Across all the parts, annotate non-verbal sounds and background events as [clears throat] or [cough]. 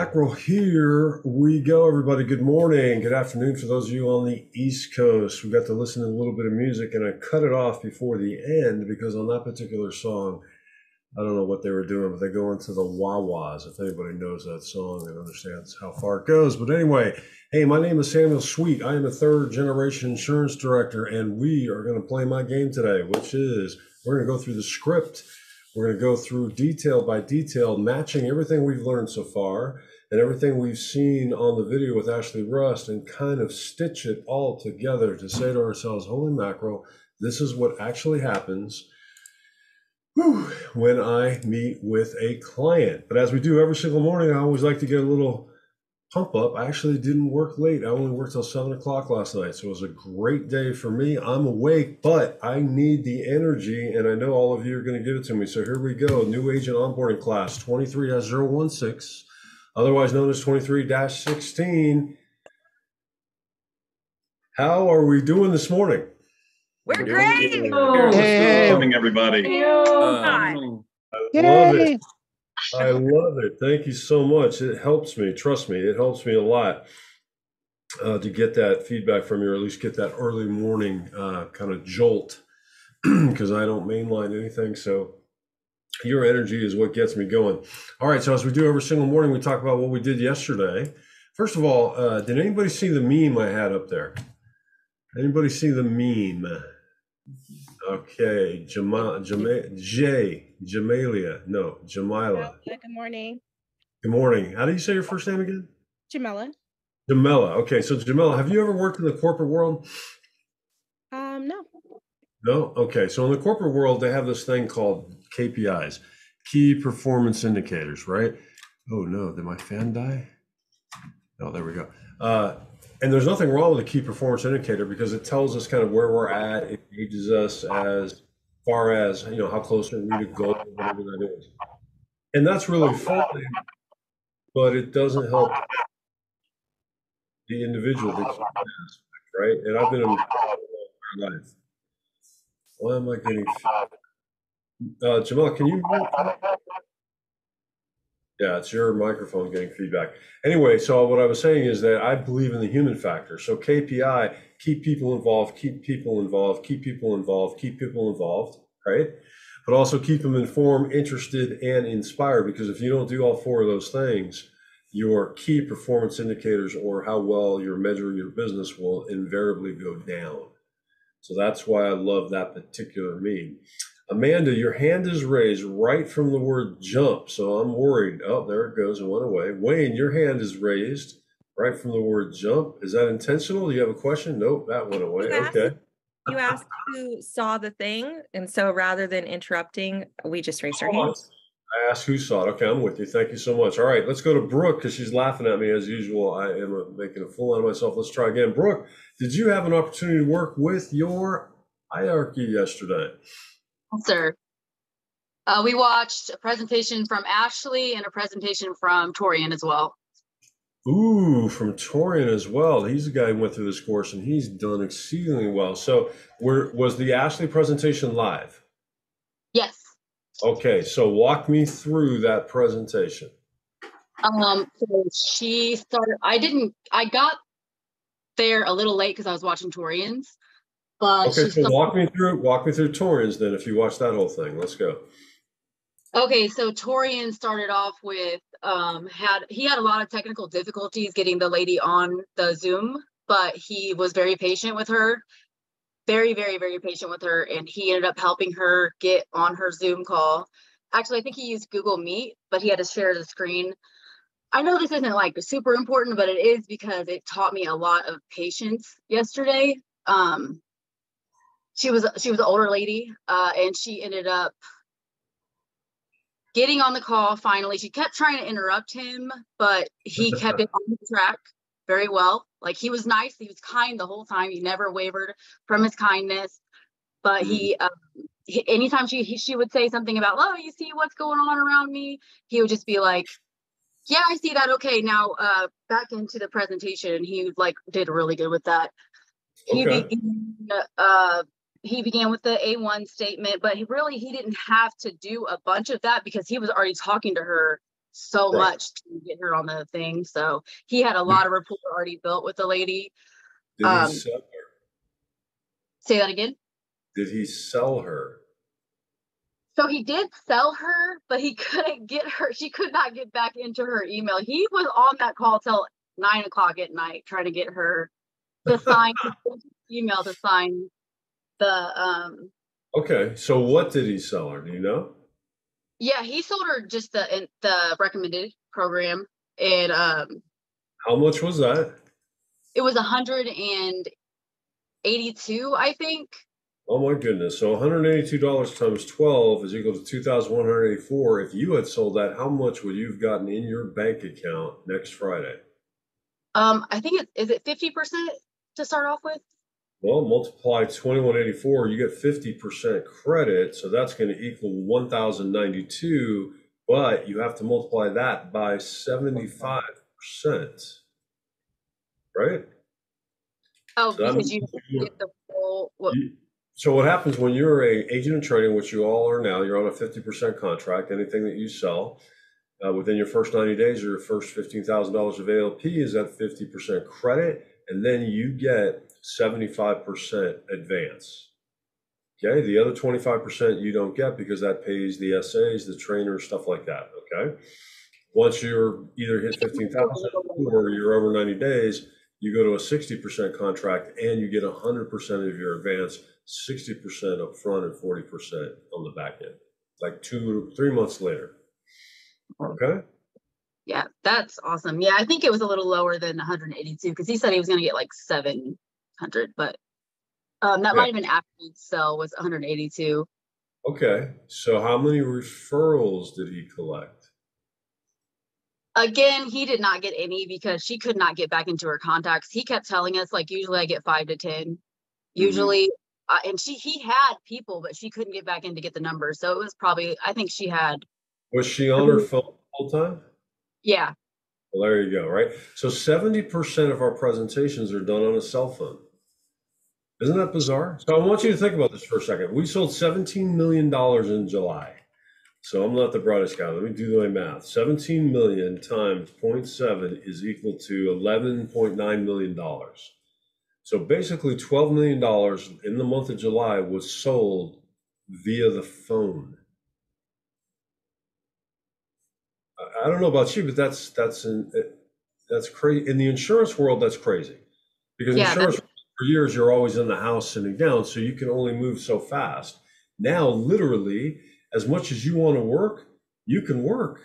Mackerel here. We go, everybody. Good morning, good afternoon for those of you on the East Coast. We got to listen to a little bit of music, and I cut it off before the end because on that particular song, I don't know what they were doing, but they go into the wah-wahs. If anybody knows that song and understands how far it goes. But anyway, hey, my name is Samuel Sweet. I am a third generation insurance director, and we are going to play my game today, which is we're going to go through the script. We're going to go through detail by detail, matching everything we've learned so far and everything we've seen on the video with Ashley Rust and kind of stitch it all together to say to ourselves, holy mackerel, this is what actually happens whew, when I meet with a client. But as we do every single morning, I always like to get a little pump up. I actually didn't work late. I only worked till seven o'clock last night. So it was a great day for me. I'm awake, but I need the energy, and I know all of you are going to give it to me. So here we go. New agent onboarding class 23 016, otherwise known as 23 16. How are we doing this morning? We're great. Hey. Good morning, everybody. I love it. I love it. Thank you so much. It helps me. Trust me, it helps me a lot uh, to get that feedback from you, or at least get that early morning uh, kind of jolt, [clears throat] because I don't mainline anything. So your energy is what gets me going. All right. So as we do every single morning, we talk about what we did yesterday. First of all, uh, did anybody see the meme I had up there? Anybody see the meme? Okay, Jama, Jama, J, Jamalia, no, Jamila. Good morning, Good morning. How do you say your first name again? Jamela. Jamela. Okay, so Jamela, have you ever worked in the corporate world? Um, no. No. Okay, so in the corporate world, they have this thing called KPIs, key performance indicators, right? Oh no, did my fan die? Oh, there we go. Uh, and there's nothing wrong with a key performance indicator because it tells us kind of where we're at. It gauges us as far as you know how close are we to goal, whatever that is. And that's really fine, but it doesn't help the individual, the right? And I've been in my life. Why am I getting? Uh, Jamal, can you? Yeah, it's your microphone getting feedback. Anyway, so what I was saying is that I believe in the human factor. So KPI, keep people involved, keep people involved, keep people involved, keep people involved, right? But also keep them informed, interested, and inspired. Because if you don't do all four of those things, your key performance indicators or how well you're measuring your business will invariably go down. So that's why I love that particular meme. Amanda, your hand is raised right from the word jump. So I'm worried. Oh, there it goes and went away. Wayne, your hand is raised right from the word jump. Is that intentional? Do you have a question? Nope, that went away. You asked- Okay. You asked who saw the thing, and so rather than interrupting, we just raised our hands. I asked who saw it. Okay, I'm with you. Thank you so much. All right, let's go to Brooke because she's laughing at me as usual. I am uh, making a fool out of myself. Let's try again. Brooke, did you have an opportunity to work with your hierarchy yesterday? Sir. Uh, we watched a presentation from Ashley and a presentation from Torian as well. Ooh, from Torian as well. He's the guy who went through this course and he's done exceedingly well. So, where was the Ashley presentation live? Yes. Okay, so walk me through that presentation. Um, so she started, I didn't, I got there a little late because I was watching Torian's, but Okay, so walk me through walk me through Torian's then if you watch that whole thing. Let's go. okay, so Torian started off with, um, had, he had a lot of technical difficulties getting the lady on the Zoom, but he was very patient with her. Very, very, very patient with her, and he ended up helping her get on her Zoom call. Actually, I think he used Google Meet, but he had to share the screen. I know this isn't like super important, but it is because it taught me a lot of patience yesterday. Um, she was she was an older lady, uh, and she ended up getting on the call finally. She kept trying to interrupt him, but he [laughs] kept it on track very well. Like he was nice, he was kind the whole time. He never wavered from his kindness. But he, um, he anytime she he, she would say something about, "Oh, you see what's going on around me," he would just be like, "Yeah, I see that. Okay, now uh, back into the presentation." He like did really good with that. He began, uh, he began with the A1 statement, but he really he didn't have to do a bunch of that because he was already talking to her so Right. much to get her on the thing. So he had a lot of rapport already built with the lady. Did Um, he sell her? Say that again. Did he sell her? So he did sell her, but he [laughs] couldn't get her. She could not get back into her email. He was on that call till nine o'clock at night trying to get her to [laughs] sign email to sign the um Okay, so what did he sell her? Do you know? yeah he sold her just the in- the recommended program and um How much was that? it was hundred and eighty two I think Oh my goodness. So $182 times 12 is equal to 2184 If you had sold that, how much would you have gotten in your bank account next Friday? um I think it fifty percent to start off with Well, multiply 2184, you get 50% credit. So that's going to equal 1092, but you have to multiply that by 75%. Right? oh So because you get the full what, So what happens when you're a agent in trading, which you all are now, you're on a 50% contract, anything that you sell uh, within your first 90 days or your first $15,000 of ALP is at 50% credit, and then you get 75% advance. Okay, the other 25% you don't get because that pays the SAs, the trainers, stuff like that. Okay, once you're either hit 15,000 or you're over 90 days, you go to a 60% contract and you get 100% of your advance, 60% up front and 40% on the back end, like two, three months later. Okay. Yeah, that's awesome. Yeah, I think it was a little lower than 182 because he said he was going to get like 700, but um, that Yeah. might have been after sell was 182. Okay. So how many referrals did he collect? Again, he did not get any because she could not get back into her contacts. He kept telling us like usually I get five to 10. Usually, uh, and she he had people, but she couldn't get back in to get the numbers. So it was probably I think she had Was she on her phone the whole time? yeah Well, there you go, right? So 70% of our presentations are done on a cell phone. Isn't that bizarre? So I want you to think about this for a second. We sold $17 million in July. So I'm not the brightest guy. Let me do my math. 17 million times 0.7 is equal to $11.9 million. So basically $12 million in the month of July was sold via the phone. I- I don't know about you, but that's that's an, that's crazy. In the insurance world, that's crazy because Yeah, insurance for years you're always in the house sitting down, so you can only move so fast. Now, literally, as much as you want to work, you can work.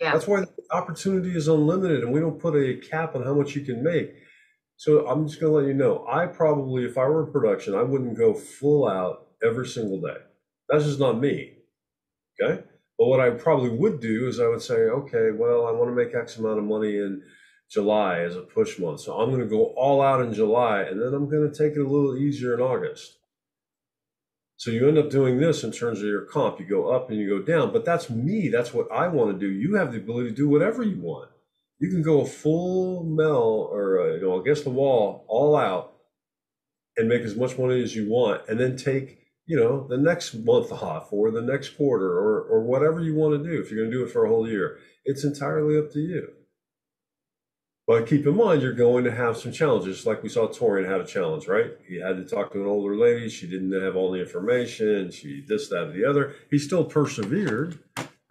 Yeah. That's why the opportunity is unlimited, and we don't put a cap on how much you can make. So I'm just going to let you know. I probably, if I were in production, I wouldn't go full out every single day. That's just not me. Okay. But what I probably would do is I would say, okay, well, I want to make X amount of money in July as a push month. So I'm going to go all out in July and then I'm going to take it a little easier in August. So you end up doing this in terms of your comp. You go up and you go down. But that's me. That's what I want to do. You have the ability to do whatever you want. You can go a full mel or, uh, you know, against the wall, all out and make as much money as you want and then take you know the next month off or the next quarter or or whatever you want to do if you're going to do it for a whole year it's entirely up to you but keep in mind you're going to have some challenges. Like we saw torian had a challenge right? He had to talk to an older lady. She didn't have all the information. She this that or the other. He still persevered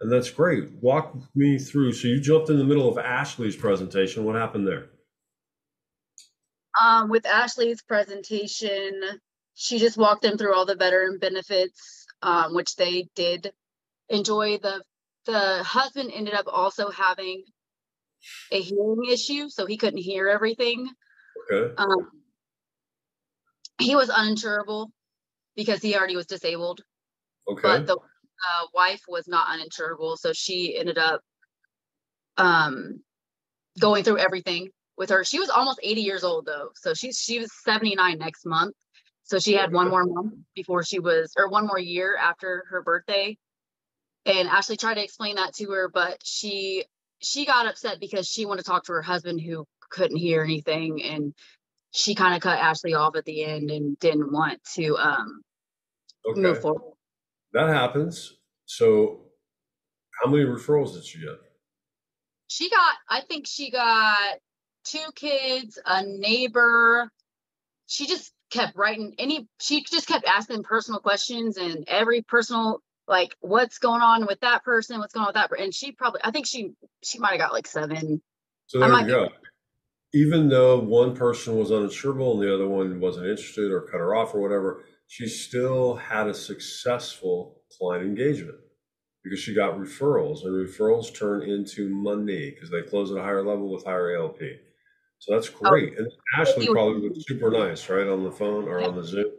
and that's great. Walk me through. So you jumped in the middle of ashley's presentation. What happened there? Um, with Ashley's presentation, she just walked them through all the veteran benefits, um, which they did enjoy. The the husband ended up also having a hearing issue, so he couldn't hear everything. okay Um, he was uninsurable because he already was disabled, okay but the uh, wife was not uninsurable, so she ended up um, going through everything with her. She was almost 80 years old though, so she's she was 79 next month. So she had one more month before she was, or one more year after her birthday. And Ashley tried to explain that to her, but she she got upset because she wanted to talk to her husband who couldn't hear anything, and she kind of cut Ashley off at the end and didn't want to um, okay move forward. that happens. So How many referrals did she get? She got, I think she got two kids, a neighbor. She just kept writing any, she just kept asking personal questions and every personal, like, what's going on with that person? What's going on with that? And she probably, I think she, she might have got like seven. So there you go. Even though one person was uninsurable and the other one wasn't interested or cut her off or whatever, she still had a successful client engagement because she got referrals and referrals turn into money because they close at a higher level with higher ALP. So that's oh, great. And Ashley probably was super nice, right, on the phone or on the Zoom.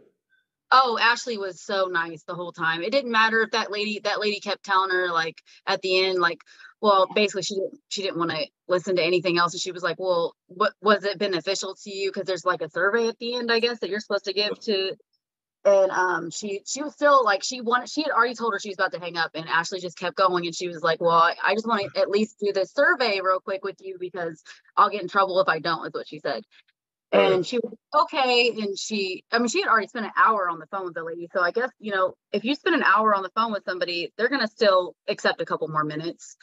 Oh, Ashley was so nice the whole time. It didn't matter if that lady, that lady kept telling her like at the end, like, well, basically she didn't, she didn't want to listen to anything else. And she was like, well, what was it beneficial to you? Cause there's like a survey at the end, I guess, that you're supposed to give to. And um, she she was still like she wanted she had already told her she was about to hang up, and Ashley just kept going, and she was like, "Well, I, I just want to at least do this survey real quick with you because I'll get in trouble if I don't," is what she said. Right. And she was okay. And she, I mean, she had already spent an hour on the phone with the lady. So I guess, you know, if you spend an hour on the phone with somebody, they're going to still accept a couple more minutes.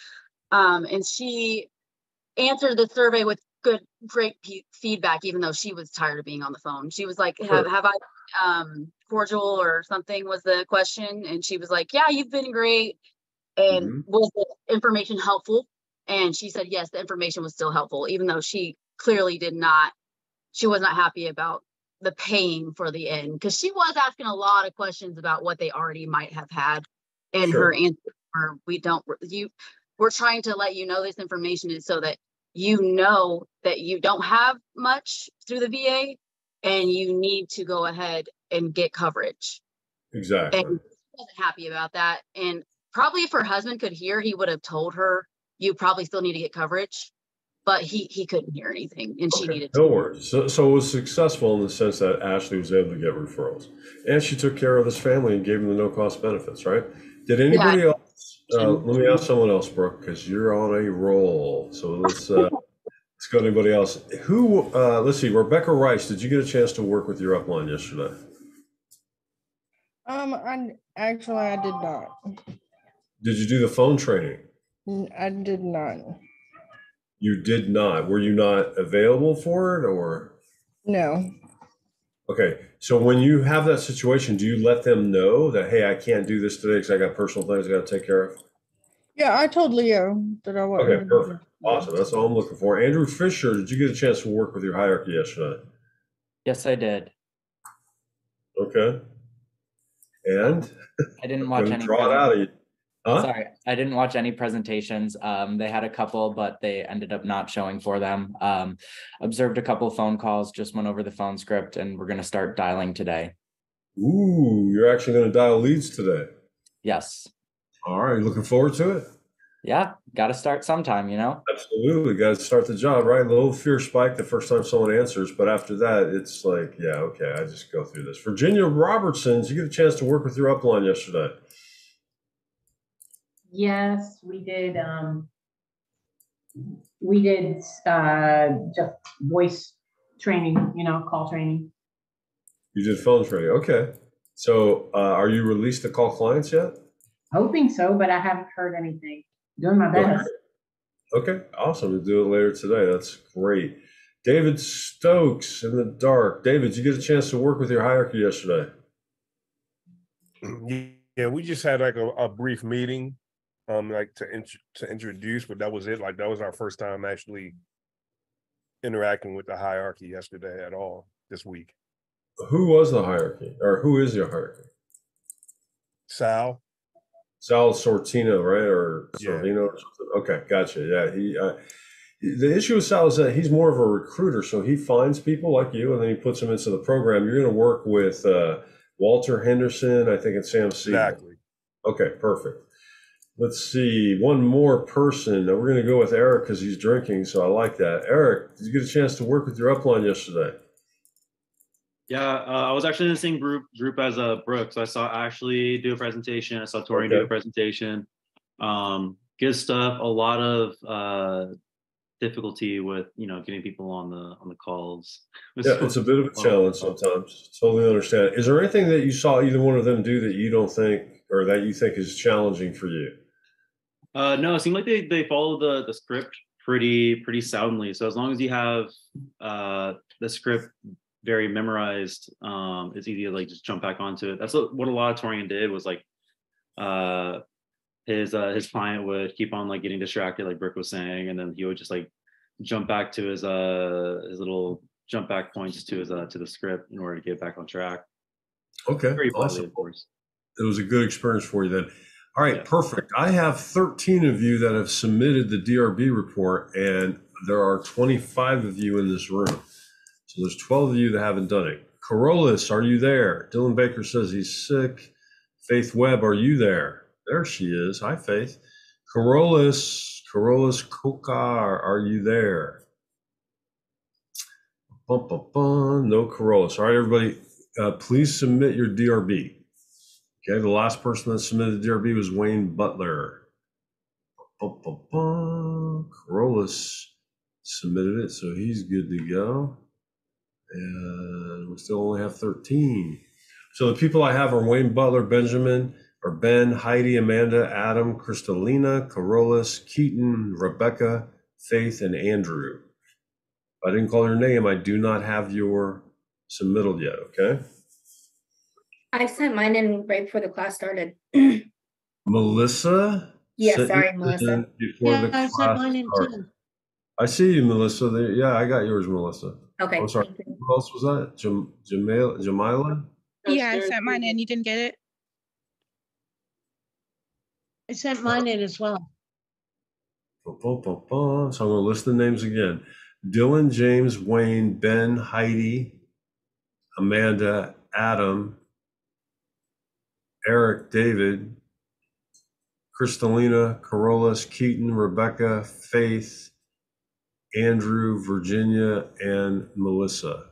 Um, and she answered the survey with good, great pe- feedback, even though she was tired of being on the phone. She was like, have, have I, um, cordial or something was the question. And she was like, yeah, you've been great. And Mhm. was the information helpful? And she said, yes, the information was still helpful, even though she clearly did not she was not happy about the paying for the end because she was asking a lot of questions about what they already might have had and her answer. Were, we don't you we're trying to let you know this information is so that you know that you don't have much through the VA and you need to go ahead and get coverage. Exactly. and she wasn't happy about that and probably if her husband could hear he would have told her you probably still need to get coverage but he he couldn't hear anything and she Okay, needed No to worries. So, so it was successful in the sense that Ashley was able to get referrals, and she took care of this family and gave them the no cost benefits. Right? Did anybody else? Uh, let me ask someone else, Brooke, because you're on a roll. So let's uh, [laughs] let's go to anybody else. Who? Uh, let's see. Rebecca Rice. Did you get a chance to work with your upline yesterday? Um, I actually I did not. Did you do the phone training? i did not. You did not. Were you not available for it, or? No. Okay, so when you have that situation, do you let them know that hey, I can't do this today because I got personal things I got to take care of? Yeah, I told Leo that I wasn't. Okay, perfect. Awesome. That's all I'm looking for. Andrew Fisher, did you get a chance to work with your hierarchy yesterday? Yes, I did. Okay. And I didn't [laughs] watch gonna any. draw it out of you. Huh? Sorry, I didn't watch any presentations. Um, they had a couple, but they ended up not showing for them. Um, observed a couple phone calls, just went over the phone script, and we're gonna start dialing today. Ooh, you're actually going to dial leads today. Yes. All right, looking forward to it? Yeah, got to start sometime, you know. Absolutely. Got to start the job, right? A little fear spike the first time someone answers, but after that, it's like, yeah, okay, I just go through this. Virginia Robertson, did you get a chance to work with your upline yesterday? Yes, we did, um, we did, uh, just voice training, you know, call training. You did phone training. Okay. So, uh, are you released to call clients yet? Hoping so, but I haven't heard anything. Doing my best. Okay, awesome. We'll do it later today. That's great. David Stokes in the dark. David, did you get a chance to work with your hierarchy yesterday? Yeah, we just had like a, a brief meeting, um, like to int- to introduce, but that was it. Like that was our first time actually interacting with the hierarchy yesterday at all this week. Who was the hierarchy, or who is your hierarchy? Sal, Sal Sortino, right, or Yeah. Sorvino or something? Okay, gotcha. Yeah, he. Uh, the issue with Sal is that he's more of a recruiter, so he finds people like you, and then he puts them into the program. You're going to work with uh, Walter Henderson, I think, and Sam Siegel. exactly. Okay, perfect. Let's see, one more person. We're going to go with Eric because he's drinking, so I like that. Eric, did you get a chance to work with your upline yesterday? Yeah, uh, I was actually in the same group group as uh, Brooks. I saw Ashley do a presentation. I saw Tori do a presentation. Um, good stuff. A lot of uh, difficulty with you know getting people on the on the calls. [laughs] Yeah, it's a bit of a challenge sometimes. Totally understand. Is there anything that you saw either one of them do that you don't think or that you think is challenging for you? Uh, no, it seemed like they they followed the the script pretty pretty soundly. So as long as you have uh the script very memorized, um, it's easy to like just jump back onto it. That's what, what a lot of Torian did was like uh his uh his client would keep on like getting distracted, like Brick was saying, and then he would just like jump back to his uh his little jump back points to his uh to the script in order to get back on track. Okay, Very awesome. of course. It was a good experience for you then. All right, Yeah. perfect. I have 13 of you that have submitted the DRB report, and there are 25 of you in this room. So there's 12 of you that haven't done it. Corollas, are you there? Dylan Baker says he's sick. Faith Webb, are you there? There she is. Hi, Faith. Corollas, Corollas Coca, are you there? Bum, bum, bum. No Corollas. All right, everybody, uh, please submit your DRB. Okay, the last person that submitted the DRB was Wayne Butler. Corollas submitted it, so he's good to go. And we still only have 13. So the people I have are Wayne Butler, Benjamin, or Ben, Heidi, Amanda, Adam, Kristalina, Corollas, Keaton, Rebecca, Faith, and Andrew. If I didn't call your name, I do not have your submittal yet, okay? I sent mine in right before the class started. Melissa? Yeah, sent sorry, yours Melissa. in Before the Yeah, I class sent mine in started. too. I see you, Melissa. There- Yeah, I got yours, Melissa. Okay. I'm sorry. thank you. Who else was that? Jam- Jamila? Jamila? Yeah, I sent mine in. You didn't get it? I sent mine in as well. So I'm going to list the names again Dylan, James, Wayne, Ben, Heidi, Amanda, Adam, Eric, David, Kristalina, Corollas, Keaton, Rebecca, Faith, Andrew, Virginia, and Melissa.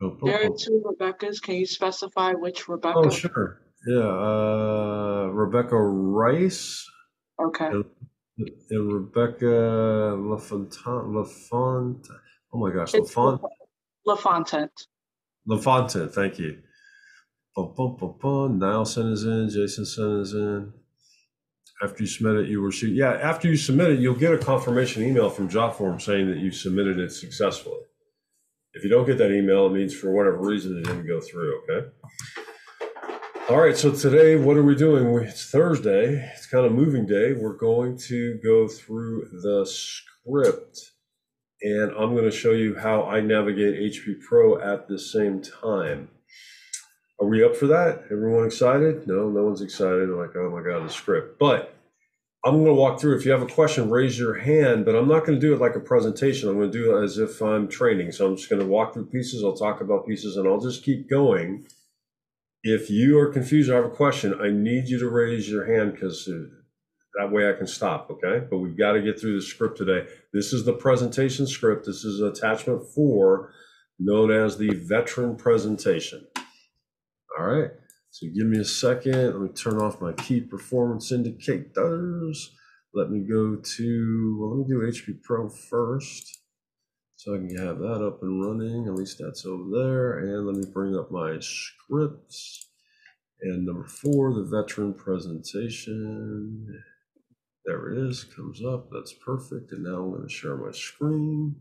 Bum, bum, There are two Rebeccas. Can you specify which Rebecca? Oh, sure. Yeah. Uh, Rebecca Rice Okay. and, and Rebecca LaFontaine. LaFont. Oh my gosh. It's LaFont. LaFontaine. LaFontaine. Thank you. Bum, bum, bum, bum. Is in. Jason Sen is in. After you submit it, you will shoot. Yeah. After you submit it, you'll get a confirmation email from Jotform saying that you submitted it successfully. If you don't get that email, it means for whatever reason it didn't go through. Okay. All right, so today, what are we doing? It's Thursday. It's kind of moving day. We're going to go through the script, and I'm going to show you how I navigate HP Pro at the same time. Are we up for that? Everyone excited? No, no one's excited. Like, oh my God, the script. But I'm going to walk through. If you have a question, raise your hand, but I'm not going to do it like a presentation. I'm going to do it as if I'm training. So I'm just going to walk through pieces. I'll talk about pieces, and I'll just keep going if you are confused or have a question, I need you to raise your hand because that way I can stop, okay? But we've got to get through the script today. This is the presentation script. This is attachment four, known as the veteran presentation. All right, so give me a second. Let me turn off my key performance indicators. Let me go to, well, let me do HP Pro first. So I can have that up and running, at least that's over there. And let me bring up my scripts. And number four, the veteran presentation. There it is, comes up, that's perfect. And now I'm gonna share my screen.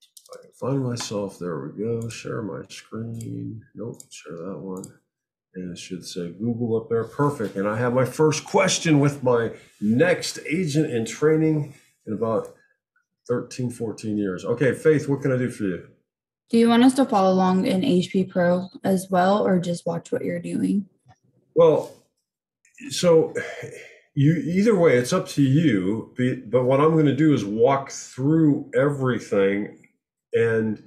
If I can find myself, there we go, share my screen. Nope, share that one. And it should say Google up there, perfect. And I have my first question with my next agent in training in about 13, 14 years. Okay, Faith, what can I do for you? Do you want us to follow along in HP Pro as well, or just watch what you're doing? Well, so you either way, it's up to you. But what I'm going to do is walk through everything, and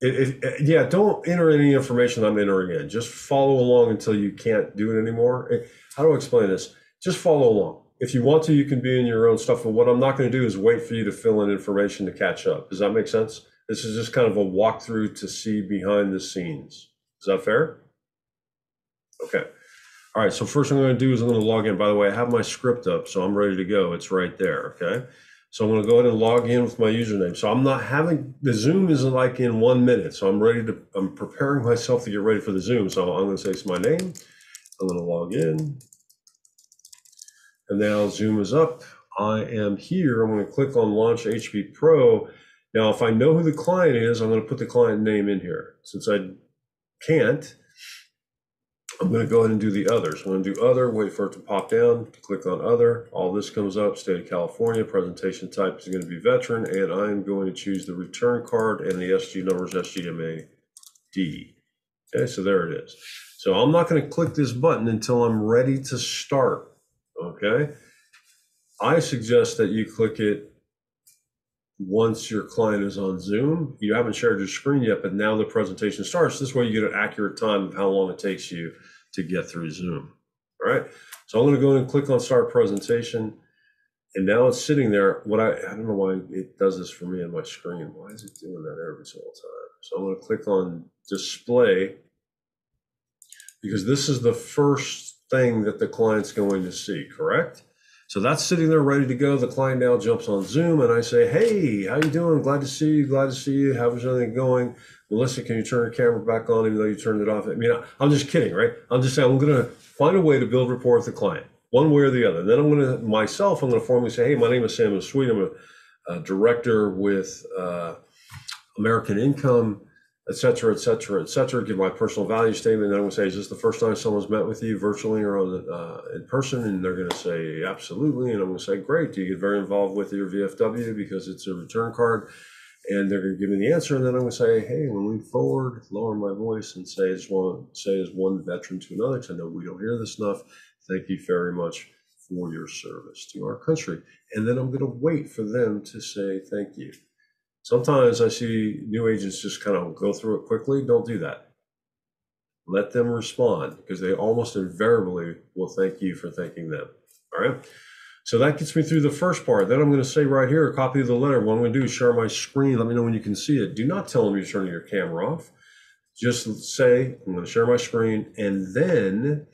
it, it, yeah, don't enter any information I'm entering in. Just follow along until you can't do it anymore. Eh, How do I explain this? Just follow along. If you want to, you can be in your own stuff. But what I'm not going to do is wait for you to fill in information to catch up. Does that make sense? This is just kind of a walkthrough to see behind the scenes. Is that fair? Okay. All right. So first, I'm going to do is I'm going to log in. By the way, I have my script up, so I'm ready to go. It's right there. Okay. So I'm going to go ahead and log in with my username. So I'm not having the Zoom isn't like in one minute. So I'm ready to. I'm preparing myself to get ready for the Zoom. So I'm going to say it's my name. I'm going to log in. And now Zoom is up. I am here. I'm going to click on Launch HP Pro. Now, if I know who the client is, I'm going to put the client name in here. Since I can't, I'm going to go ahead and do the others. I'm going to do other, wait for it to pop down, click on other. All this comes up, state of California, presentation type is going to be veteran, and I'm going to choose the return card and the SG numbers SGMA D. Okay, so there it is. So I'm not going to click this button until I'm ready to start. Okay. I suggest that you click it once your client is on Zoom. You haven't shared your screen yet, but now the presentation starts. This way you get an accurate time of how long it takes you to get through Zoom. All right. So I'm going to go and click on start presentation. And now it's sitting there. What I, I don't know why it does this for me on my screen. Why is it doing that every single time? So I'm going to click on display because this is the first thing that the client's going to see, correct? So that's sitting there ready to go. The client now jumps on Zoom and I say, hey, how you doing? Glad to see you. Glad to see you. How's everything going? Melissa, can you turn your camera back on even though you turned it off? I mean, I'm just kidding, right? I'm just saying I'm going to find a way to build rapport with the client, one way or the other. then I'm going to, myself, I'm going to formally say, hey, my name is Samuel Sweet. I'm a, a director with uh, American Income et cetera, et cetera, et cetera. Give my personal value statement. And I'm going to say, is this the first time someone's met with you virtually or uh, in person? And they're going to say, absolutely. And I'm going to say, great. Do you get very involved with your VFW because it's a return card? And they're going to give me the answer. And then I'm going to say, hey, to lean forward, lower my voice, and say, as one, say as one veteran to another, because I know we don't hear this enough. Thank you very much for your service to our country. And then I'm going to wait for them to say thank you. Sometimes I see new agents just kind of go through it quickly. Don't do that. Let them respond because they almost invariably will thank you for thanking them. All right. So that gets me through the first part. Then I'm going to say right here, a copy of the letter. What I'm going to do is share my screen. Let me know when you can see it. Do not tell them you're turning your camera off. Just say, I'm going to share my screen and then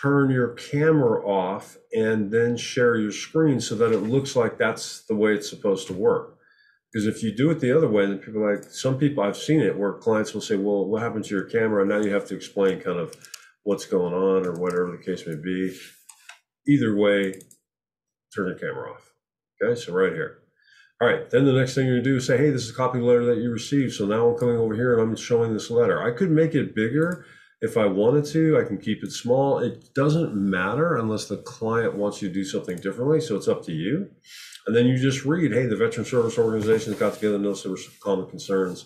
turn your camera off and then share your screen so that it looks like that's the way it's supposed to work. Because if you do it the other way, then people like some people I've seen it where clients will say, "Well, what happened to your camera?" And now you have to explain kind of what's going on or whatever the case may be. Either way, turn your camera off. Okay, so right here. All right, then the next thing you're gonna do is say, "Hey, this is a copy letter that you received." So now I'm coming over here and I'm showing this letter. I could make it bigger if I wanted to. I can keep it small. It doesn't matter unless the client wants you to do something differently. So it's up to you. And then you just read, hey, the Veteran Service Organizations got together and those were some common concerns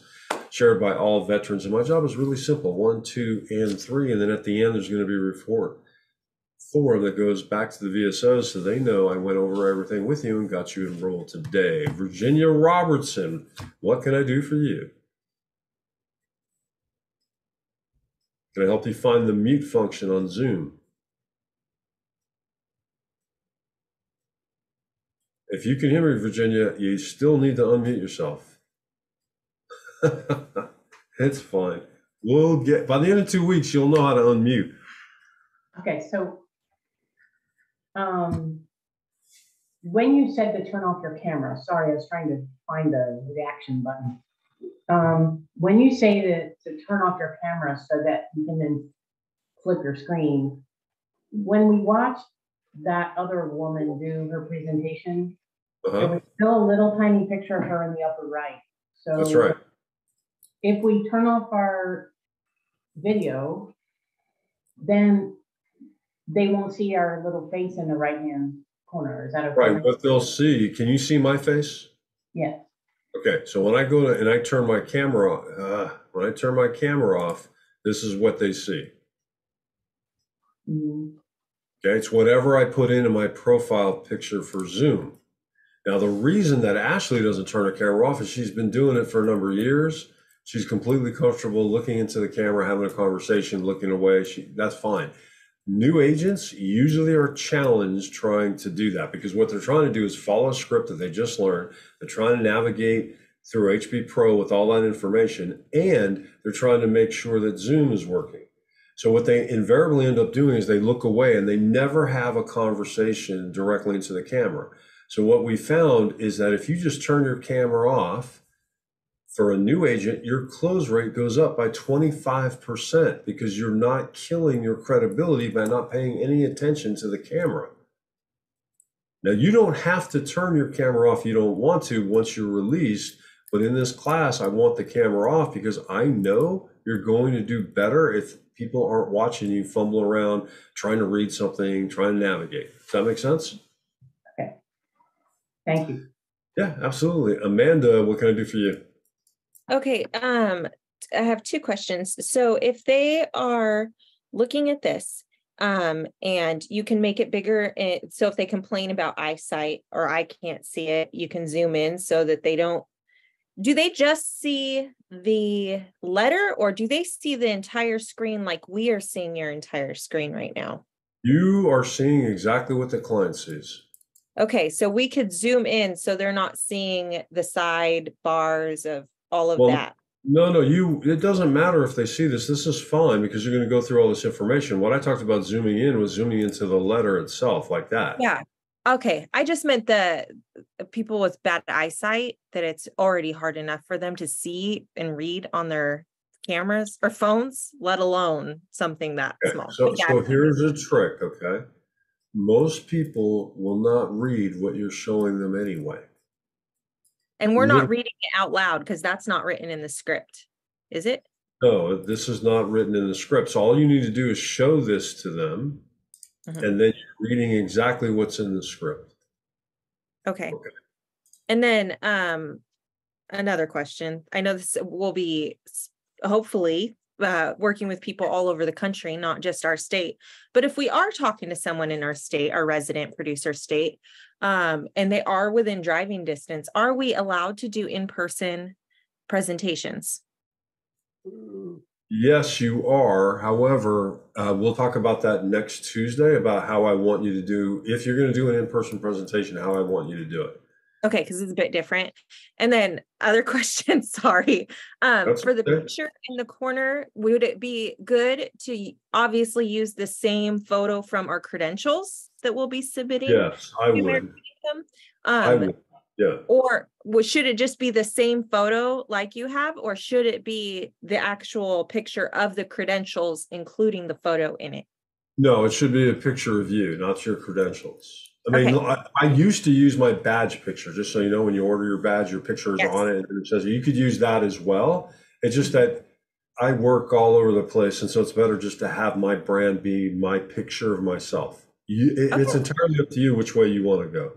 shared by all veterans. And my job is really simple one, two, and three. And then at the end, there's going to be a report form that goes back to the VSOs so they know I went over everything with you and got you enrolled today. Virginia Robertson, what can I do for you? Can I help you find the mute function on Zoom? If you can hear me, Virginia, you still need to unmute yourself. [laughs] it's fine. We'll get by the end of two weeks, you'll know how to unmute. Okay, so um, when you said to turn off your camera, sorry, I was trying to find the reaction button. Um, when you say to, to turn off your camera so that you can then flip your screen, when we watched that other woman do her presentation, Uh-huh. there was still a little tiny picture of her in the upper right. So That's right. if we turn off our video, then they won't see our little face in the right hand corner. Is that okay? Right. but they'll see, can you see my face? Yes. Okay. So when I go to and I turn my camera off, uh, when I turn my camera off, this is what they see. Mm, Okay, it's whatever I put into my profile picture for Zoom. Now, the reason that Ashley doesn't turn her camera off is she's been doing it for a number of years. She's completely comfortable looking into the camera, having a conversation, looking away. She, that's fine. New agents usually are challenged trying to do that because what they're trying to do is follow a script that they just learned. They're trying to navigate through HP Pro with all that information, and they're trying to make sure that Zoom is working. So what they invariably end up doing is they look away and they never have a conversation directly into the camera. So what we found is that if you just turn your camera off For a new agent, your close rate goes up by 25% because you're not killing your credibility by not paying any attention to the camera. Now, you don't have to turn your camera off you don't want to once you're released, but in this class, I want the camera off because I know you're going to do better if people aren't watching you fumble around, trying to read something, trying to navigate. Does that make sense? Okay. Thank you. Yeah, absolutely. Amanda, what can I do for you? Okay, um, I have two questions. So if they are looking at this, um, and you can make it bigger, eh, so if they complain about eyesight or I can't see it, you can zoom in so that they don't. Do they just see the letter or do they see the entire screen like we are seeing your entire screen right now? You are seeing exactly what the client sees. Okay, so we could zoom in so they're not seeing the side bars of all of Well, that. No, no, you, it doesn't matter if they see this. This is fine because you're going to go through all this information. What I talked about zooming in was zooming into the letter itself like that. Yeah. Okay. I just meant the people with bad eyesight that it's already hard enough for them to see and read on their cameras or phones, let alone something that Okay, small. So, yeah, so here's a trick, okay? Most people will not read what you're showing them anyway. And we're not reading it out loud because that's not written in the script, is it? No, this is not written in the script. So all you need to do is show this to them, Mhm. and then you're reading exactly what's in the script. Okay. Okay. And then um another question. I know this will be hopefully uh working with people all over the country, not just our state. But if we are talking to someone in our state, our resident producer state, um and they are within driving distance, are we allowed to do in-person presentations? Yes, you are. However, uh, we'll talk about that next Tuesday about how I want you to do, if you're going to do an in-person presentation, how I want you to do it. Okay, because it's a bit different. And then other [laughs] question, sorry. Um, That's for the picture in the corner, would it be good to obviously use the same photo from our credentials that we'll be submitting? Yes, I would. Kingdom? I Um, would. Yeah. or should it just be the same photo like you have, or should it be the actual picture of the credentials, including the photo in it? No, it should be a picture of you, not your credentials. I mean, Okay. I, I used to use my badge picture, just so you know, when you order your badge, your picture is Yes. on it and it says you could use that as well. It's just that I work all over the place, and so it's better just to have my brand be my picture of myself. You, it, it's entirely up to you which way you want to go.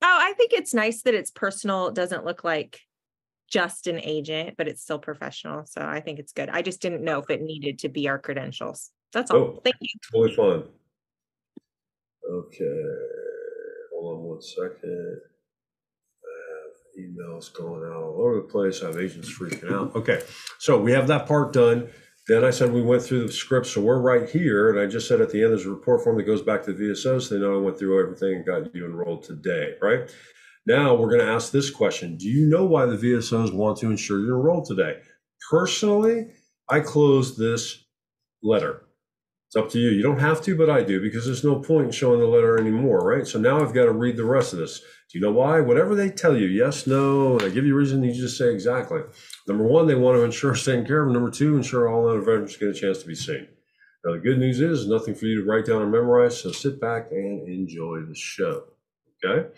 Oh, I think it's nice that it's personal. It doesn't look like just an agent, but it's still professional. So I think it's good. I just didn't know if it needed to be our credentials. That's all. Oh. Thank you. Totally fine. Okay, hold on one second. I have emails going out all over the place. I have agents freaking out. Okay, so we have that part done. Then I said we went through the script, so we're right here. And I just said at the end, there's a report form that goes back to the VSO, so they know I went through everything and got you enrolled today, right? Now we're going to ask this question Do you know why the VSOs want to ensure you're enrolled today? Personally, I closed this letter. It's up to you. You don't have to, but I do because there's no point in showing the letter anymore, right? So now I've got to read the rest of this. Do you know why? Whatever they tell you, yes, no, and I give you a reason, you just say exactly. Number one, they want to ensure it's taken care of. Number two, ensure all other veterans get a chance to be seen. Now, the good news is nothing for you to write down or memorize, so sit back and enjoy the show. Okay?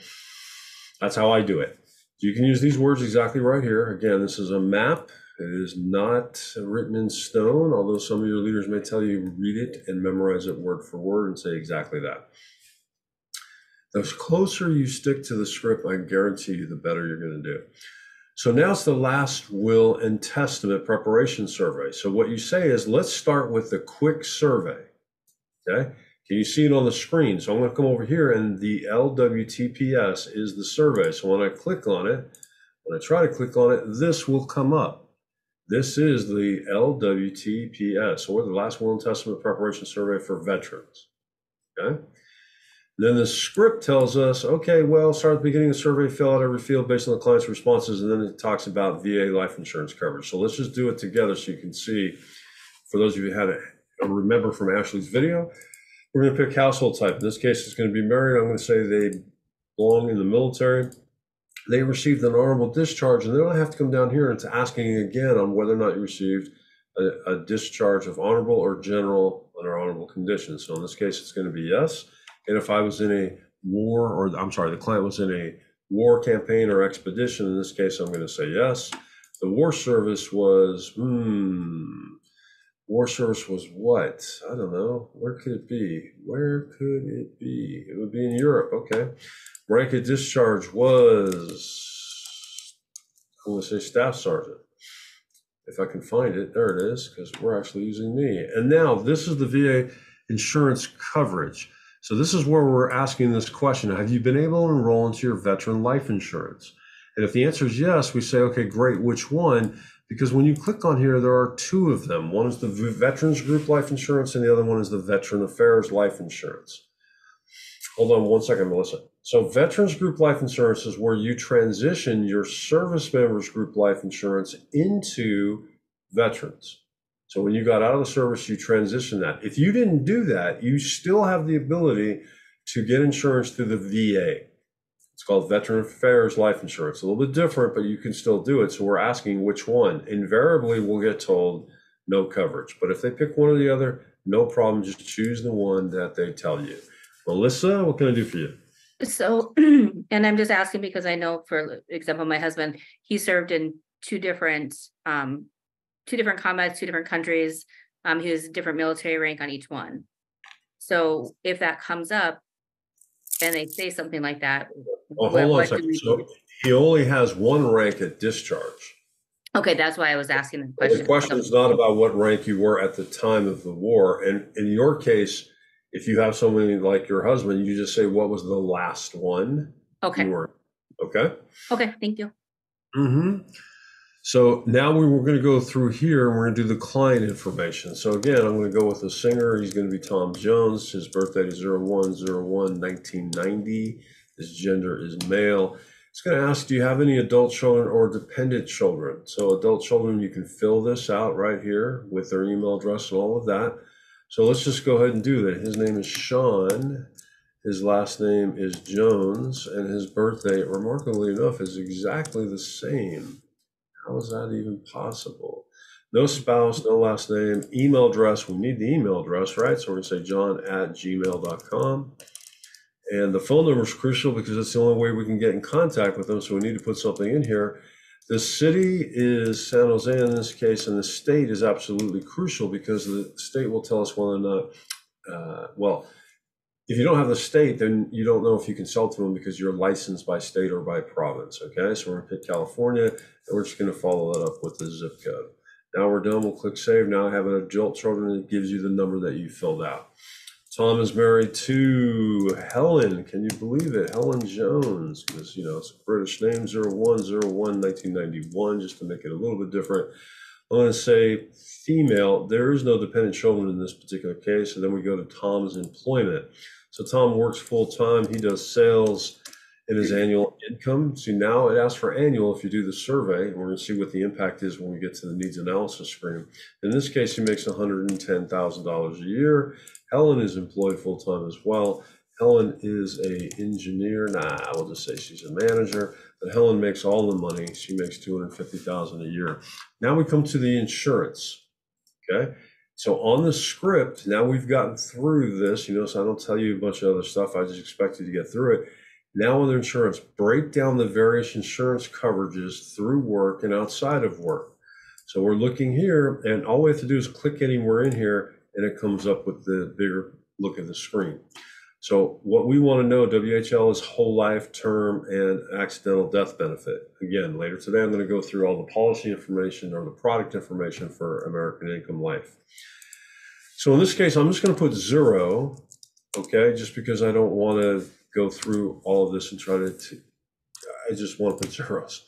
That's how I do it. You can use these words exactly right here. Again, this is a map. It is not written in stone, although some of your leaders may tell you read it and memorize it word for word and say exactly that. The closer you stick to the script, I guarantee you, the better you're going to do. So now it's the last will and testament preparation survey. So what you say is, let's start with the quick survey. Okay. Can you see it on the screen? So I'm going to come over here and the LWTPS is the survey. So when I click on it, when I try to click on it, this will come up. This is the LWTPS, or the Last Will and Testament Preparation Survey for Veterans. Okay. Then the script tells us, okay, well, start at the beginning of the survey, fill out every field based on the client's responses, and then it talks about VA life insurance coverage. So let's just do it together so you can see. For those of you who had a remember from Ashley's video, we're going to pick household type. In this case, it's going to be married. I'm going to say they belong in the military. They received an honorable discharge, and they don't have to come down here and to asking again on whether or not you received a, a discharge of honorable or general under honorable conditions. So in this case, it's going to be yes. And if I was in a war, or I'm sorry, the client was in a war campaign or expedition, in this case, I'm going to say yes. The war service was, hmm, war service was what? I don't know. Where could it be? Where could it be? It would be in Europe. Okay. Rank of discharge was, I'm going to say staff sergeant. If I can find it, there it is, because we're actually using me. And now this is the VA insurance coverage. So this is where we're asking this question. Have you been able to enroll into your veteran life insurance? And if the answer is yes, we say, okay, great, which one? Because when you click on here, there are two of them. One is the Veterans Group Life Insurance, and the other one is the Veteran Affairs Life Insurance. Hold on one second, Melissa. So, Veterans Group Life Insurance is where you transition your service members group life insurance into veterans. So, when you got out of the service, you transition that. If you didn't do that, you still have the ability to get insurance through the VA. It's called Veteran Affairs Life Insurance. A little bit different, but you can still do it. So, we're asking which one. Invariably, we'll get told no coverage. But if they pick one or the other, no problem. Just choose the one that they tell you. Melissa, what can I do for you? So, [clears throat] and I'm just asking because I know, for example, my husband, he served in two different, um, two different combats, two different countries. Um, he was a different military rank on each one. So if that comes up and they say something like that, Well, what- hold on a second. So he only has one rank at discharge. okay, that's why I was asking the question. The question. question is not about what rank you were at the time of the war. And in your case, if you have somebody like your husband, you just say, what was the last one? Okay, were- Okay. okay, thank you. hmm So now we're going to go through here and we're going to do the client information. So again, I'm going to go with the singer. He's going to be Tom Jones. His birthday is 0101 1990. His gender is male. It's going to ask, do you have any adult children or dependent children? So adult children, you can fill this out right here with their email address and all of that. So let's just go ahead and do that. His name is Sean. His last name is Jones, and his birthday, remarkably enough, is exactly the same. How is that even possible? No spouse, no last name, email address. We need the email address, right? So we're going to say john at gmail.com. And the phone number is crucial because it's the only way we can get in contact with them. So we need to put something in here. The city is San Jose in this case, and the state is absolutely crucial because the state will tell us whether or not, uh, well, if you don't have the state, then you don't know if you can sell to them because you're licensed by state or by province. Okay, so we're gonna pick California, and we're just gonna follow that up with the zip code. Now we're done. We'll click save. Now I have an adult children. It gives you the number that you filled out. Tom is married to Helen. Can you believe it? Helen Jones, because you know it's a British name, 0101 1991, just to make it a little bit different. I'm going to say female. There is no dependent children in this particular case. And then we go to Tom's employment. So Tom works full time. He does sales in his annual income. See, now it asks for annual if you do the survey. And we're going to see what the impact is when we get to the needs analysis screen. In this case, he makes $110,000 a year. Helen is employed full time as well. Helen is a engineer. Nah, I will just say she's a manager. But Helen makes all the money. She makes 250,000 a year. Now we come to the insurance. Okay. So on the script, now we've gotten through this. You notice I don't tell you a bunch of other stuff. I just expect you to get through it. Now the insurance, break down the various insurance coverages through work and outside of work. So we're looking here, and all we have to do is click anywhere in here, and it comes up with the bigger look at the screen. So what we want to know, WHL is whole life term and accidental death benefit. Again, later today, I'm going to go through all the policy information or the product information for American Income Life. So in this case, I'm just going to put zero, okay, just because I don't want to go through all of this and try to, I just want to put zeros.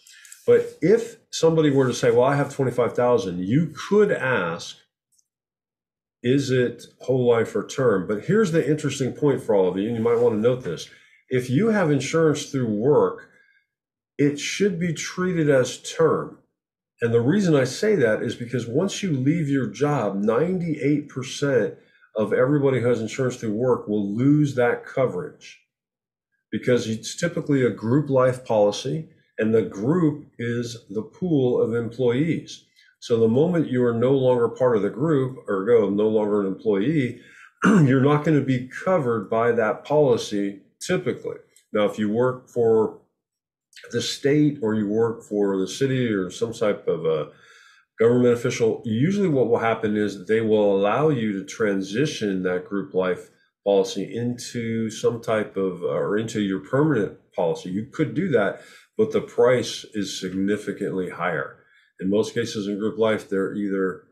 But if somebody were to say, well, I have 25,000, you could ask, is it whole life or term? But here's the interesting point for all of you, and you might want to note this. If you have insurance through work, it should be treated as term. And the reason I say that is because once you leave your job, 98% of everybody who has insurance through work will lose that coverage because it's typically a group life policy. And the group is the pool of employees. So the moment you are no longer part of the group, or go no longer an employee, [clears throat] you're not going to be covered by that policy typically. Now, if you work for the state or you work for the city or some type of a government official, usually what will happen is they will allow you to transition that group life policy into some type of or into your permanent policy. You could do that, but the price is significantly higher. In most cases in group life, they're either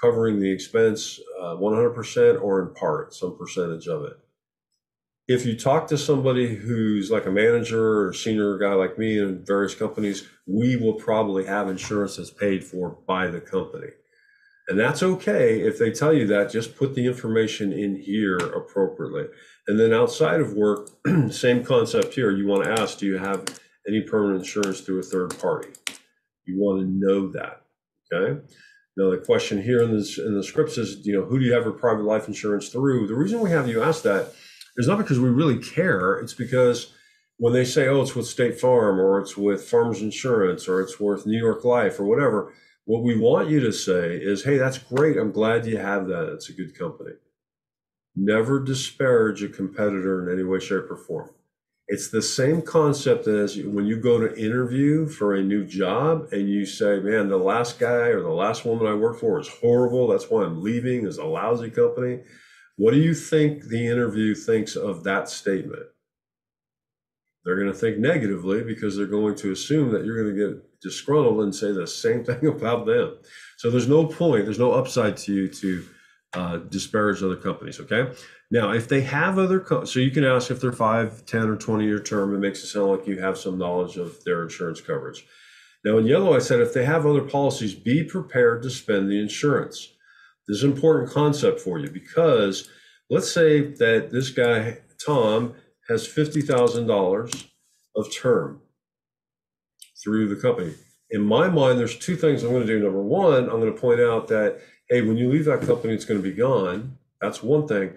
covering the expense uh, 100% or in part, some percentage of it. If you talk to somebody who's like a manager or senior guy like me in various companies, we will probably have insurance that's paid for by the company. And that's okay if they tell you that, just put the information in here appropriately. And then outside of work, [clears throat] same concept here. You want to ask, do you have any permanent insurance through a third party? You want to know that. Okay. Now the question here in this in the scripts is, you know, who do you have your private life insurance through? The reason we have you ask that is not because we really care. It's because when they say, oh, it's with State Farm or it's with Farmers Insurance or it's with New York Life or whatever, what we want you to say is, hey, that's great. I'm glad you have that. It's a good company. Never disparage a competitor in any way, shape, or form. It's the same concept as when you go to interview for a new job and you say, man, the last guy or the last woman I worked for is horrible. That's why I'm leaving, is a lousy company. What do you think the interview thinks of that statement? They're going to think negatively because they're going to assume that you're going to get disgruntled and say the same [laughs] thing about them. So there's no point, there's no upside to you to uh, disparage other companies. Okay. Now, if they have other, co- so you can ask if they're five, 10, or 20 year term, it makes it sound like you have some knowledge of their insurance coverage. Now, in yellow, I said if they have other policies, be prepared to spend the insurance. This is an important concept for you because let's say that this guy, Tom, has $50,000 of term through the company. In my mind, there's two things I'm going to do. Number one, I'm going to point out that, hey, when you leave that company, it's going to be gone. That's one thing.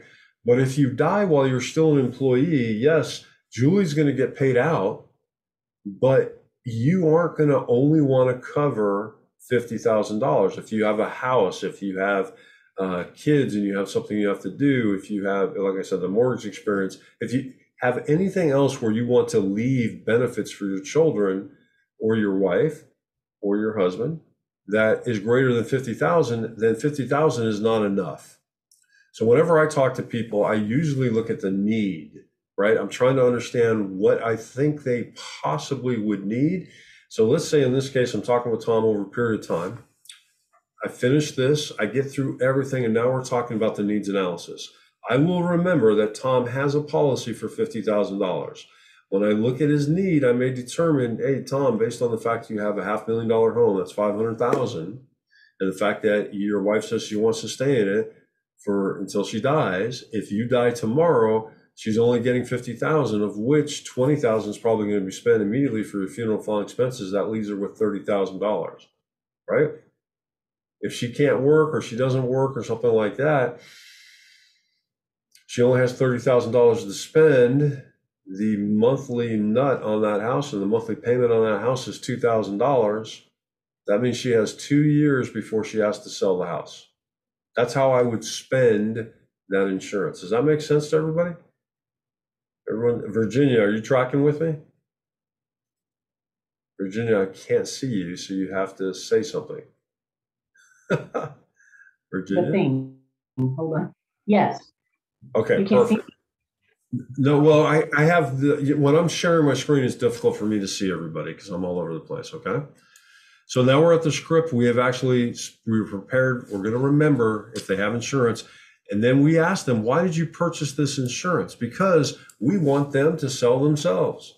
But if you die while you're still an employee, yes, Julie's going to get paid out, but you aren't going to only want to cover $50,000. If you have a house, if you have uh, kids and you have something you have to do, if you have, like I said, the mortgage experience, if you have anything else where you want to leave benefits for your children or your wife or your husband that is greater than 50,000, then 50,000 is not enough. So whenever I talk to people, I usually look at the need, right? I'm trying to understand what I think they possibly would need. So let's say in this case, I'm talking with Tom over a period of time. I finish this, I get through everything, and now we're talking about the needs analysis. I will remember that Tom has a policy for $50,000. When I look at his need, I may determine, hey, Tom, based on the fact you have a half million dollar home, that's 500,000, and the fact that your wife says she wants to stay in it for until she dies, if you die tomorrow, she's only getting 50,000 of which 20,000 is probably going to be spent immediately for your funeral fund expenses. That leaves her with $30,000, right? If she can't work or she doesn't work or something like that, she only has $30,000 to spend. The monthly nut on that house and the monthly payment on that house is $2,000. That means she has two years before she has to sell the house. That's how I would spend that insurance. Does that make sense to everybody? Everyone, Virginia, are you tracking with me? Virginia, I can't see you, so you have to say something. [laughs] Virginia? The thing, hold on. Yes, Okay, You can't see- perfect. No, well, I, I have the, when I'm sharing my screen, it's difficult for me to see everybody because I'm all over the place, okay? So now we're at the script. We have actually, we were prepared. We're going to remember if they have insurance. And then we ask them, why did you purchase this insurance? Because we want them to sell themselves.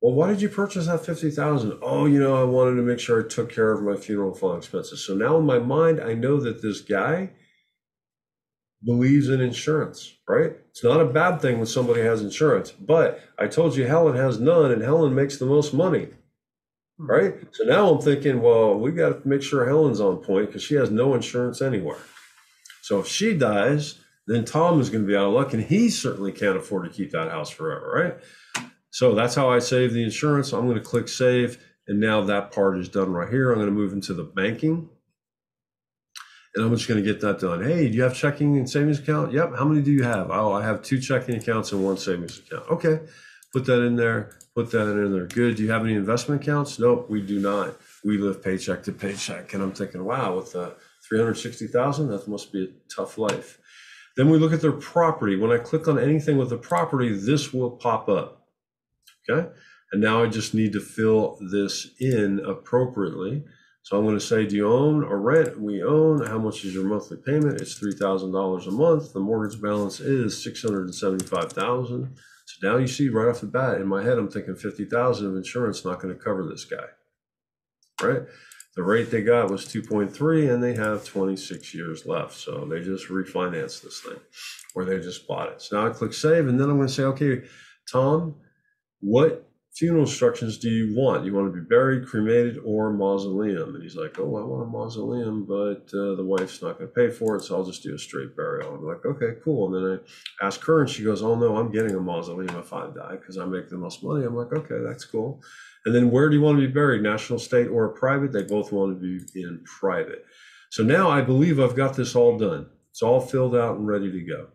Well, why did you purchase that 50,000? Oh, you know, I wanted to make sure I took care of my funeral fund expenses. So now in my mind, I know that this guy believes in insurance, right? It's not a bad thing when somebody has insurance, but I told you Helen has none and Helen makes the most money, hmm. right? So now I'm thinking, well, we got to make sure Helen's on point because she has no insurance anywhere. So if she dies, then Tom is going to be out of luck and he certainly can't afford to keep that house forever, right? So that's how I save the insurance. I'm going to click save. And now that part is done right here. I'm going to move into the banking. And I'm just going to get that done. Hey, do you have checking and savings account? Yep. How many do you have? Oh, I have two checking accounts and one savings account. Okay. Put that in there. Put that in there. Good. Do you have any investment accounts? Nope, we do not. We live paycheck to paycheck. And I'm thinking, wow, with uh, 360,000, that must be a tough life. Then we look at their property. When I click on anything with the property, this will pop up. Okay. And now I just need to fill this in appropriately. So I'm going to say, do you own or rent? We own. How much is your monthly payment? It's $3,000 a month. The mortgage balance is 675,000. So now you see right off the bat in my head, I'm thinking 50,000 of insurance not going to cover this guy. Right? The rate they got was 2.3 and they have 26 years left. So they just refinanced this thing or they just bought it. So now I click save and then I'm going to say, okay, Tom, what funeral instructions do you want? You want to be buried, cremated, or mausoleum? And he's like, oh, I want a mausoleum, but uh, the wife's not going to pay for it, so I'll just do a straight burial. I'm like, okay, cool. And then I ask her, and she goes, oh no, I'm getting a mausoleum if I die because I make the most money. I'm like, okay, that's cool. And then where do you want to be buried, national, state, or private? They both want to be in private. So now I believe I've got this all done. It's all filled out and ready to go.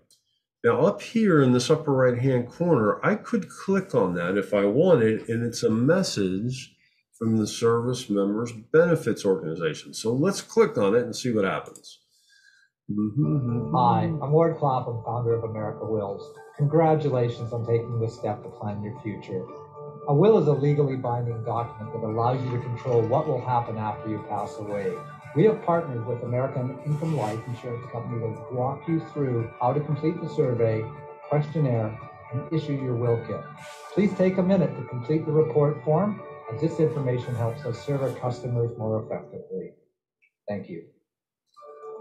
Now up here in this upper right hand corner, I could click on that if I wanted, and it's a message from the Service Members Benefits Organization. So let's click on it and see what happens. Mm-hmm. Hi, I'm Ward Clapham, founder of America Wills. Congratulations on taking this step to plan your future. A will is a legally binding document that allows you to control what will happen after you pass away. We have partnered with American Income Life Insurance Company to walk you through how to complete the survey, questionnaire, and issue your will kit. Please take a minute to complete the report form, as this information helps us serve our customers more effectively. Thank you.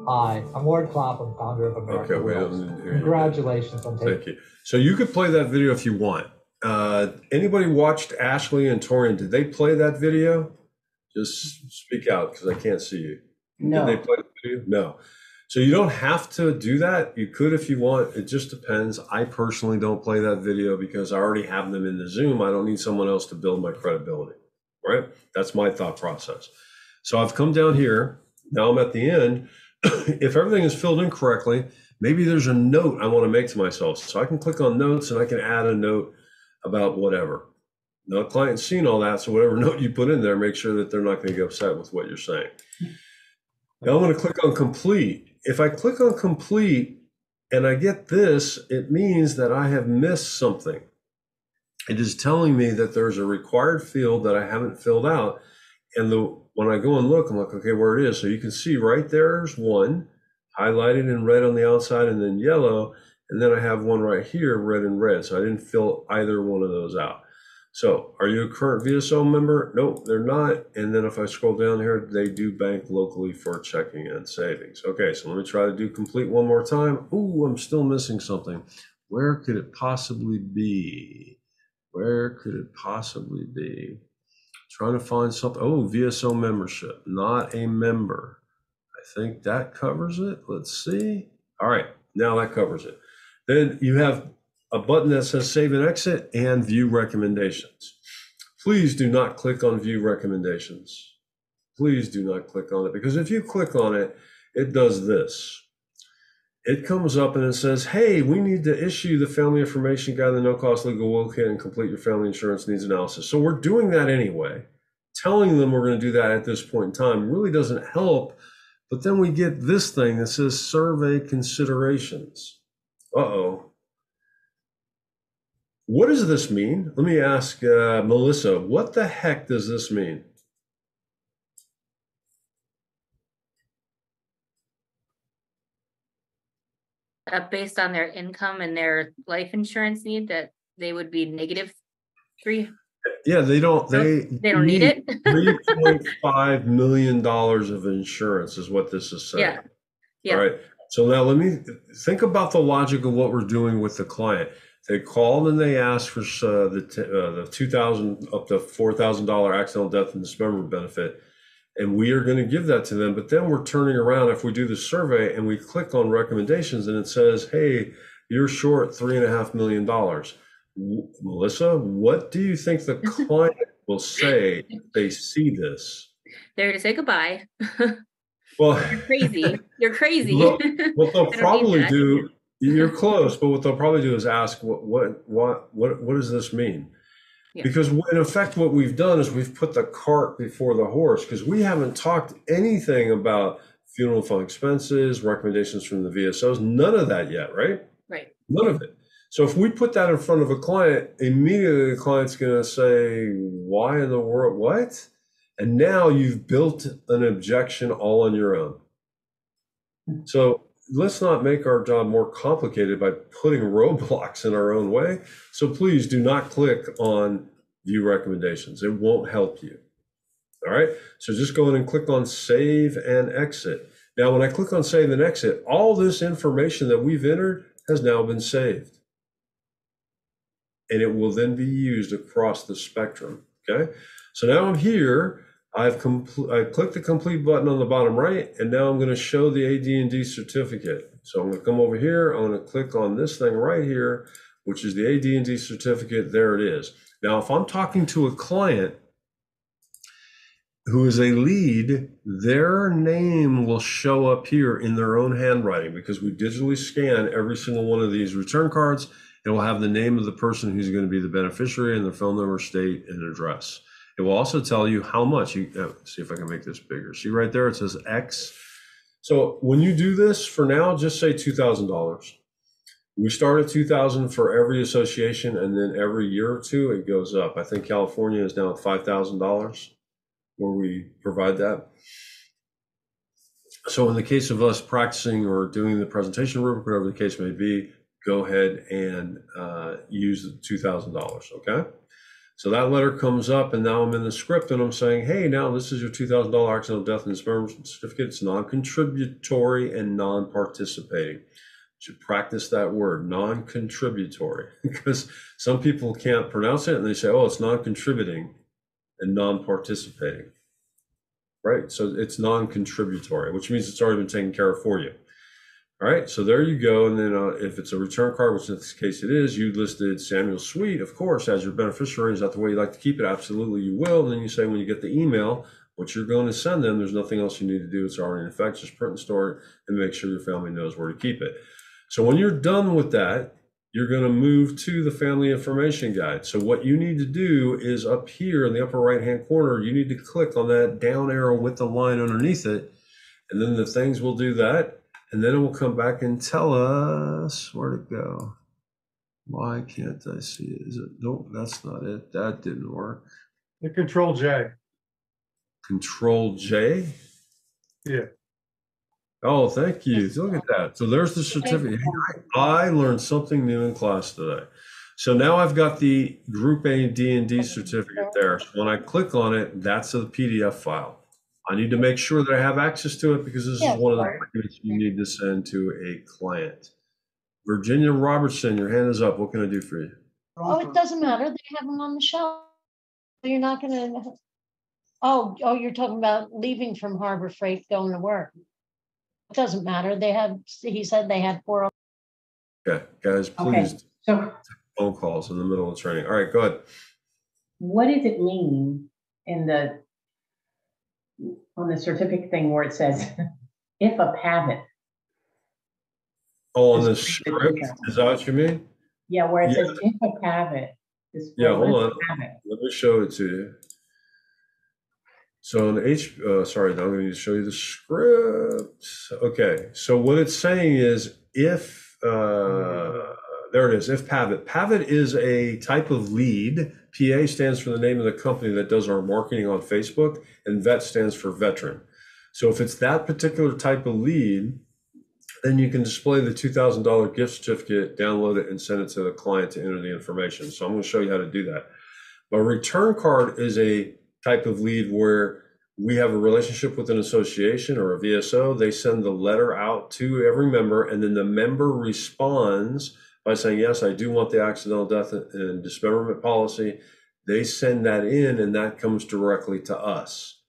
Hi, I'm Ward Clapham, founder of America Okay, wait, Wills. I'm gonna hear you. Congratulations on taking Thank you. So you could play that video if you want. Uh, anybody watched Ashley and Torian? Did they play that video? Just speak out because I can't see you. No. Did they play the video? No. So you don't have to do that. You could if you want. It just depends. I personally don't play that video because I already have them in the Zoom. I don't need someone else to build my credibility. Right? That's my thought process. So I've come down here. Now I'm at the end. [clears throat] if everything is filled in correctly, maybe there's a note I want to make to myself. So I can click on notes and I can add a note about whatever. Now, the client's seen all that, so whatever [laughs] note you put in there, make sure that they're not going to get upset with what you're saying. Hmm. Now I'm going to click on complete. If I click on complete and I get this, it means that I have missed something. It is telling me that there's a required field that I haven't filled out. And the when I go and look, I'm like, okay, where it is. So you can see right there's one highlighted in red on the outside and then yellow. And then I have one right here, red and red. So I didn't fill either one of those out. So are you a current VSO member? Nope, they're not. And then if I scroll down here, they do bank locally for checking and savings. Okay, so let me try to do complete one more time. Ooh, I'm still missing something. Where could it possibly be? Where could it possibly be? Trying to find something. Oh, VSO membership, not a member. I think that covers it. Let's see. All right, now that covers it. Then you have a button that says save and exit and view recommendations. Please do not click on view recommendations. Please do not click on it because if you click on it, it does this. It comes up and it says, hey, we need to issue the family information guide, the no cost legal will kit, and complete your family insurance needs analysis. So we're doing that anyway. Telling them we're going to do that at this point in time really doesn't help. But then we get this thing that says survey considerations. Uh oh. What does this mean? Let me ask uh, Melissa, what the heck does this mean? Uh, based on their income and their life insurance need, that they would be negative three. Yeah, they don't. They They don't need it? Three [laughs] point five million dollars of insurance is what this is saying. Yeah. Yeah. All right. So now let me think about the logic of what we're doing with the client. They called and they asked for uh, the t- uh, the two thousand up to four thousand dollar accidental death and dismemberment benefit, and we are going to give that to them. But then we're turning around if we do the survey and we click on recommendations and it says, "Hey, you're short three and a half million dollars." W- Melissa, what do you think the [laughs] client will say if they see this? They're going to say goodbye. [laughs] Well, you're Crazy. You're [laughs] crazy. Well, what they'll I don't need probably do, you're close, but what they'll probably do is ask, what, what, what, what, what does this mean? Yeah. Because in effect, what we've done is we've put the cart before the horse because we haven't talked anything about funeral fund expenses, recommendations from the VSOs, none of that yet, right? Right. None of it. So if we put that in front of a client, immediately the client's going to say, "Why in the world? What?" And now you've built an objection all on your own. So let's not make our job more complicated by putting roadblocks in our own way. So please do not click on view recommendations. It won't help you. All right. So just go in and click on save and exit. Now, when I click on save and exit, all this information that we've entered has now been saved. And it will then be used across the spectrum. Okay. So now I'm here. I've compl- I clicked the complete button on the bottom right, and now I'm going to show the AD&D certificate. So I'm going to come over here. I'm going to click on this thing right here, which is the AD&D certificate. There it is. Now, if I'm talking to a client who is a lead, their name will show up here in their own handwriting because we digitally scan every single one of these return cards. It will have the name of the person who's going to be the beneficiary and their phone number, state, and address. It will also tell you how much. You uh, see if I can make this bigger. See right there, it says X. So when you do this, for now, just say two thousand dollars. We start at two thousand for every association, and then every year or two it goes up. I think California is now at five thousand dollars, where we provide that. So in the case of us practicing or doing the presentation rubric, whatever the case may be, go ahead and uh, use the two thousand dollars. Okay. So that letter comes up, and now I'm in the script, and I'm saying, "Hey, now this is your two thousand dollar accidental death and dismemberment certificate. It's non-contributory and non-participating." You should practice that word, non-contributory, [laughs] because some people can't pronounce it, and they say, "Oh, it's non-contributing and non-participating." Right? So it's non-contributory, which means it's already been taken care of for you. All right, so there you go. And then uh, if it's a return card, which in this case it is, you listed Samuel Sweet, of course, as your beneficiary. Is that the way you like to keep it? Absolutely, you will. And then you say when you get the email, what you're going to send them, there's nothing else you need to do. It's already in effect. Just print and store it and make sure your family knows where to keep it. So when you're done with that, you're going to move to the family information guide. So what you need to do is up here in the upper right hand corner, you need to click on that down arrow with the line underneath it. And then the things will do that. And then it will come back and tell us where to go. Why can't I see it? Is it? Nope, that's not it. That didn't work. The control J. Control J. Yeah. Oh, thank you. Look at that. So there's the certificate. I I learned something new in class today. So now I've got the Group A D and D certificate there. So when I click on it, that's a PDF file. I need to make sure that I have access to it because this Yeah, is one of the sure. documents you need to send to a client. Virginia Robertson, your hand is up. What can I do for you? Oh, it doesn't matter. They have them on the shelf. You're not gonna. Oh, oh, you're talking about leaving from Harbor Freight, going to work. It doesn't matter. They have. he said they had four. Okay, guys, Okay, please so phone calls in the middle of training. All right, go ahead. what does it mean in the, on the certificate thing where it says, [laughs] if a PAVIT? Oh, on the script, is that what you mean? Yeah, where it Yeah. says if a PAVIT. is- Yeah, hold on. Let me show it to you. So in H, uh, sorry, now I'm going to show you the script. Okay, so what it's saying is if, uh, there it is, if PAVIT. PAVIT is a type of lead. PA stands for the name of the company that does our marketing on Facebook, and VET stands for veteran. So if it's that particular type of lead, then you can display the $2,000 gift certificate, download it, and send it to the client to enter the information. So I'm going to show you how to do that. A return card is a type of lead where we have a relationship with an association or a VSO. They send the letter out to every member, and then the member responds by saying, Yes, I do want the accidental death and dismemberment policy. They send that in, and that comes directly to us.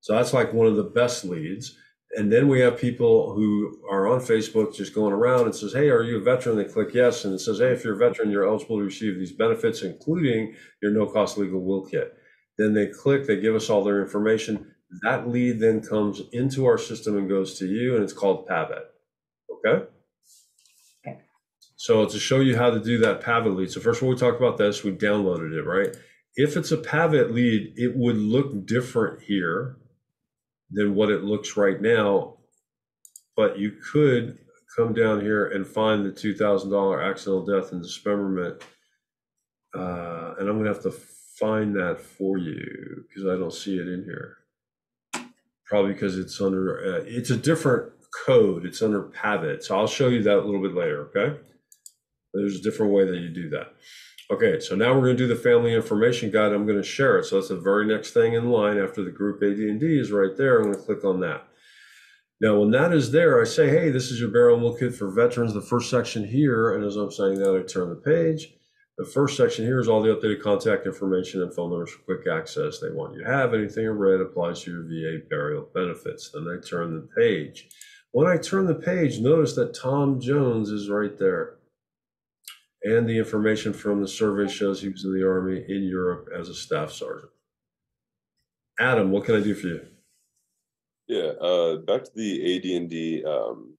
So that's like one of the best leads. And then we have people who are on Facebook just going around and says, Hey, are you a veteran? They click yes. And it says, Hey, if you're a veteran, you're eligible to receive these benefits, including your no cost legal will kit. Then they click, they give us all their information. That lead then comes into our system and goes to you, and it's called Pavet. Okay? So to show you how to do that Pavet lead. So first of all, we talked about this, we downloaded it, right? If it's a Pavet lead, it would look different here than what it looks right now. But you could come down here and find the two thousand dollar accidental death and dismemberment. Uh, and I'm gonna have to find that for you because I don't see it in here. Probably because it's under, uh, it's a different code. It's under Pavet. So I'll show you that a little bit later, okay? There's a different way that you do that. Okay, so now we're going to do the family information guide. I'm going to share it. So that's the very next thing in line after the group AD&D is right there. I'm going to click on that. Now, when that is there, I say, hey, this is your burial and will kit for veterans, the first section here. And as I'm saying that, I turn the page. The first section here is all the updated contact information and phone numbers for quick access. They want you to have anything in red applies to your VA burial benefits. Then I turn the page. When I turn the page, notice that Tom Jones is right there. And the information from the survey shows he was in the Army in Europe as a staff sergeant. Adam, what can I do for you? Yeah, uh, back to the AD&D um,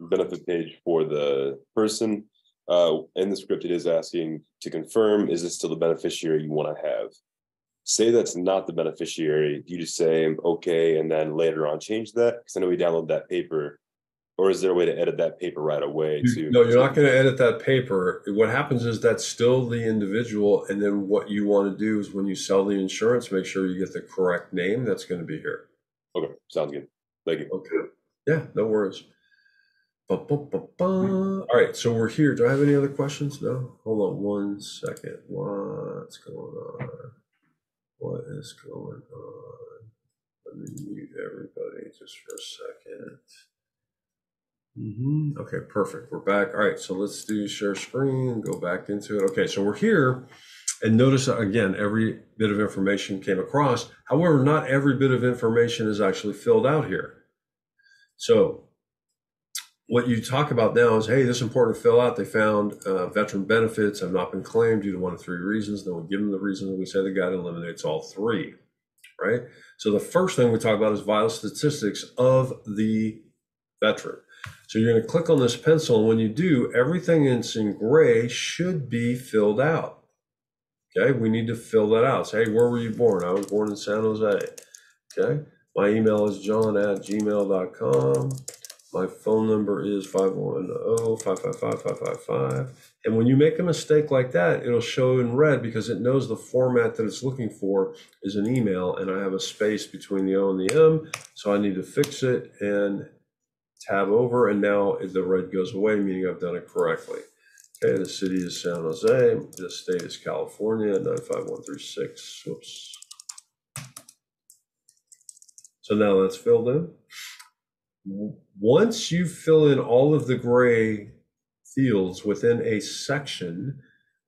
benefit page for the person. Uh, in the script, it is asking to confirm, is this still the beneficiary you want to have? Say that's not the beneficiary. You just say, okay, and then later on change that? Because I know we download that paper. Or is there a way to edit that paper right away too? No, you're not going to edit that paper. What happens is that's still the individual. And then what you want to do is when you sell the insurance, make sure you get the correct name that's going to be here. Okay, sounds good. Thank you. Okay. Yeah, no worries. Ba, ba, ba, ba. All right, so we're here. Do I have any other questions? No. Hold on one second. What's going on? What is going on? Let me mute everybody just for a second. Mhm. Okay, perfect. We're back. All right, so let's do share screen, go back into it. Okay, so we're here. And notice again, every bit of information came across. However, not every bit of information is actually filled out here. So what you talk about now is, hey, this is important to fill out. They found uh, veteran benefits have not been claimed due to one of three reasons. Then we give them the reason, and we say the guide eliminates all three, right? So the first thing we talk about is vital statistics of the veteran. So you're going to click on this pencil, and when you do, everything that's in gray should be filled out. Okay, we need to fill that out. Say, hey, where were you born? I was born in San Jose. Okay, my email is john at gmail.com. My phone number is 510-555-5555. And when you make a mistake like that, it'll show in red because it knows the format that it's looking for is an email, and I have a space between the O and the M, so I need to fix it and tab over, and now the red goes away, meaning I've done it correctly. Okay, the city is San Jose, the state is California, 95136, whoops. So now that's filled in. Once you fill in all of the gray fields within a section,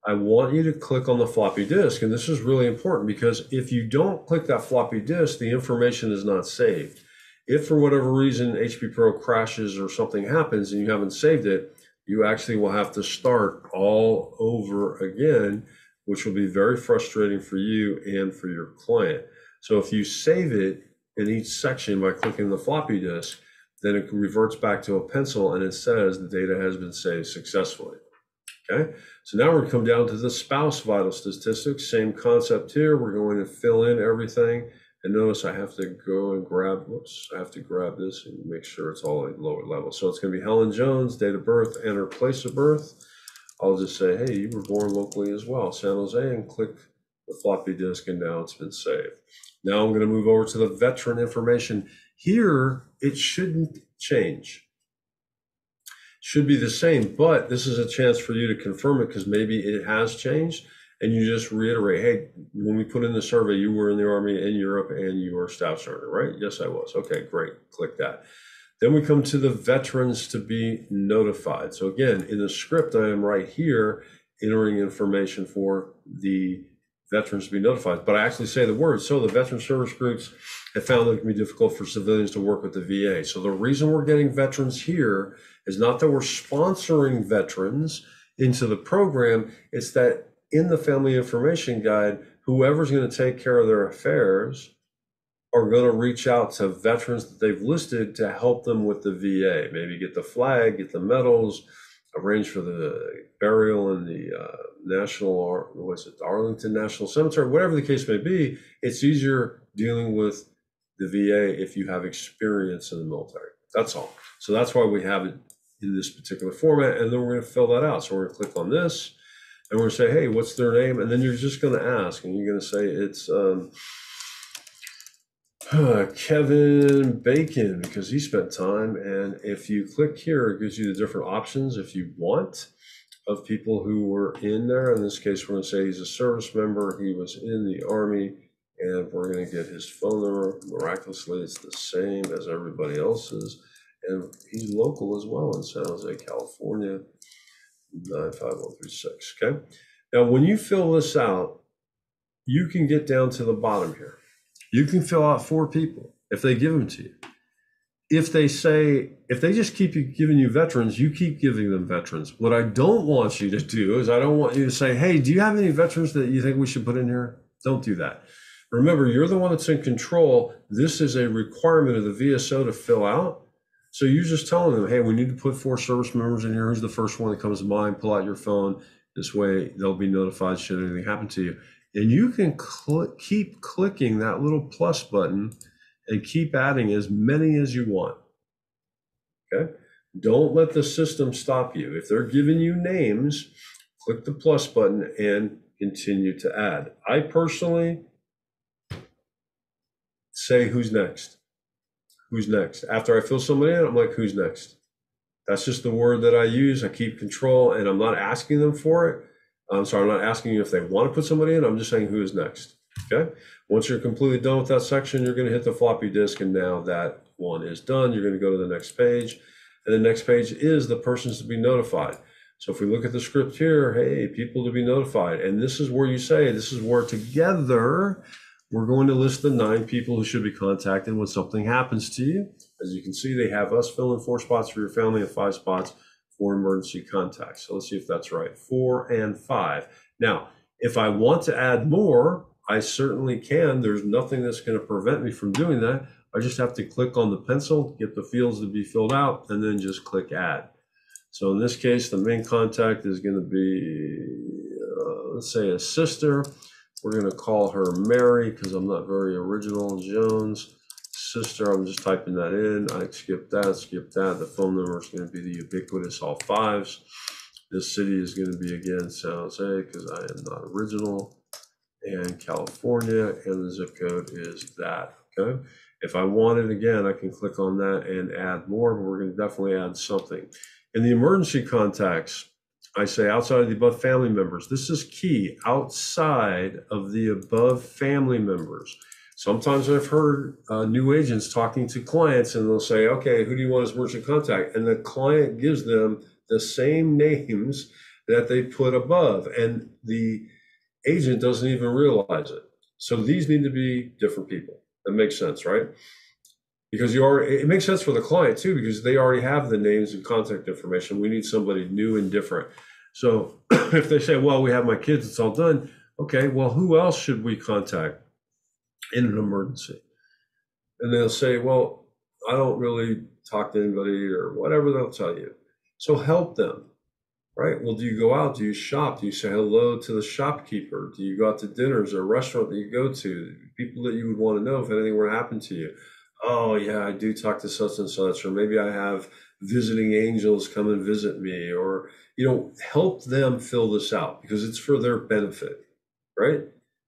I want you to click on the floppy disk. And this is really important because if you don't click that floppy disk, the information is not saved. If for whatever reason HP Pro crashes or something happens and you haven't saved it, you actually will have to start all over again, which will be very frustrating for you and for your client. So if you save it in each section by clicking the floppy disk, then it reverts back to a pencil and it says the data has been saved successfully. Okay, so now we're going to come down to the spouse vital statistics. Same concept here. We're going to fill in everything. And notice I have to go and grab, whoops, I have to grab this and make sure it's all at lower level. So it's going to be Helen Jones, date of birth, and her place of birth. I'll just say, hey, you were born locally as well, San Jose, and click the floppy disk, and now it's been saved. Now I'm going to move over to the veteran information. Here, it shouldn't change. Should be the same, but this is a chance for you to confirm it because maybe it has changed and you just reiterate, hey, when we put in the survey, you were in the Army in Europe and you were staff sergeant, right? Yes, I was. Okay, great. Click that. Then we come to the veterans to be notified. So again, in the script, I am right here entering information for the veterans to be notified, but I actually say the word. So the veteran service groups have found that it can be difficult for civilians to work with the VA. So the reason we're getting veterans here is not that we're sponsoring veterans into the program, it's that in the family information guide, whoever's going to take care of their affairs are going to reach out to veterans that they've listed to help them with the VA. Maybe get the flag, get the medals, arrange for the burial in the uh, national or was it Arlington National Cemetery, whatever the case may be. It's easier dealing with the VA if you have experience in the military. That's all. So that's why we have it in this particular format, and then we're going to fill that out. So we're going to click on this, and we're to say, "Hey, what's their name?" And then you're just to ask, and you're to say it's. Um, Kevin Bacon because he spent time. And if you click here, it gives you the different options if you want of people who were in there. In this case, we're to say he's a service member, he was in the Army, and we're going to get his phone number. Miraculously, it's the same as everybody else's. And he's local as well in San Jose, California, 95136. Okay. Now, when you fill this out, you can get down to the bottom here you can fill out four people if they give them to you. If they say, if they just keep giving you veterans, you keep giving them veterans. What I don't want you to do is I don't want you to say, hey, do you have any veterans that you think we should put in here? Don't do that. Remember, you're the one that's in control. This is a requirement of the VSO to fill out. So you're just telling them, hey, we need to put four service members in here. Who's the first one that comes to mind? Pull out your phone. This way they'll be notified should anything happen to you. And you can cl- keep clicking that little plus button and keep adding as many as you want. Okay. Don't let the system stop you. If they're giving you names, click the plus button and continue to add. I personally say who's next. Who's next? After I fill somebody in, I'm like, who's next? That's just the word that I use. I keep control and I'm not asking them for it. I'm sorry, I'm not asking you if they want to put somebody in. I'm just saying who is next. Okay. Once you're completely done with that section, you're going to hit the floppy disk, and now that one is done. You're going to go to the next page, and the next page is the persons to be notified. So if we look at the script here, hey, people to be notified, and this is where you say this is where together we're going to list the nine people who should be contacted when something happens to you. As you can see, they have us fill in four spots for your family and five spots for emergency contacts. So let's see if that's right. Four and five. Now, if I want to add more, I certainly can. There's nothing that's going to prevent me from doing that. I just have to click on the pencil, get the fields to be filled out, and then just click add. So in this case, the main contact is going to be, uh, let's say, a sister. We're going to call her Mary because I'm not very original. Jones sister. I'm just typing that in. I skip that, skip that. The phone number is going to be the ubiquitous all fives. This city is going to be again San Jose because I am not original. And California, and the zip code is that. Okay. If I want it again, I can click on that and add more, but we're going to definitely add something. In the emergency contacts, I say outside of the above family members. This is key outside of the above family members. Sometimes I've heard uh, new agents talking to clients and they'll say, okay, who do you want as merchant contact? And the client gives them the same names that they put above. And the agent doesn't even realize it. So these need to be different people. That makes sense, right? Because you are, it makes sense for the client too, because they already have the names and contact information. We need somebody new and different. So [clears throat] if they say, well, we have my kids, it's all done. Okay, well, who else should we contact? in an emergency. And they'll say, Well, I don't really talk to anybody or whatever they'll tell you. So help them, right? Well, do you go out? Do you shop? Do you say hello to the shopkeeper? Do you go out to dinners or restaurant that you go to? People that you would want to know if anything were to happen to you. Oh, yeah, I do talk to such and such, or maybe I have visiting angels come and visit me, or, you know, help them fill this out because it's for their benefit, right?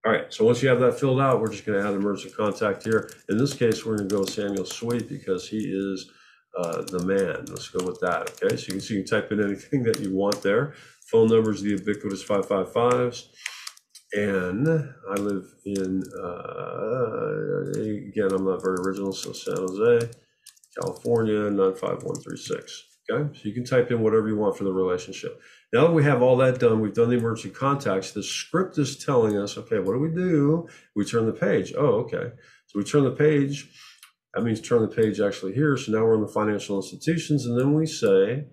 All right, so once you have that filled out, we're just going to add emergency contact here. In this case, we're going to go with Samuel Sweet because he is uh, the man. Let's go with that. Okay, so you can see you can type in anything that you want there. Phone number is the ubiquitous 555s. And I live in, uh, again, I'm not very original, so San Jose, California, 95136. Okay, so you can type in whatever you want for the relationship. Now that we have all that done, we've done the emergency contacts. The script is telling us, okay, what do we do? We turn the page. Oh, okay. So we turn the page. That means turn the page actually here. So now we're in the financial institutions, and then we say,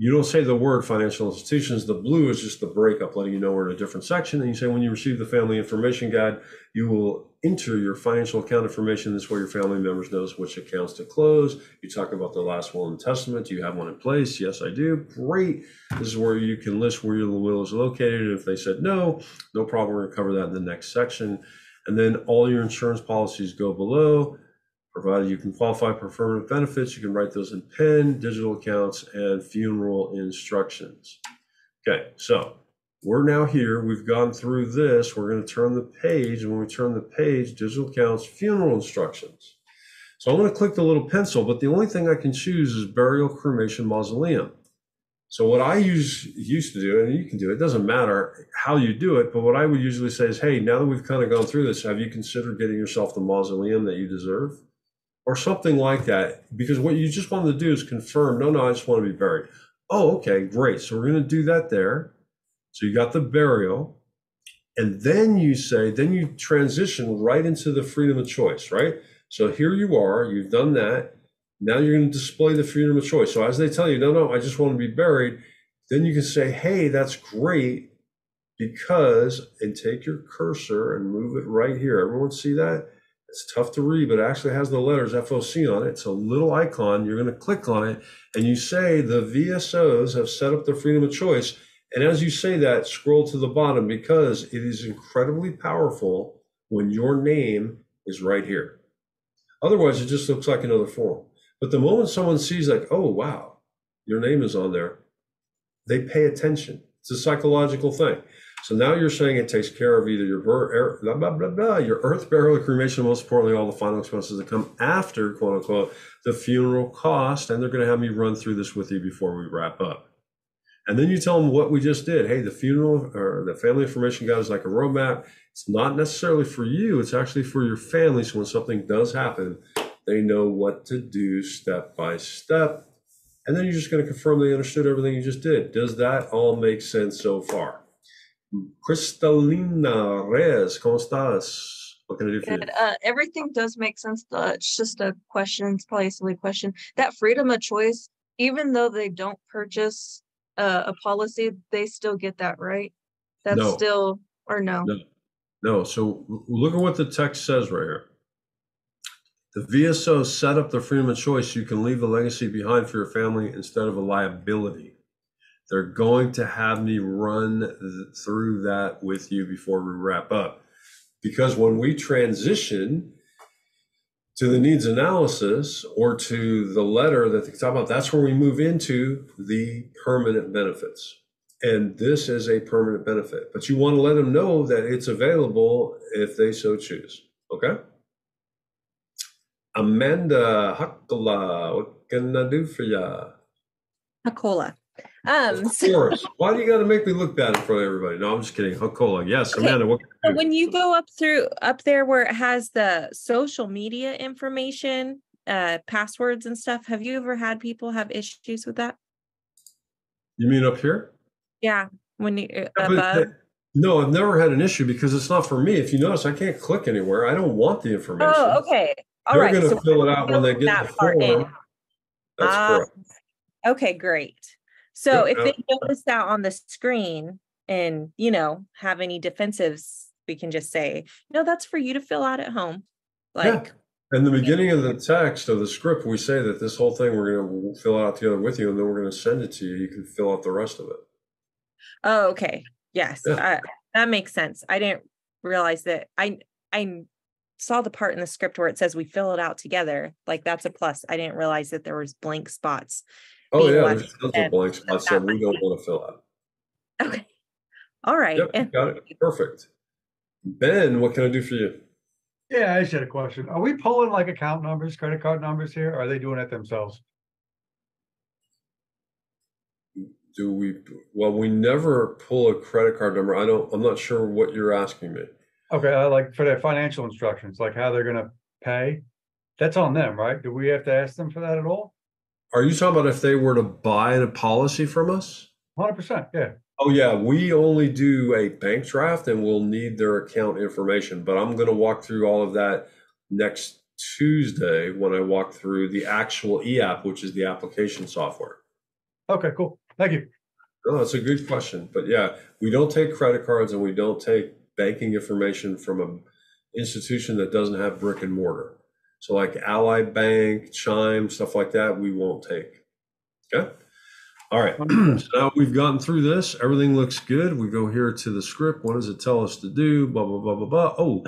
you don't say the word financial institutions. The blue is just the breakup, letting you know we're in a different section. And you say when you receive the family information guide, you will enter your financial account information. This way your family members knows which accounts to close. You talk about the last will and testament. Do you have one in place? Yes, I do. Great. This is where you can list where your will is located. If they said no, no problem. We're going to cover that in the next section. And then all your insurance policies go below. Provided you can qualify for affirmative benefits, you can write those in pen, digital accounts, and funeral instructions. Okay, so we're now here. We've gone through this. We're going to turn the page. And when we turn the page, digital accounts, funeral instructions. So I'm going to click the little pencil, but the only thing I can choose is burial, cremation, mausoleum. So what I use, used to do, and you can do it, doesn't matter how you do it, but what I would usually say is, hey, now that we've kind of gone through this, have you considered getting yourself the mausoleum that you deserve? Or something like that. Because what you just want to do is confirm, no, no, I just want to be buried. Oh, okay, great. So we're going to do that there. So you got the burial. And then you say, then you transition right into the freedom of choice, right? So here you are, you've done that. Now you're going to display the freedom of choice. So as they tell you, no, no, I just want to be buried, then you can say, hey, that's great because, and take your cursor and move it right here. Everyone see that? It's tough to read, but it actually has the letters FOC on it. It's a little icon. You're going to click on it and you say the VSOs have set up the freedom of choice. And as you say that, scroll to the bottom because it is incredibly powerful when your name is right here. Otherwise, it just looks like another form. But the moment someone sees, like, oh, wow, your name is on there, they pay attention. It's a psychological thing. So now you're saying it takes care of either your blah, blah, blah, blah, your earth burial, cremation, most importantly, all the final expenses that come after, quote unquote, the funeral cost. And they're going to have me run through this with you before we wrap up. And then you tell them what we just did. Hey, the funeral or the family information guide is like a roadmap. It's not necessarily for you, it's actually for your family. So when something does happen, they know what to do step by step. And then you're just going to confirm they understood everything you just did. Does that all make sense so far? Cristalina Reyes, ¿cómo estás? What can I do for Good. you? Uh, everything does make sense. Uh, it's just a question. It's probably a silly question. That freedom of choice, even though they don't purchase uh, a policy, they still get that, right? That's No. still, or no? No, no. So look at what the text says right here. The VSO set up the freedom of choice. You can leave a legacy behind for your family instead of a liability. They're going to have me run th- through that with you before we wrap up. Because when we transition to the needs analysis or to the letter that they talk about, that's where we move into the permanent benefits. And this is a permanent benefit, but you want to let them know that it's available if they so choose. Okay? Amanda Hakala, what can I do for ya? Hakola. Um, Of [laughs] so, course. Why do you got to make me look bad in front of everybody? No, I'm just kidding. Hakola. Yes, Okay. Amanda, what can I so when you go up through up there where it has the social media information, uh, passwords and stuff, have you ever had people have issues with that? You mean up here? Yeah, when you uh, But- above. No, I've never had an issue because it's not for me. If you notice, I can't click anywhere. I don't want the information. Oh, okay. All They're right. going to so fill it out when they get the form. That's correct. Okay, great. So Yep, if yep. they notice that on the screen and, you know, have any defensives, we can just say, no, that's for you to fill out at home. Yeah. Like, In the beginning of the text of the script, we say that this whole thing we're going to fill out together with you, and then we're going to send it to you. You can fill out the rest of it. oh, okay. Yes, Yeah. uh, that makes sense. I didn't realize that. I, I saw the part in the script where it says we fill it out together. Like that's a plus. I didn't realize that there was blank spots. Oh yeah, there's tons of blank spots that we don't want to fill out. Okay. All right. Yep, And got it. Perfect. Ben, what can I do for you? Yeah, I just had a question. Are we pulling like account numbers, credit card numbers here? Or are they doing it themselves? Do we? Well, we never pull a credit card number. I don't. I'm not sure what you're asking me. Okay, uh, like for their financial instructions, like how they're gonna pay? That's on them, right? Do we have to ask them for that at all? Are you talking about if they were to buy a policy from us? Hundred percent, yeah. Oh, yeah, we only do a bank draft and we'll need their account information, but I'm gonna walk through all of that next Tuesday when I walk through the actual e-app, which is the application software. Okay, cool. Thank you. No, that's a good question, but yeah, we don't take credit cards and we don't take banking information from an institution that doesn't have brick and mortar. So like Ally Bank, Chime, stuff like that, we won't take. Okay? All right, [clears throat] so now we've gotten through this, everything looks good. We go here to the script. What does it tell us to do? Blah, blah, blah, blah, blah. Oh,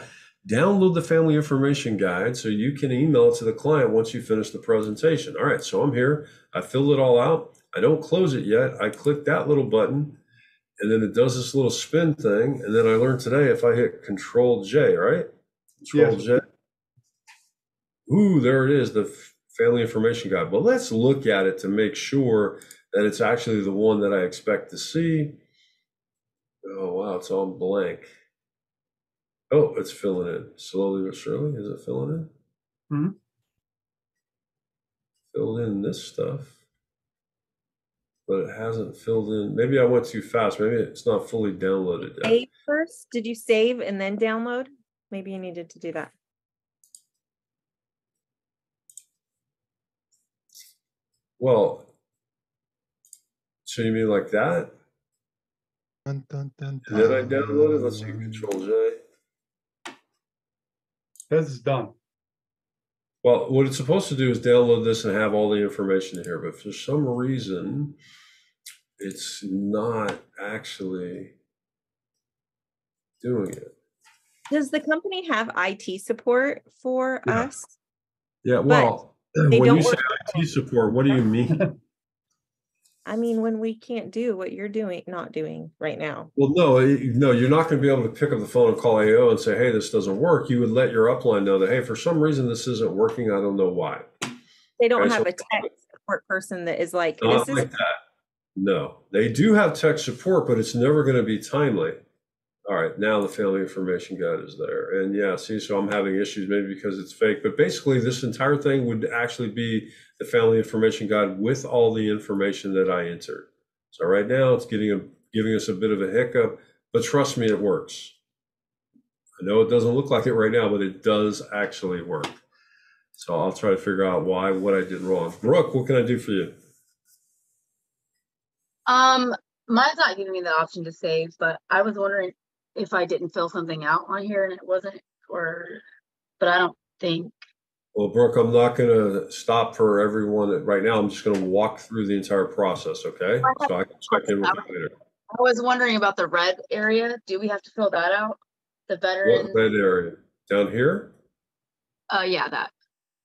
download the family information guide so you can email it to the client once you finish the presentation. All right, so I'm here. I filled it all out. I don't close it yet. I click that little button and then it does this little spin thing. And then I learned today if I hit Control J, right? Control Yes. J. Ooh, there it is, the family information guide. But let's look at it to make sure that it's actually the one that I expect to see. Oh, wow, it's all blank. Oh, it's filling in slowly but surely. Is it filling in? Mm-hmm. Filled in this stuff but it hasn't filled in. Maybe I went too fast. Maybe it's not fully downloaded yet. Save first? Did you save and then download? Maybe you needed to do that. Well, so you mean like that? Dun, dun, dun, And then I download it. Let's see, Control J. This is done. Well, what it's supposed to do is download this and have all the information here, but for some reason, it's not actually doing it. Does the company have IT support for Yeah. us? Yeah, But well, Uh, they when don't you say work- IT support, what do you mean? [laughs] I mean, when we can't do what you're doing, not doing right now. Well, no, no, you're not going to be able to pick up the phone and call AO and say, "Hey, this doesn't work." You would let your upline know that, "Hey, for some reason this isn't working. I don't know why." They don't Okay, have so- a tech support person that is like, Not this is like that. No, they do have tech support, but it's never going to be timely. All right, now the family information guide is there, and yeah, see, so I'm having issues maybe because it's fake, but basically this entire thing would actually be the family information guide with all the information that I entered. So right now it's getting a giving us a bit of a hiccup, but trust me, it works. I know it doesn't look like it right now, but it does actually work. So I'll try to figure out why, what I did wrong. Brooke, what can I do for you? Um, mine's not giving me the option to save, but I was wondering if I didn't fill something out on here and it wasn't, or, but I don't think, Well, Brooke, I'm not going to stop for everyone right now. I'm just going to walk through the entire process, okay? So I can check in with you later. I was wondering about the red area. Do we have to fill that out? The What veteran, red area? Down here? uh, yeah, that.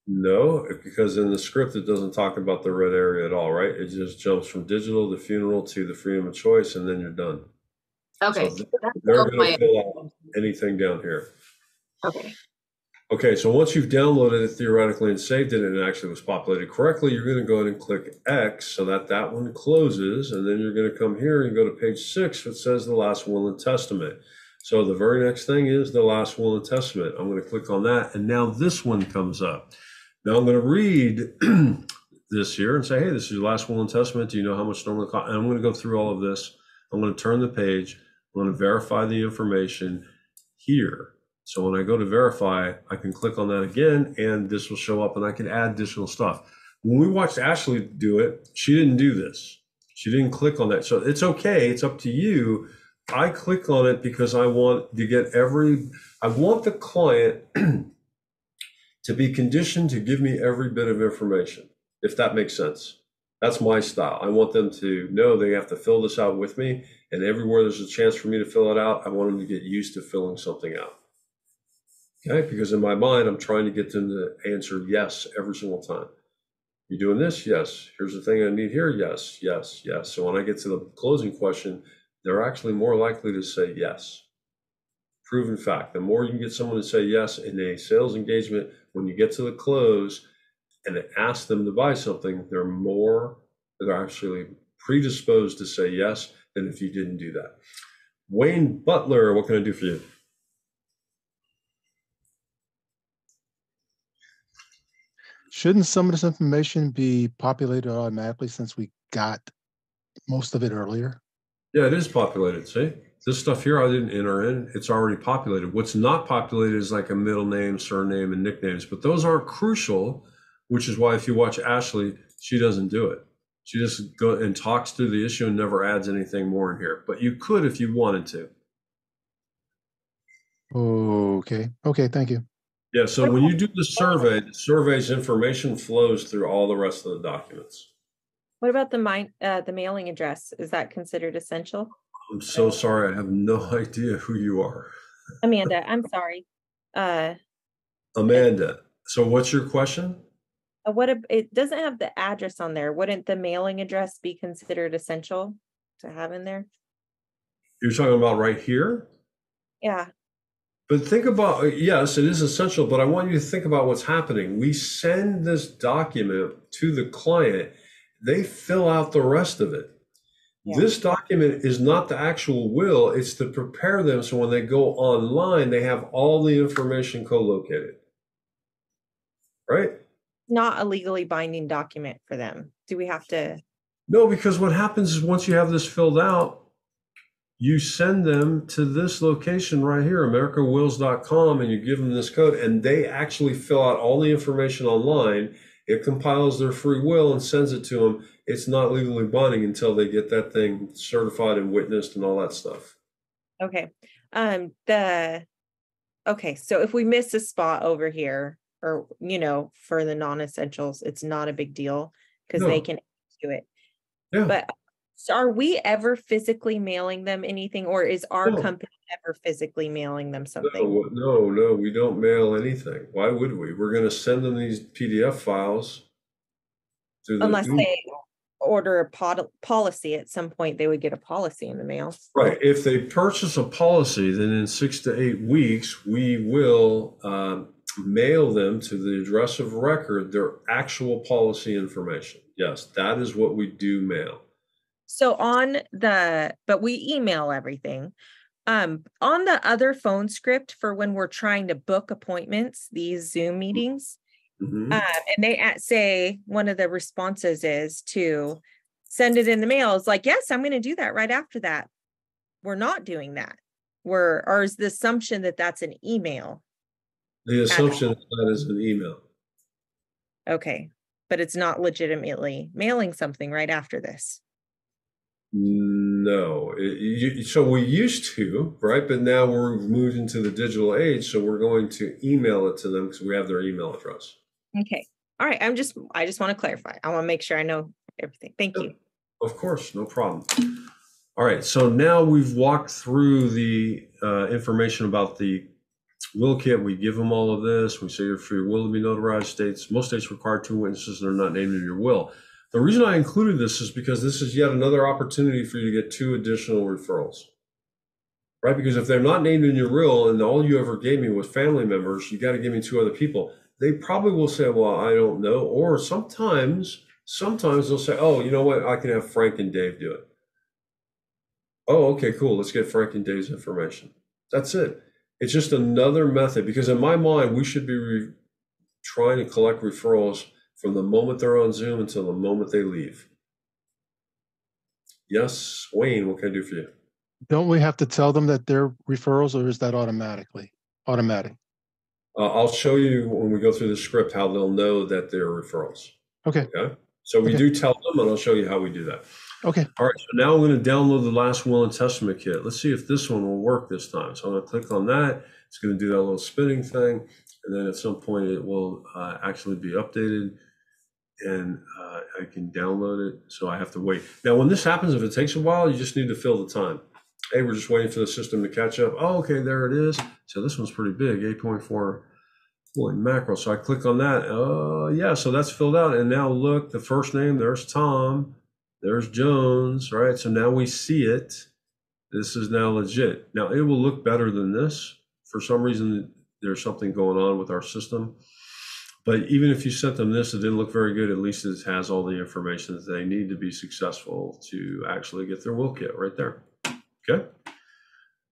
No, because in the script it doesn't talk about the red area at all, right? It just jumps from digital to funeral to the freedom of choice, and then you're done. Okay. So so th- that's They're going to fill out anything down here. Okay. Okay, so once you've downloaded it theoretically and saved it and it actually was populated correctly, you're going to go ahead and click X so that that one closes. And then you're going to come here and go to page six, which says the last will and testament. So the very next thing is the last will and testament. I'm going to click on that. And now this one comes up. Now I'm going to read [clears throat] this here and say, hey, this is your last will and testament. Do you know how much normally cost? And I'm going to go through all of this. I'm going to turn the page. I'm going to verify the information here. So when I go to verify, I can click on that again and this will show up and I can add additional stuff. When we watched Ashley do it, she didn't do this. She didn't click on that. So it's okay. It's up to you. I click on it because I want to get every, I want the client [clears throat] to be conditioned to give me every bit of information, if that makes sense. That's my style. I want them to know they have to fill this out with me. And everywhere there's a chance for me to fill it out, I want them to get used to filling something out. Okay, because in my mind, I'm trying to get them to answer yes every single time. You doing this? Yes. Here's the thing I need here. Yes, yes, yes. So when I get to the closing question, they're actually more likely to say yes. Proven fact. The more you can get someone to say yes in a sales engagement, when you get to the close and ask them to buy something, they're more, they're actually predisposed to say yes than if you didn't do that. Wayne Butler, what can I do for you? Shouldn't some of this information be populated automatically since we got most of it earlier? Yeah, it is populated. See, this stuff here I didn't enter in. It's already populated. What's not populated is like a middle name, surname, and nicknames, but those aren't crucial, which is why if you watch Ashley, she doesn't do it. She just go and talks through the issue and never adds anything more in here. But you could if you wanted to. Okay, okay, thank you. Yeah, so when you do the survey, the survey's information flows through all the rest of the documents. What about the mind, uh, the mailing address? Is that considered essential? I'm so sorry, I have no [laughs] idea who you are. Amanda, I'm sorry. Uh, Amanda, so what's your question? Uh, what, ab- it doesn't have the address on there. Wouldn't the mailing address be considered essential to have in there? You're talking about right here? Yeah, But think about, uh, yes, it is essential, but I want you to think about what's happening. We send this document to the client, they fill out the rest of it. This document is not the actual will, it's to prepare them so when they go online, they have all the information co-located. Right? Not a legally binding document for them. Do we have to? No, because what happens is once you have this filled out, you send them to this location right here, americawills.com, and you give them this code, and they actually fill out all the information online. It compiles their free will and sends it to them. It's not legally binding until they get that thing certified and witnessed and all that stuff. Okay, um, the, okay, so if we miss a spot over here, or, you know, for the non-essentials, it's not a big deal, because they can do it. Yeah. But so are we ever physically mailing them anything, or is our No. company ever physically mailing them something? No, no, no, we don't mail anything. Why would we? We're going to send them these PDF files. the Unless they order a pod, policy at some point, they would get a policy in the mail. Right. If they purchase a policy, then in six to eight weeks, we will um, mail them to the address of record their actual policy information. Yes, that is what we do mail. So on the, but we email everything. Um, on the other phone script for when we're trying to book appointments, these Zoom meetings, Mhm. um, and they at, say one of the responses is to send it in the mail. It's like, yes, I'm going to do that right after that. We're not doing that. We're, or is the assumption that that's an email? The assumption is that is an email. Okay, but it's not legitimately mailing something right after this. No, It- you, so we used to, right? But now we're moved into the digital age, so we're going to email it to them because we have their email address. Okay. All right. I'm just, I just want to clarify. I want to make sure I know everything. Thank you. Of course, no problem. All right, so now we've walked through the uh, information about the will kit. We give them all of this. We say your free will to be notarized. States most states require two witnesses that are not named in your will. The reason I included this is because this is yet another opportunity for you to get two additional referrals. Right? Because if they're not named in your will and all you ever gave me was family members, you got to give me two other people. They probably will say, Well, I don't know. Or sometimes, sometimes they'll say, Oh, you know what? I can have Frank and Dave do it. Oh, okay, cool. Let's get Frank and Dave's information. That's it. It's just another method because in my mind, we should be re- trying to collect referrals from the moment they're on Zoom until the moment they leave. Yes, Wayne, what can I do for you? Don't we have to tell them that they're referrals or is that automatically? Automatic? Uh, I'll show you when we go through the script how they'll know that they're referrals. Okay, Okay. So we Okay. do tell them, and I'll show you how we do that. Okay. All right. So now I'm going to download the last will and testament kit. Let's see if this one will work this time. So I'm going to click on that. It's going to do that little spinning thing, and then at some point it will uh, actually be updated, and uh, I can download it. So I have to wait. Now, when this happens, if it takes a while, you just need to fill the time. Hey, we're just waiting for the system to catch up. Oh, okay, there it is. So this one's pretty big, 8.4 Holy mackerel. So I click on that. Oh, yeah. So that's filled out. And now look, the first name, there's Tom, there's Jones, right? So now we see it. This is now legit. Now it will look better than this. For some reason, there's something going on with our system. But even if you sent them this, it didn't look very good. At least it has all the information that they need to be successful to actually get their will kit right there. Okay.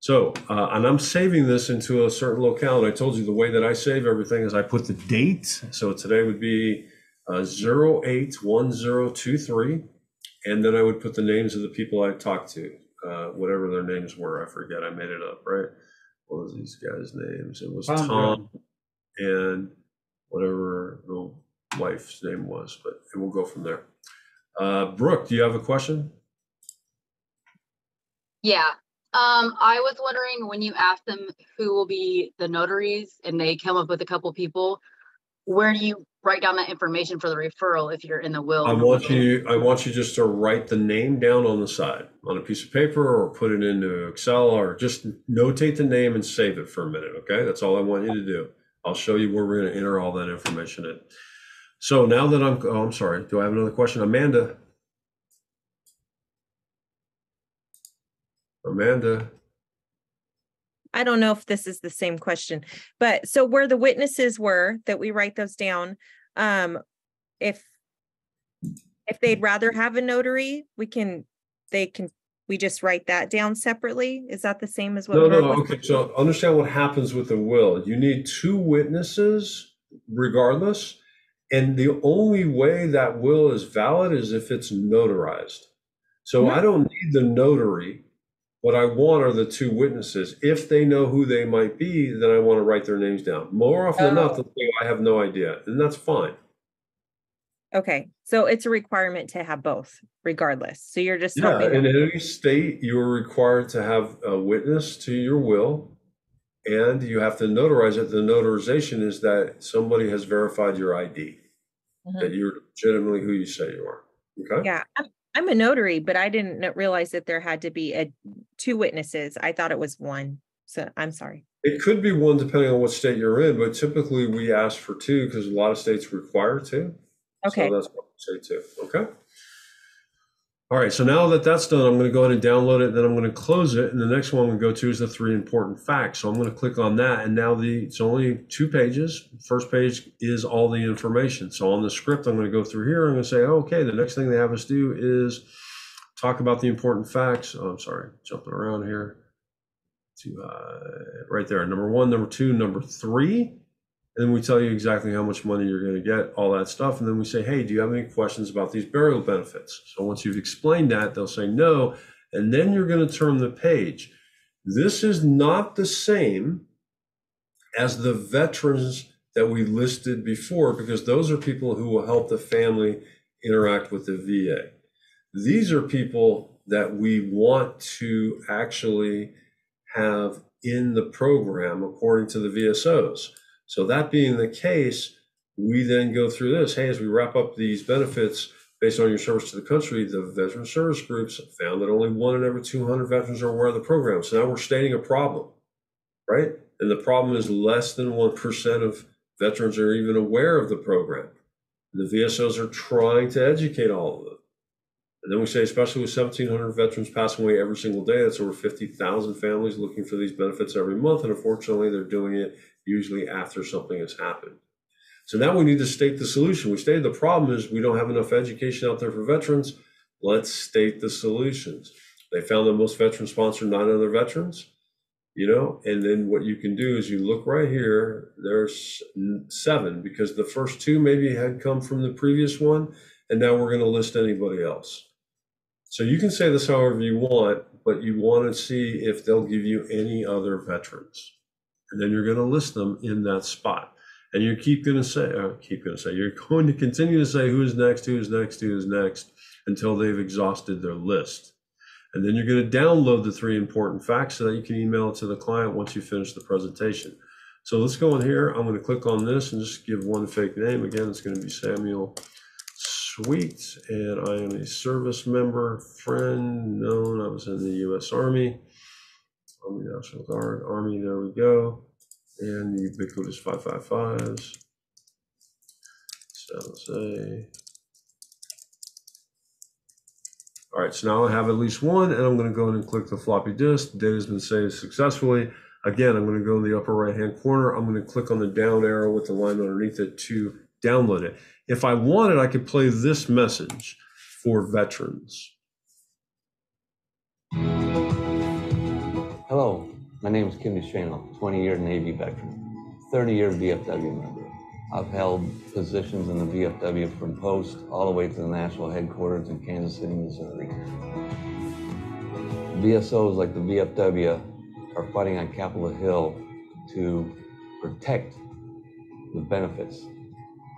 So, uh, and I'm saving this into a certain locale. And I told you the way that I save everything is I put the date. So today would be uh, 081023. And then I would put the names of the people I talked to, uh, whatever their names were. I forget. I made it up, right? What was these guys' names? It was Tom Tom and whatever the wife's name was, but and we'll go from there. Uh, Brooke, do you have a question? Yeah. Um, I was wondering when you ask them who will be the notaries and they come up with a couple people, where do you write down that information for the referral if you're in the will? I want you, I want you just to write the name down on the side on a piece of paper or put it into Excel or just notate the name and save it for a minute. Okay. That's all I want you to do. I'll show you where we're going to enter all that information in. So now that I'm, oh, I'm sorry. Do I have another question? Amanda? Amanda? I don't know if this is the same question, but so where the witnesses were that we write those down, um, if if they'd rather have a notary, we can, they can, we just write that down separately. Is that the same as what? No, no, was- okay, so understand what happens with the will. You need two witnesses regardless. And the only way that will is valid is if it's notarized. So I don't need the notary. What I want are the two witnesses. If they know who they might be, then I want to write their names down. More often than not, oh. they'll say, I have no idea, and that's fine. Okay, so it's a requirement to have both regardless. So you're just Yeah, in them. any state, you are required to have a witness to your will, and you have to notarize it. The notarization is that somebody has verified your ID, mm-hmm. that you're legitimately who you say you are. Okay? Yeah, I'm, a notary, but I didn't realize that there had to be a two witnesses. I thought it was one. So I'm sorry. It could be one depending on what state you're in, but typically we ask for two because a lot of states require two. Okay. So that's what we say two. Okay. All right. So now that that's done, I'm going to go ahead and download it. Then I'm going to close it. And the next one I'm going to go to is the three important facts. So I'm going to click on that. And now the it's only two pages. First page is all the information. So on the script, I'm going to go through here. I'm going to say, okay, the next thing they have us do is talk about the important facts. Oh, I'm sorry, jumping around here. To uh, right there, number one, number two, number three. And then we tell you exactly how much money you're going to get, all that stuff. And then we say, hey, do you have any questions about these burial benefits? So once you've explained that, they'll say no. And then you're going to turn the page. This is not the same as the veterans that we listed before, because those are people who will help the family interact with the VA. These are people that we want to actually have in the program according to the VSOs. So that being the case, we then go through this. Hey, as we wrap up these benefits based on your service to the country, the veteran service groups found that only one in every 200 veterans are aware of the program. So now we're stating a problem, right? And the problem is less than 1% of veterans are even aware of the program. The VSOs are trying to educate all of them. And then we say, especially with 1,700 veterans passing away every single day, that's over 50,000 families looking for these benefits every month. And unfortunately, they're doing it usually after something has happened. So now we need to state the solution. We stated the problem is we don't have enough education out there for veterans. Let's state the solutions. They found that most veterans sponsor nine other veterans, you know, and then what you can do is you look right here, there's seven because the first two maybe had come from the previous one, and now we're going to list anybody else. So you can say this however you want, but you want to see if they'll give you any other veterans. And then you're going to list them in that spot. And you keep going to say, uh, keep going to say, you're [laughs] going to continue to say who's next, who's next, who's next until they've exhausted their list. And then you're going to download the three important facts so that you can email it to the client once you finish the presentation. So let's go in here. I'm going to click on this and just give one fake name. Again, it's going to be Samuel Sweet, and I am a service member, friend, known. I was in the U.S. Army, Army National Guard, Army. There we go, and the ubiquitous 555s. So say. All right, so now I have at least one, and I'm going to go in and click the floppy disk. Data has been saved successfully. Again, I'm going to go in the upper right-hand corner. I'm going to click on the down arrow with the line underneath it to download it. If I wanted, I could play this message for veterans. Hello, My name is Kim DeShano, 20-year Navy veteran, 30-year VFW member. I've held positions in the VFW from post all the way to the national headquarters in Kansas City, Missouri. VSOs like the VFW are fighting on Capitol Hill to protect the benefits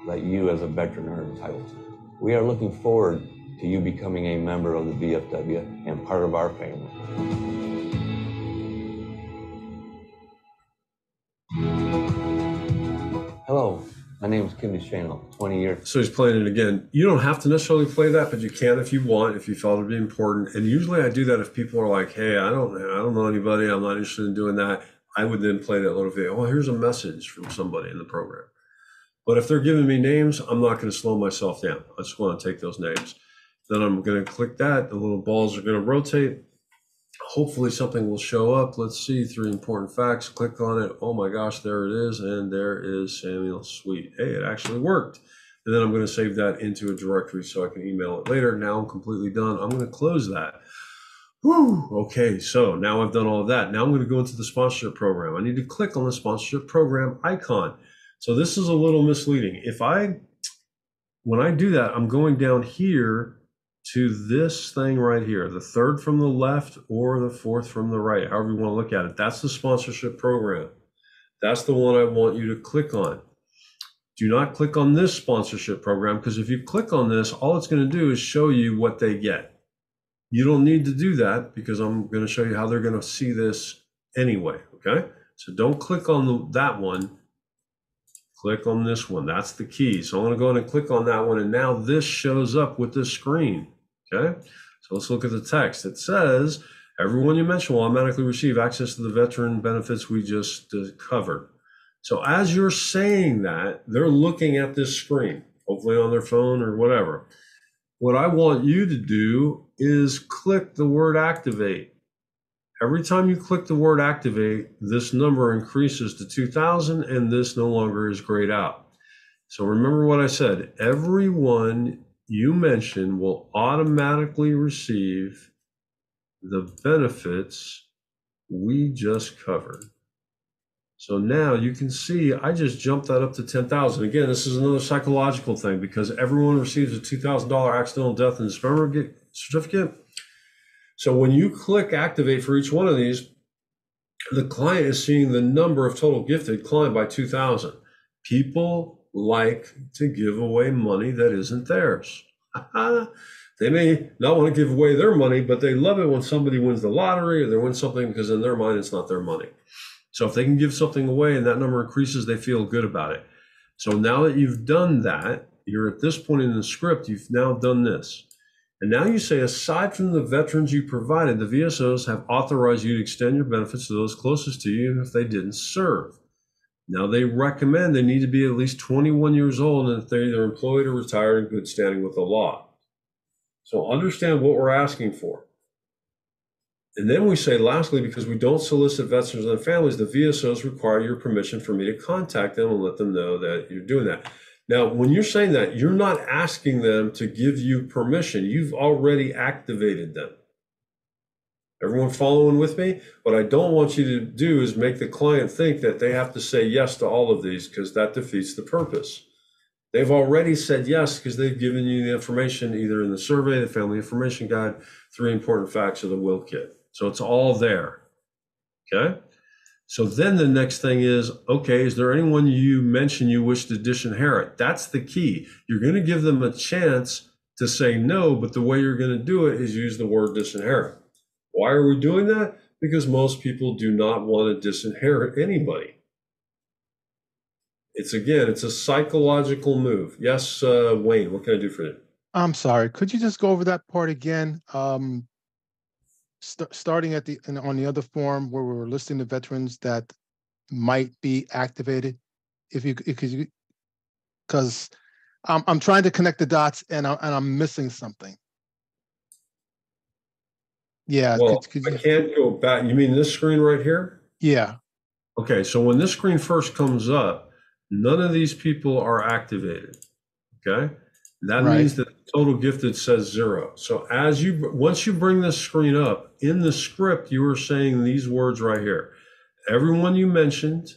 that you as a veteran are entitled to. We are looking forward to you becoming a member of the VFW and part of our family. My name is 20 years. So he's playing it again. You don't have to necessarily play that, but you can if you want, if you felt it'd be important. And usually I do that if people are like, "Hey, I don't, I don't know anybody. I'm not interested in doing that." I would then play that little video. Well, here's a message from somebody in the program. But if they're giving me names, I'm not going to slow myself down. I just want to take those names. Then I'm going to click that. The little balls are going to rotate. Hopefully something will show up. Let's see, three important facts. Click on it. Oh my gosh, there it is. And there is Samuel Sweet. Hey, it actually worked. And then I'm going to save that into a directory so I can email it later. Now I'm completely done. I'm going to close that. Whew. Okay, so now I've done all of that. Now I'm going to go into the sponsorship program. I need to click on the sponsorship program icon. So this is a little misleading. If I, when I do that, I'm going down here to this thing right here, the third from the left or the fourth from the right, however you want to look at it. That's the sponsorship program. That's the one I want you to click on. Do not click on this sponsorship program because if you click on this, all it's going to do is show you what they get. You don't need to do that because I'm going to show you how they're going to see this anyway. Okay. So don't click on the, that one. Click on this one. That's the key. So I'm going to go ahead and click on that one. And now this shows up with this screen. Okay. So let's look at the text. It says everyone you mention will automatically receive access to the veteran benefits we just uh, covered. So as you're saying that, they're looking at this screen, hopefully on their phone or whatever. What I want you to do is click the word activate. Every time you click the word activate, this number increases to 2000 and this no longer is grayed out. So remember what I said, everyone you mention will automatically receive the benefits we just covered. So now you can see I just jumped that up to 10,000. Again, this is another psychological thing because everyone receives a $2,000 accidental death and dismemberment certificate. So when you click activate for each one of these, the client is seeing the number of total gifted climb by 2,000. People like to give away money that isn't theirs. [laughs] they may not want to give away their money, but they love it when somebody wins the lottery or they win something because in their mind it's not their money. So if they can give something away and that number increases, they feel good about it. So now that you've done that, you're at this point in the script, you've now done this. And now you say, aside from the veterans you provided, the VSOs have authorized you to extend your benefits to those closest to you if they didn't serve. Now they recommend they need to be at least 21 years old and if they're either employed or retired in good standing with the law. So understand what we're asking for. And then we say, lastly, because we don't solicit veterans and families, the VSOs require your permission for me to contact them and let them know that you're doing that. Now, when you're saying that, you're not asking them to give you permission. You've already activated them. Everyone following with me? What I don't want you to do is make the client think that they have to say yes to all of these because that defeats the purpose. They've already said yes because they've given you the information either in the survey, the family information guide, three important facts of the will kit. So it's all there. Okay. So then the next thing is okay, is there anyone you mention you wish to disinherit? That's the key. You're going to give them a chance to say no, but the way you're going to do it is use the word disinherit. Why are we doing that? Because most people do not want to disinherit anybody. It's again, it's a psychological move. Yes, uh, Wayne, what can I do for you? I'm sorry. Could you just go over that part again? Um, st- starting at the on the other form where we were listing the veterans that might be activated. If you because because I'm I'm trying to connect the dots and I and I'm missing something. Yeah. Well, could- could I can't go back. You mean this screen right here? yeah. Okay, so when this screen first comes up, none of these people are activated. Okay, that Right. means that total gifted says zero. So as you once you bring this screen up in the script, you are saying these words right here. everyone you mentioned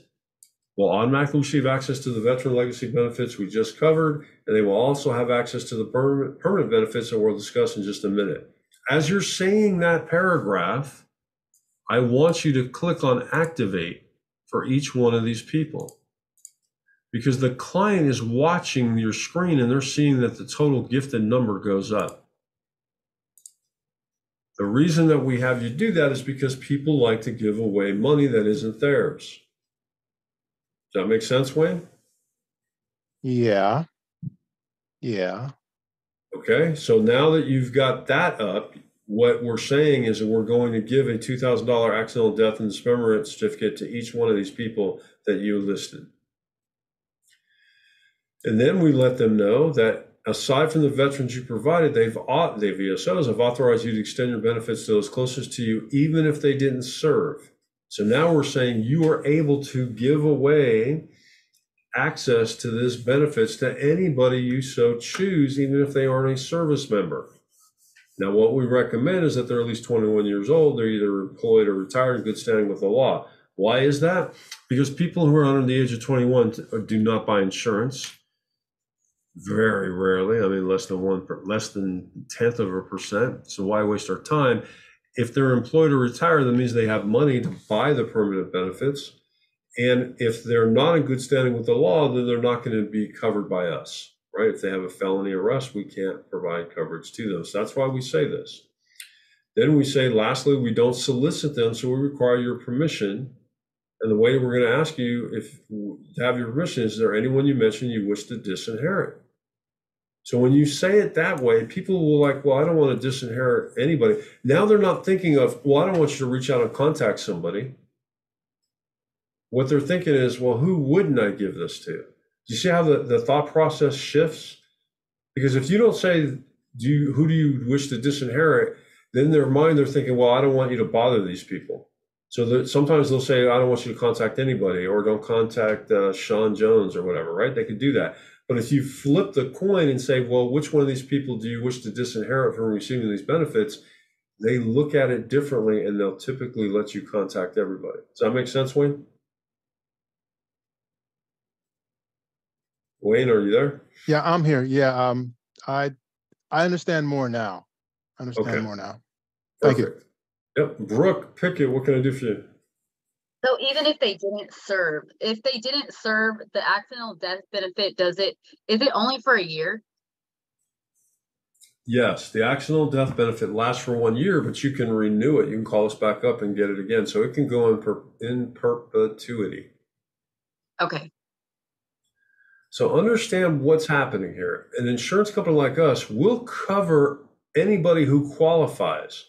will automatically receive access to the veteran legacy benefits we just covered, and they will also have access to the permanent, permanent benefits that we'll discuss in just a minute. As you're saying that paragraph, I want you to click on activate for each one of these people. Because the client is watching your screen and they're seeing that the total gifted number goes up. The reason that we have you do that is because people like to give away money that isn't theirs. Does that make sense, Wayne? Yeah. Yeah. Okay, so now that you've got that up, what we're saying is that we're going to give a two thousand dollar accidental death and dismemberment certificate to each one of these people that you listed. And then we let them know that aside from the veterans you provided, they've they VSOs have authorized you to extend your benefits to those closest to you, even if they didn't serve. So now we're saying you are able to give away access to this benefits to anybody you so choose, even if they aren't a service member. Now, what we recommend is that they're at least 21 years old, they're either employed or retired, in good standing with the law. Why is that? Because people who are under the age of 21 uh, do not buy insurance. Very rarely. I mean, less than one, less than tenth of a percent. So why waste our time? If they're employed or retired, that means they have money to buy the permanent benefits. And if they're not in good standing with the law, then they're not going to be covered by us, right? If they have a felony arrest, we can't provide coverage to them. So that's why we say this. Then we say, lastly, we don't solicit them, so we require your permission. And the way we're going to ask you if to have your permission is there anyone you mentioned you wish to disinherit? So when you say it that way, people will like, well, I don't want to disinherit anybody. Now they're not thinking of, well, I don't want you to reach out and contact somebody. What they're thinking is, well, who wouldn't I give this to? Do you see how the, the thought process shifts? Because if you don't say, do you, who do you wish to disinherit? Then their mind, they're thinking, well, I don't want you to bother these people. So that sometimes they'll say, I don't want you to contact anybody or don't contact uh, Sean Jones or whatever, right? They could do that. But if you flip the coin and say, well, which one of these people do you wish to disinherit from receiving these benefits? They look at it differently and they'll typically let you contact everybody. Does that make sense, Wayne? Wayne, are you there? Yeah, I'm here. Yeah, um, I, I understand more now. I understand Okay. more now. Thank you. Perfect. Yep. Brooke Pickett, what can I do for you? So even if they didn't serve, if they didn't serve, the accidental death benefit, does it, is it only for a year? Yes, the accidental death benefit lasts for one year, but you can renew it. You can call us back up and get it again. So it can go in per, in perpetuity. Okay, So understand what's happening here. An insurance company like us will cover anybody who qualifies,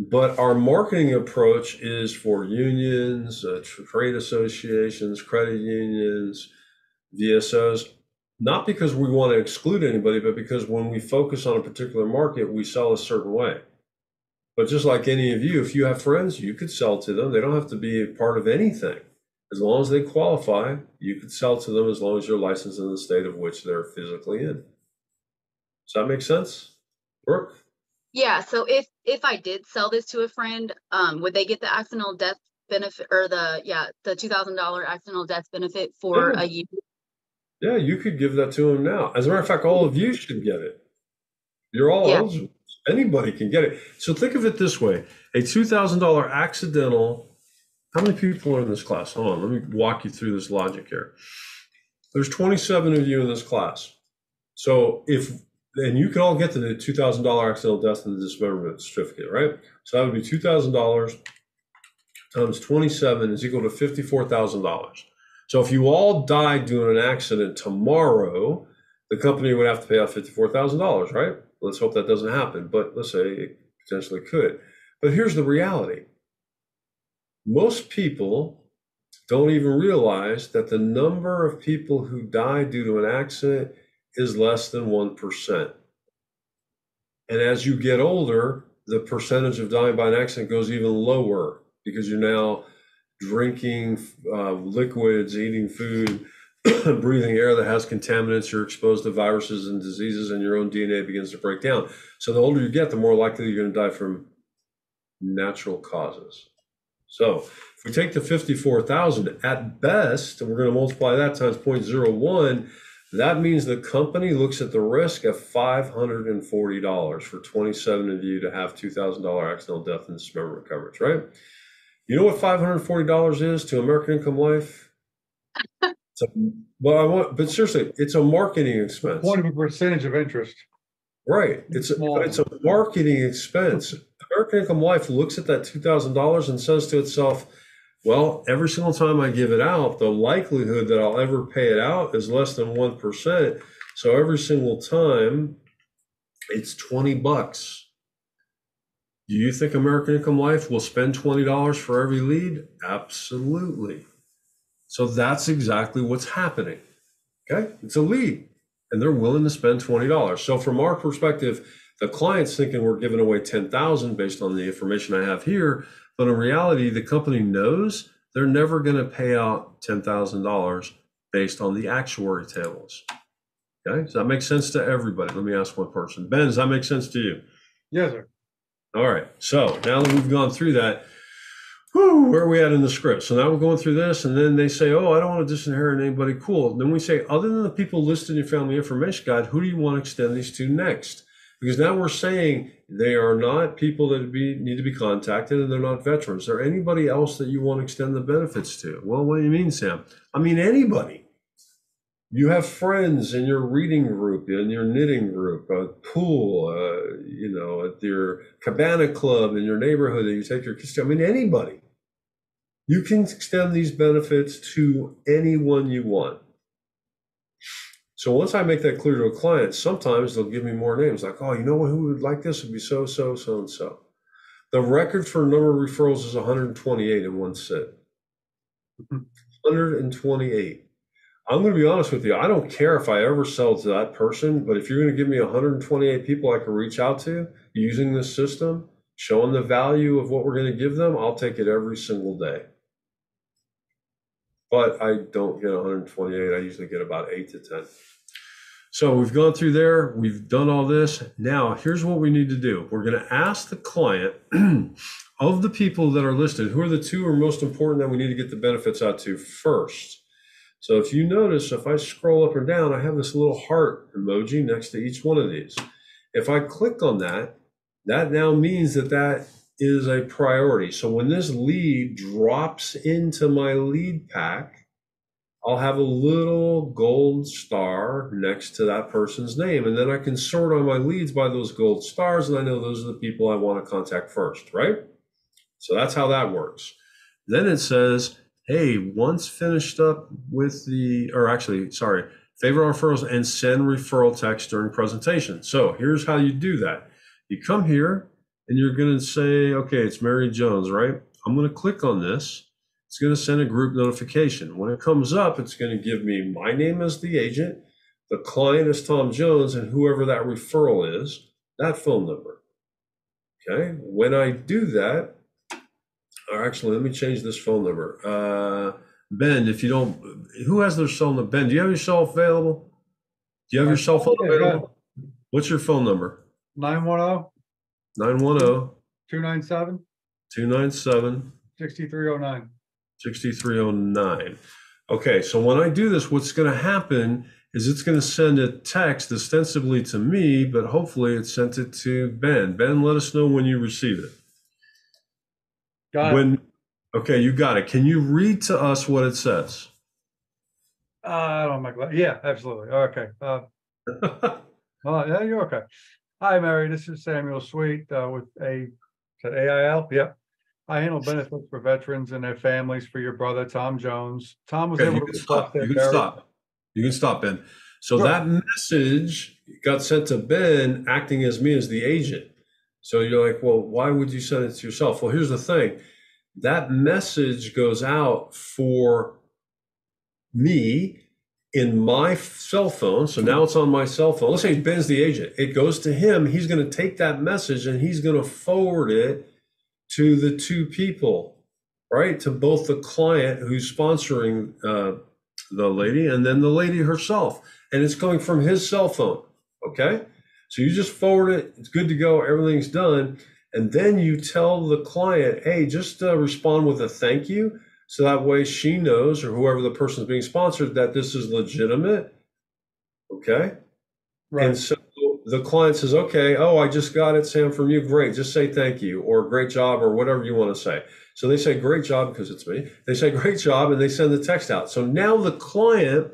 but our marketing approach is for unions, uh, trade associations, credit unions, VSOs. Not because we want to exclude anybody, but because when we focus on a particular market, we sell a certain way. But just like any of you, if you have friends, you could sell to them. They don't have to be a part of anything. As long as they qualify, you could sell to them as long as you're licensed in the state of which they're physically in. Does that make sense? Brooke? yeah, so if, if I did sell this to a friend, um, would they get the accidental death benefit or the, yeah, the two thousand dollar accidental death benefit for Yeah. a year? Yeah, you could give that to them now. As a matter of fact, all of you should get it. You're all Yeah. eligible. Anybody can get it. So think of it this way a $2,000 accidental. How many people are in this class? Hold on, let me walk you through this logic here. There's 27 of you in this class. So if, and you can all get to the $2,000 accidental death and dismemberment certificate, right? So that would be $2,000 times 27 is equal to $54,000. So if you all died doing an accident tomorrow, the company would have to pay out $54,000, right? Let's hope that doesn't happen, but let's say it potentially could. But here's the reality most people don't even realize that the number of people who die due to an accident is less than 1%. And as you get older, the percentage of dying by an accident goes even lower because you're now drinking uh, liquids, eating food, [clears throat] breathing air that has contaminants, you're exposed to viruses and diseases, and your own DNA begins to break down. So the older you get, the more likely you're going to die from natural causes. So if we take the fifty-four thousand, at best, and we're gonna multiply that times 0.01. That means the company looks at the risk of five hundred and forty dollars for twenty-seven of you to have two thousand dollar accidental death and dismemberment coverage, right? You know what five hundred and forty dollars is to American Income Life? Well, I want, but seriously, it's a marketing expense. Point of a percentage of interest. Right. It's a, but it's a marketing expense. American Income Life looks at that two thousand dollars and says to itself, "Well, every single time I give it out, the likelihood that I'll ever pay it out is less than one percent. So every single time, it's twenty bucks." Do you think American Income Life will spend twenty dollars for every lead? Absolutely. So that's exactly what's happening. Okay, it's a lead and they're willing to spend twenty dollars. So from our perspective, the client's thinking we're giving away ten thousand based on the information I have here, but in reality, the company knows they're never going to pay out ten thousand dollars based on the actuary tables. Okay, does that make sense to everybody? Let me ask one person. Ben, does that make sense to you? Yes, sir. All right. So now that we've gone through that, whew, where are we at in the script? So now we're going through this, and then they say, "Oh, I don't want to disinherit anybody." Cool. Then we say, other than the people listed in your family information guide, who do you want to extend these to next? Because now we're saying they are not people that be, need to be contacted, and they're not veterans. Is there anybody else that you want to extend the benefits to? Well, what do you mean, Sam? I mean anybody. You have friends in your reading group, in your knitting group, a pool, uh, you know, at your cabana club in your neighborhood that you take your kids to. I mean, anybody. You can extend these benefits to anyone you want. So once I make that clear to a client, sometimes they'll give me more names like, oh, you know who would like this would be so, so, so, and so. The record for number of referrals is 128 in one sit. Mm-hmm. 128. I'm going to be honest with you. I don't care if I ever sell to that person, but if you're going to give me 128 people I can reach out to using this system, showing the value of what we're going to give them, I'll take it every single day. But I don't get 128. I usually get about eight to 10. So we've gone through there. We've done all this. Now, here's what we need to do. We're going to ask the client [clears throat] of the people that are listed, who are the two or most important that we need to get the benefits out to first. So if you notice, if I scroll up or down, I have this little heart emoji next to each one of these. If I click on that, that now means that that is a priority. So when this lead drops into my lead pack, I'll have a little gold star next to that person's name. And then I can sort on my leads by those gold stars. And I know those are the people I want to contact first, right? So that's how that works. Then it says, hey, once finished up with the, or actually, sorry, favor referrals and send referral text during presentation. So here's how you do that. You come here and you're going to say, okay, it's Mary Jones, right? I'm going to click on this. It's going to send a group notification. When it comes up, it's going to give me my name as the agent, the client is Tom Jones, and whoever that referral is, that phone number. Okay. When I do that, or actually, let me change this phone number. Uh, Ben, if you don't, who has their cell number? Ben, do you have your cell available? Do you have your cell phone Yeah, go ahead. available? What's your phone number? Nine one oh, 910 two nine seven, 297 sixty-three oh nine. 6309. Okay, so when I do this, what's going to happen is it's going to send a text ostensibly to me, but hopefully it sent it to Ben. Ben, let us know when you receive it. Got it. when okay, you got it. Can you read to us what it says? Uh, I don't make, that- yeah, absolutely. Okay. Uh, [laughs] well, yeah, you're okay. Hi, Mary. This is Samuel Sweet, uh, with a, AIL? Yep. I handle benefits for veterans and their families for your brother, Tom Jones. Tom was Okay, able you to can stop. You can burial- stop. You can stop, Ben. So Sure. that message got sent to Ben, acting as me as the agent. So you're like, well, why would you send it to yourself? Well, here's the thing that message goes out for me in my cell phone. So now it's on my cell phone. Let's say Ben's the agent. It goes to him. He's going to take that message and he's going to forward it to the two people, right? To both the client who's sponsoring uh, the lady and then the lady herself. And it's coming from his cell phone. Okay. So you just forward it. It's good to go. Everything's done. And then you tell the client, hey, just uh, respond with a thank you. So that way she knows, or whoever the person is being sponsored, that this is legitimate. Okay. Right. And so the client says, okay, oh, I just got it, Sam, from you. Great. Just say thank you or great job or whatever you want to say. So they say great job because it's me. They say great job and they send the text out. So now the client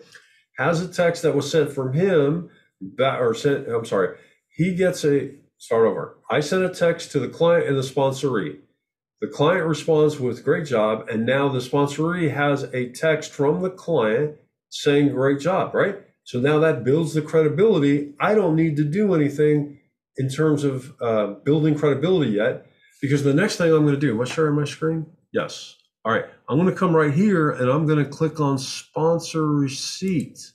has a text that was sent from him back or sent, I'm sorry, he gets a start over. I sent a text to the client and the sponsoree. The client responds with great job. And now the sponsoree has a text from the client saying great job, right? So now that builds the credibility. I don't need to do anything in terms of uh, building credibility yet, because the next thing I'm going to do, am I sharing my screen? Yes. All right. I'm going to come right here and I'm going to click on sponsor receipt.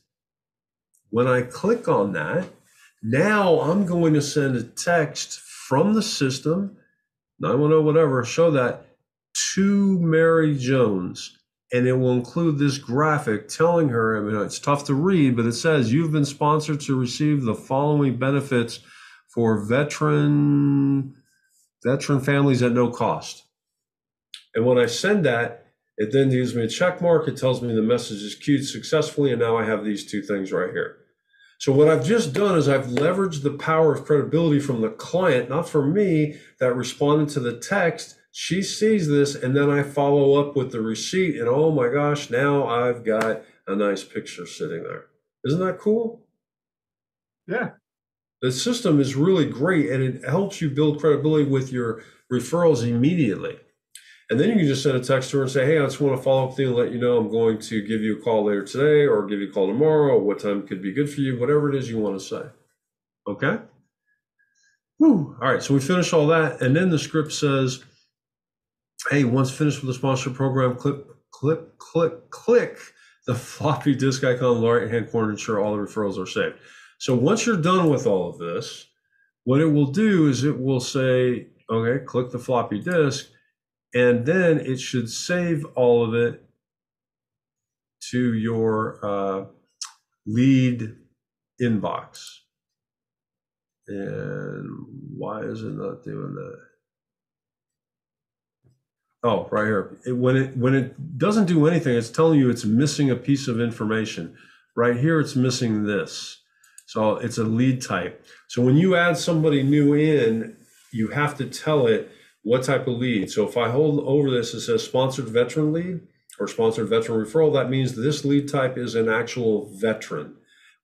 When I click on that, now I'm going to send a text from the system, 910 whatever, show that to Mary Jones and it will include this graphic telling her, I mean, it's tough to read, but it says you've been sponsored to receive the following benefits for veteran veteran families at no cost. And when I send that, it then gives me a check mark. It tells me the message is queued successfully, and now I have these two things right here. So what I've just done is I've leveraged the power of credibility from the client, not from me, that responded to the text she sees this and then I follow up with the receipt and oh my gosh, now I've got a nice picture sitting there. Isn't that cool? Yeah. The system is really great and it helps you build credibility with your referrals immediately. And then you can just send a text to her and say, Hey, I just want to follow up with you and let you know I'm going to give you a call later today or give you a call tomorrow, what time could be good for you, whatever it is you want to say. Okay? Whew. All right, so we finish all that. And then the script says, Hey, once finished with the sponsor program, click, click, click, click the floppy disk icon in the right hand corner to ensure all the referrals are saved. So once you're done with all of this, what it will do is it will say, okay, click the floppy disk, and then it should save all of it to your uh, lead inbox. And why is it not doing that? Oh, right here. It, when it when it doesn't do anything, it's telling you it's missing a piece of information. Right here, it's missing this. So it's a lead type. So when you add somebody new in, you have to tell it what type of lead. So if I hold over this, it says sponsored veteran lead or sponsored veteran referral. That means this lead type is an actual veteran.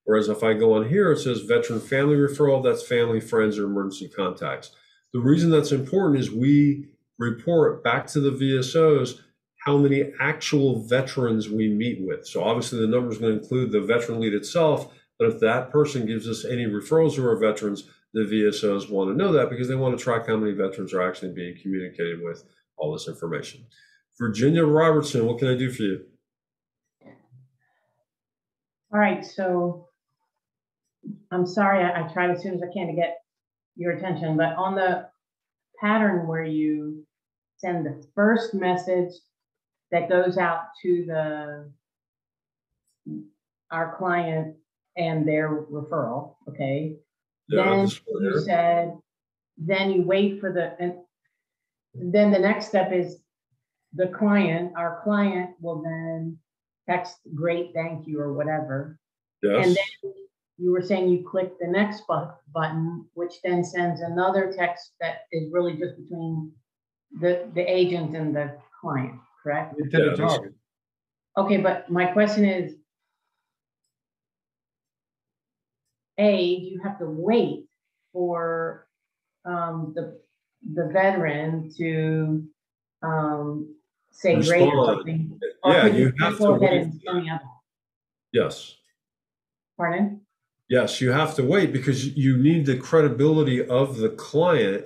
Whereas if I go on here, it says veteran family referral. That's family, friends, or emergency contacts. The reason that's important is we report back to the VSOs how many actual veterans we meet with. So obviously the number is going to include the veteran lead itself, but if that person gives us any referrals who are veterans, the VSOs want to know that because they want to track how many veterans are actually being communicated with all this information. Virginia Robertson, what can I do for you? All right, so I'm sorry, I, I tried as soon as I can to get your attention, but on the pattern where you send the first message that goes out to the our client and their referral, okay? Yeah, then you said, then you wait for the, and then the next step is the client, our client will then text great thank you or whatever. Yes. And then you were saying you click the next bu- button, which then sends another text that is really just between the, the agent and the client, correct? Intended target. Okay, but my question is, A, you have to wait for um, the, the veteran to um, say great or something? Yeah, you have to wait. and send me up? Yes. Pardon? Yes, you have to wait because you need the credibility of the client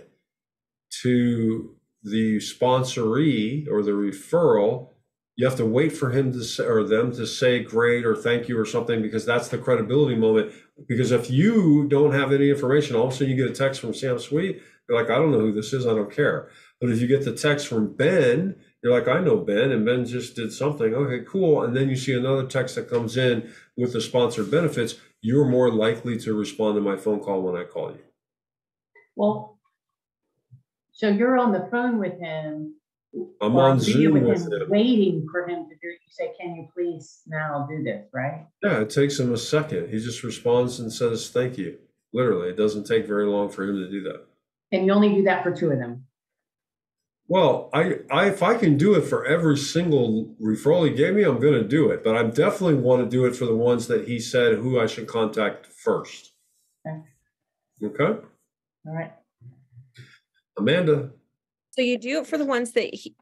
to the sponsoree or the referral. You have to wait for him to say, or them to say great or thank you or something because that's the credibility moment. Because if you don't have any information, all of a sudden you get a text from Sam Sweet, you're like, I don't know who this is, I don't care. But if you get the text from Ben, you're like, I know Ben, and Ben just did something. Okay, cool. And then you see another text that comes in with the sponsored benefits, you're more likely to respond to my phone call when I call you. Well, So you're on the phone with him. I'm or on Zoom with him. Waiting for him to do, you say, can you please now do this, right? Yeah, it takes him a second. He just responds and says, thank you. Literally, it doesn't take very long for him to do that. And you only do that for two of them. Well, I, I if I can do it for every single referral he gave me, I'm going to do it. But I definitely want to do it for the ones that he said who I should contact first. Okay. Okay, All right. Amanda. So you do it for the ones that he,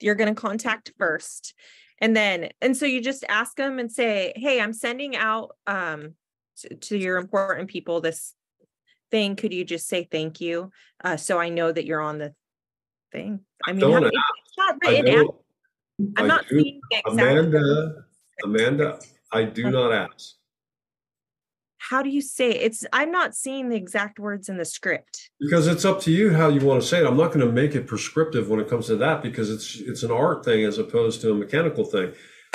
you're going to contact first. And then, and so you just ask them and say, Hey, I'm sending out um, to, to your important people this thing. Could you just say thank you? Uh, so I know that you're on the thing. I mean, how, it's not written out. I'm I not do- seeing the exact. Amanda, Amanda, I do not ask. How do you say it? it's? I'm not seeing the exact words in the script. Because it's up to you how you want to say it. I'm not going to make it prescriptive when it comes to that because it's it's an art thing as opposed to a mechanical thing.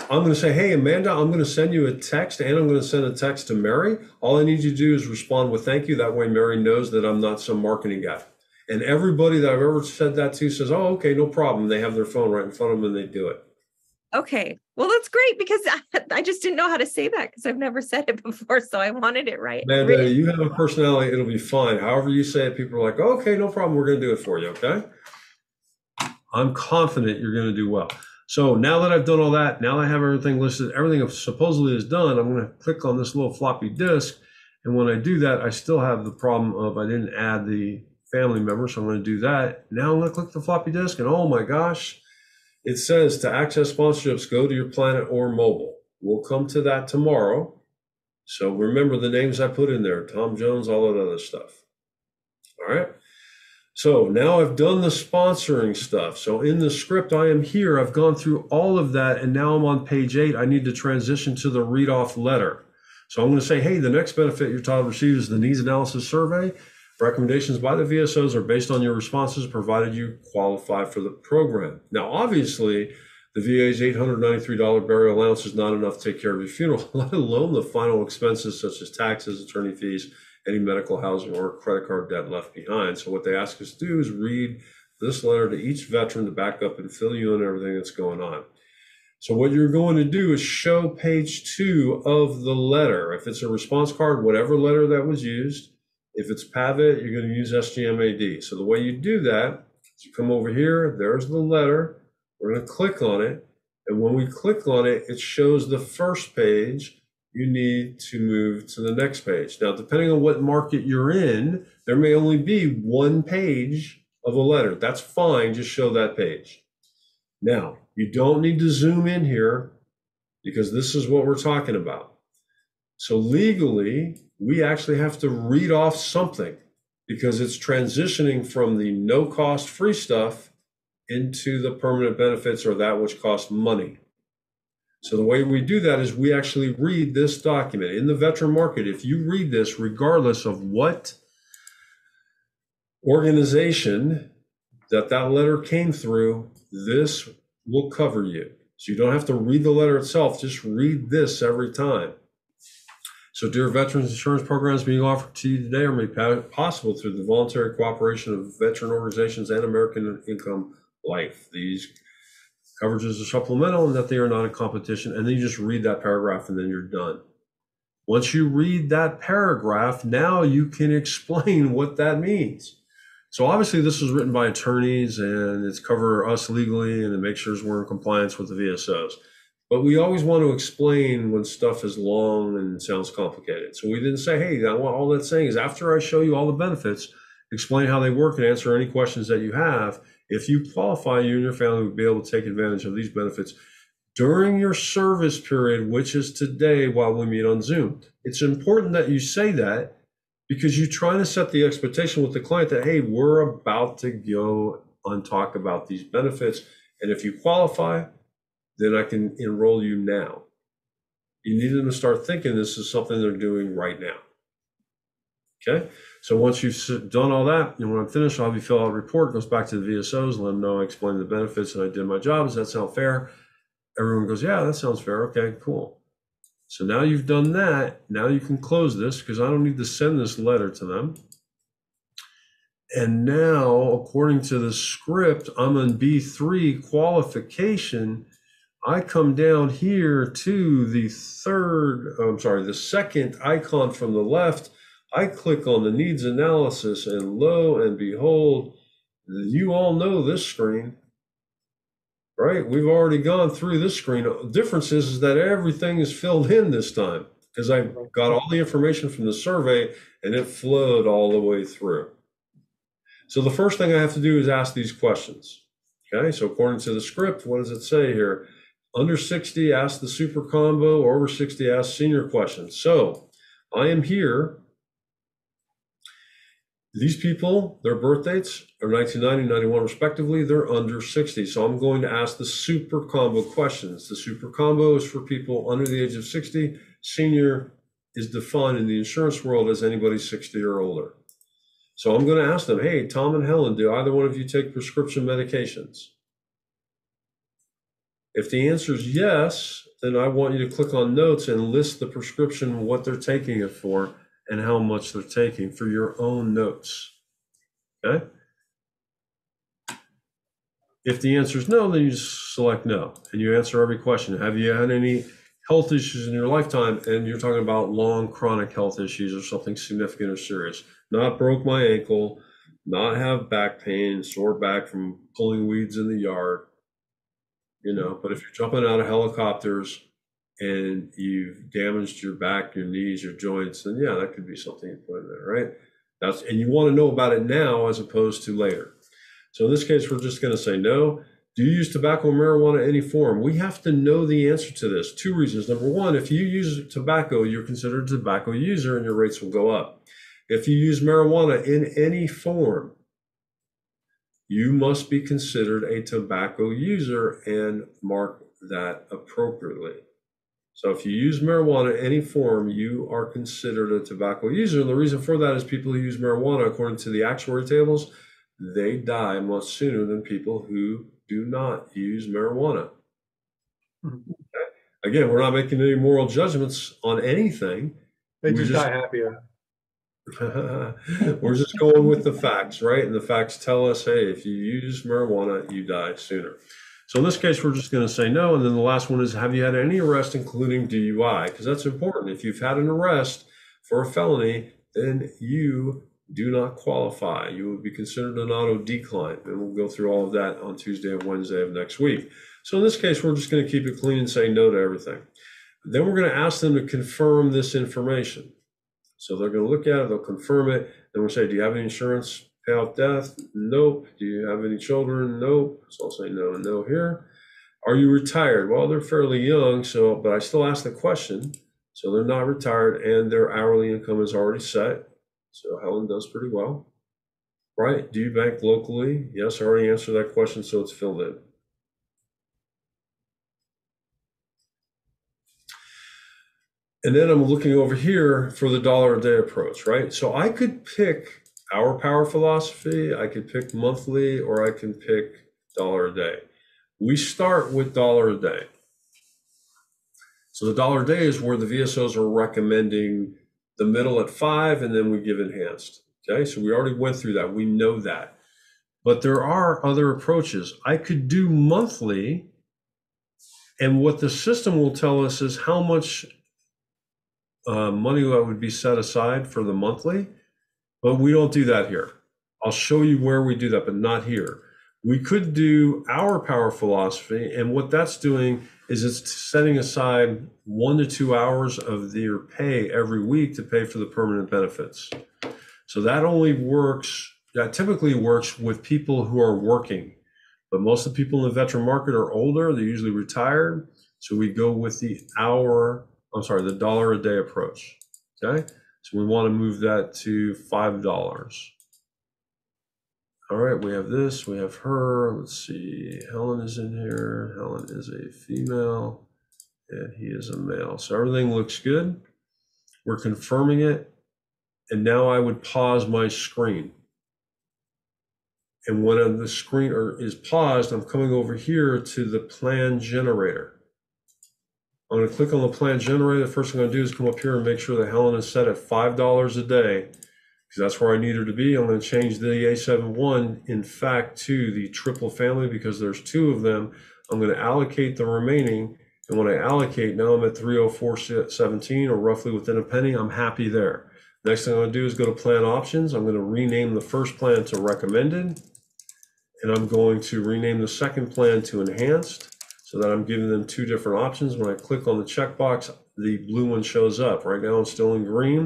I'm going to say, hey, Amanda, I'm going to send you a text and I'm going to send a text to Mary. All I need you to do is respond with thank you. That way, Mary knows that I'm not some marketing guy. And everybody that I've ever said that to says, oh, okay, no problem. They have their phone right in front of them and they do it. Okay. Well, that's great because I, [laughs] I just didn't know how to say that because I've never said it [laughs] before. So I wanted it right. Amanda, written. you have a personality, it'll be fine. However you say it, people are like, okay, no problem. We're going to do it for you. Okay. I'm confident you're going to do well. So now that I've done all that, now I have everything listed, everything supposedly is done, I'm going to click on this little floppy disk. And when I do that, I still have the problem of I didn't add the family member. So I'm going to do that. Now I'm going to click the floppy disk and oh my gosh, it says to access sponsorships, go to your planet or mobile. We'll come to that tomorrow. So remember the names I put in there Tom Jones, all that other stuff. All right. So now I've done the sponsoring stuff. So in the script, I am here. I've gone through all of that. And now I'm on page eight. I need to transition to the read off letter. So I'm going to say, hey, the next benefit your child receives is the needs analysis survey. Recommendations by the VSOs are based on your responses, provided you qualify for the program. Now, obviously, the VA's $893 burial allowance is not enough to take care of your funeral, [laughs] let alone the final expenses such as taxes, attorney fees, any medical housing or credit card debt left behind. So, what they ask us to do is read this letter to each veteran to back up and fill you in everything that's going on. So, what you're going to do is show page two of the letter. If it's a response card, whatever letter that was used, if it's PAVIT, you're going to use SGMAD. So the way you do that is you come over here, there's the letter. We're going to click on it. And when we click on it, it shows the first page. You need to move to the next page. Now, depending on what market you're in, there may only be one page of a letter. That's fine. Just show that page. Now, you don't need to zoom in here because this is what we're talking about. So legally, we actually have to read off something because it's transitioning from the no cost free stuff into the permanent benefits or that which costs money. So the way we do that is we actually read this document in the veteran market. If you read this, regardless of what organization that that letter came through, this will cover you. So you don't have to read the letter itself, just read this every time. So, dear veterans insurance programs being offered to you today are made possible through the voluntary cooperation of veteran organizations and American Income Life. These coverages are supplemental and that they are not in competition. And then you just read that paragraph and then you're done. Once you read that paragraph, now you can explain what that means. So obviously this was written by attorneys and it's cover us legally and it makes sure we're in compliance with the VSOs. But we always want to explain when stuff is long and sounds complicated. So we didn't say, hey, want all that's saying is after I show you all the benefits, explain how they work and answer any questions that you have. If you qualify, you and your family would be able to take advantage of these benefits during your service period, which is today while we meet on Zoom. It's important that you say that because you're trying to set the expectation with the client that, hey, we're about to go and talk about these benefits. And if you qualify, then I can enroll you now. You need them to start thinking this is something they're doing right now. Okay, so once you've done all that, and when I'm finished, I'll have you fill out a report, goes back to the VSOs, let them know I explained the benefits and I did my job. Does that sound fair? Everyone goes, yeah, that sounds fair. Okay, cool. So now you've done that. Now you can close this because I don't need to send this letter to them. And now, according to the script, I'm on B3 qualification. I come down here to the third, I'm sorry, the second icon from the left. I click on the needs analysis, and lo and behold, you all know this screen, right? We've already gone through this screen. The difference is, is that everything is filled in this time because I got all the information from the survey and it flowed all the way through. So the first thing I have to do is ask these questions. Okay, so according to the script, what does it say here? Under 60, ask the super combo, or over 60, ask senior questions. So I am here. These people, their birth dates are 1990 and 91 respectively. They're under 60. So I'm going to ask the super combo questions. The super combo is for people under the age of 60. Senior is defined in the insurance world as anybody 60 or older. So I'm going to ask them, hey, Tom and Helen, do either one of you take prescription medications? If the answer is yes, then I want you to click on notes and list the prescription, what they're taking it for, and how much they're taking for your own notes. Okay? If the answer is no, then you just select no and you answer every question. Have you had any health issues in your lifetime? And you're talking about long chronic health issues or something significant or serious. Not broke my ankle, not have back pain, sore back from pulling weeds in the yard, you know. But if you're jumping out of helicopters and you've damaged your back, your knees, your joints, then yeah, that could be something you put in there, right? That's and you want to know about it now as opposed to later. So in this case, we're just going to say no. Do you use tobacco or marijuana in any form? We have to know the answer to this. Two reasons. Number one, if you use tobacco, you're considered a tobacco user and your rates will go up. If you use marijuana in any form, you must be considered a tobacco user and mark that appropriately. So if you use marijuana in any form, you are considered a tobacco user. And the reason for that is people who use marijuana, according to the actuary tables, they die much sooner than people who do not use marijuana. Mm-hmm. Okay. Again, we're not making any moral judgments on anything. They We're just die happier. [laughs] we're just going with the facts, right? And the facts tell us, hey, if you use marijuana, you die sooner. So in this case, we're just going to say no. And then the last one is, have you had any arrest, including DUI? Because that's important. If you've had an arrest for a felony, then you do not qualify. You would be considered an auto decline. And we'll go through all of that on Tuesday and Wednesday of next week. So in this case, we're just going to keep it clean and say no to everything. Then we're going to ask them to confirm this information. So they're going to look at it, they'll confirm it. Then we'll say, Do you have any insurance pay off death? Nope. Do you have any children? Nope. So I'll say no and no here. Are you retired? Well, they're fairly young, so but I still ask the question. So they're not retired and their hourly income is already set. So Helen does pretty well. Right? Do you bank locally? Yes, I already answered that question, so it's filled in. And then I'm looking over here for the dollar a day approach, right? So I could pick our power philosophy, I could pick monthly, or I can pick dollar a day. We start with dollar a day. So the dollar a day is where the VSOs are recommending the middle at five, and then we give enhanced. Okay, so we already went through that. We know that. But there are other approaches. I could do monthly, and what the system will tell us is how much uh, money that would be set aside for the monthly, but we don't do that here. I'll show you where we do that, but not here. We could do our power philosophy, and what that's doing is it's setting aside one to two hours of their pay every week to pay for the permanent benefits. So that only works, that typically works with people who are working. But most of the people in the veteran market are older, they're usually retired. So we go with the hour I'm sorry, the dollar a day approach. Okay. So we want to move that to $5. All right. We have this, we have her. Let's see. Helen is in here. Helen is a female and he is a male. So everything looks good. We're confirming it. And now I would pause my screen. And when the screen is paused, I'm coming over here to the plan generator. I'm to click on the plan generator. The first thing I'm going to do is come up here and make sure that Helen is set at $5 a day. because that's where I need her to be. I'm to change the A71, in fact, to the triple family because there's two of them. I'm going to allocate the remaining. And when I allocate, now I'm at 30417 or roughly within a penny. I'm happy there. Next thing I'm going to do is go to plan options. I'm going to rename the first plan to recommended. And I'm going to rename the second plan to enhanced so that I'm giving them two different options. When I click on the checkbox, the blue one shows up. Right now I'm still in green.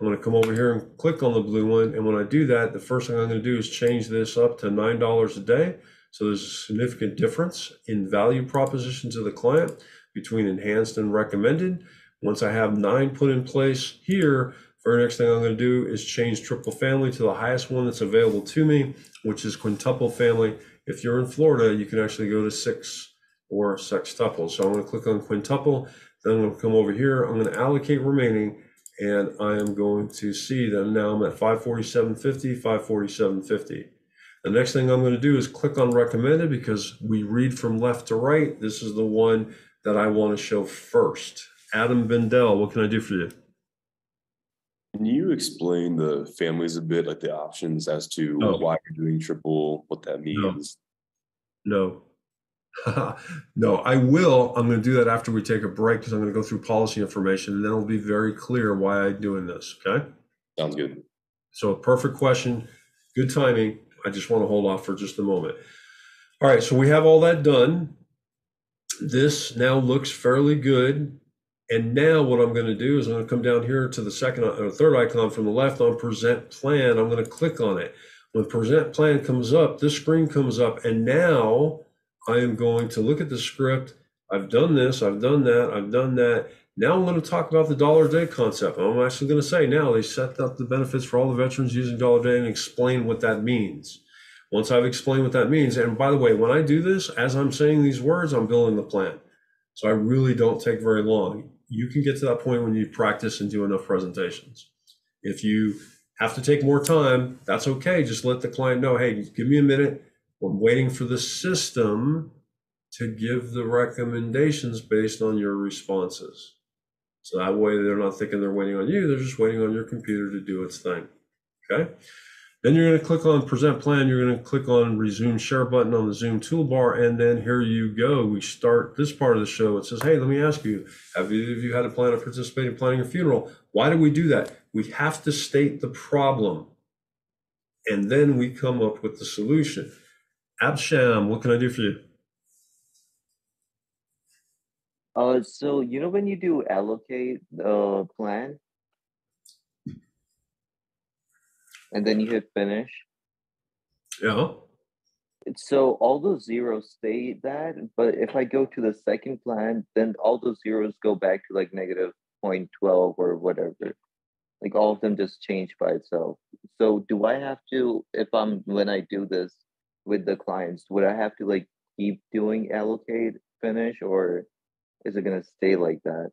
I'm going to come over here and click on the blue one. And when I do that, the first thing I'm going to do is change this up to $9 a day. So there's a significant difference in value proposition to the client between enhanced and recommended. Once I have nine put in place here, very next thing I'm going to do is change triple family to the highest one that's available to me, which is quintuple family. If you're in Florida, you can actually go to six or sextuple. So I'm going to click on quintuple. Then I'm going to come over here. I'm going to allocate remaining and I am going to see that now I'm at 547.50, 547.50. The next thing I'm going to do is click on recommended because we read from left to right. This is the one that I want to show first. Adam Bendel, what can I do for you? Can you explain the families a bit, like the options as to No. why you're doing triple, what that means? No. no, [laughs] I will. I'm going to do that after we take a break because I'm going to go through policy information and then it'll be very clear why I'm doing this. Okay. Sounds good. So, perfect question. Good timing. I just want to hold off for just a moment. All right. So, we have all that done. This now looks fairly good. And now, what I'm going to do is I'm going to come down here to the second or third icon from the left on present plan. I'm going to click on it. When present plan comes up, this screen comes up. And now I am going to look at the script. I've done this, I've done that, I've done that. Now I'm going to talk about the dollar a day concept. I'm actually going to say now they set up the benefits for all the veterans using dollar a day and explain what that means. Once I've explained what that means, and by the way, when I do this, as I'm saying these words, I'm building the plan. So I really don't take very long. You can get to that point when you practice and do enough presentations. If you have to take more time, that's okay. Just let the client know, hey, give me a minute. I'm waiting for the system to give the recommendations based on your responses. So that way they're not thinking they're waiting on you, they're just waiting on your computer to do its thing. Okay. Then you're going to click on present plan. You're going to click on resume share button on the Zoom toolbar. And then here you go. We start this part of the show. It says, Hey, let me ask you, have either of you had a plan of participating in planning a funeral? Why do we do that? We have to state the problem. And then we come up with the solution. Absham, what can I do for you? Uh, so you know when you do allocate the plan, and then you hit finish. Yeah. So all those zeros stay that, but if I go to the second plan, then all those zeros go back to like negative 0.12 or whatever. Like all of them just change by itself. So do I have to, if I'm when I do this with the clients, would I have to like keep doing allocate finish or is it gonna stay like that?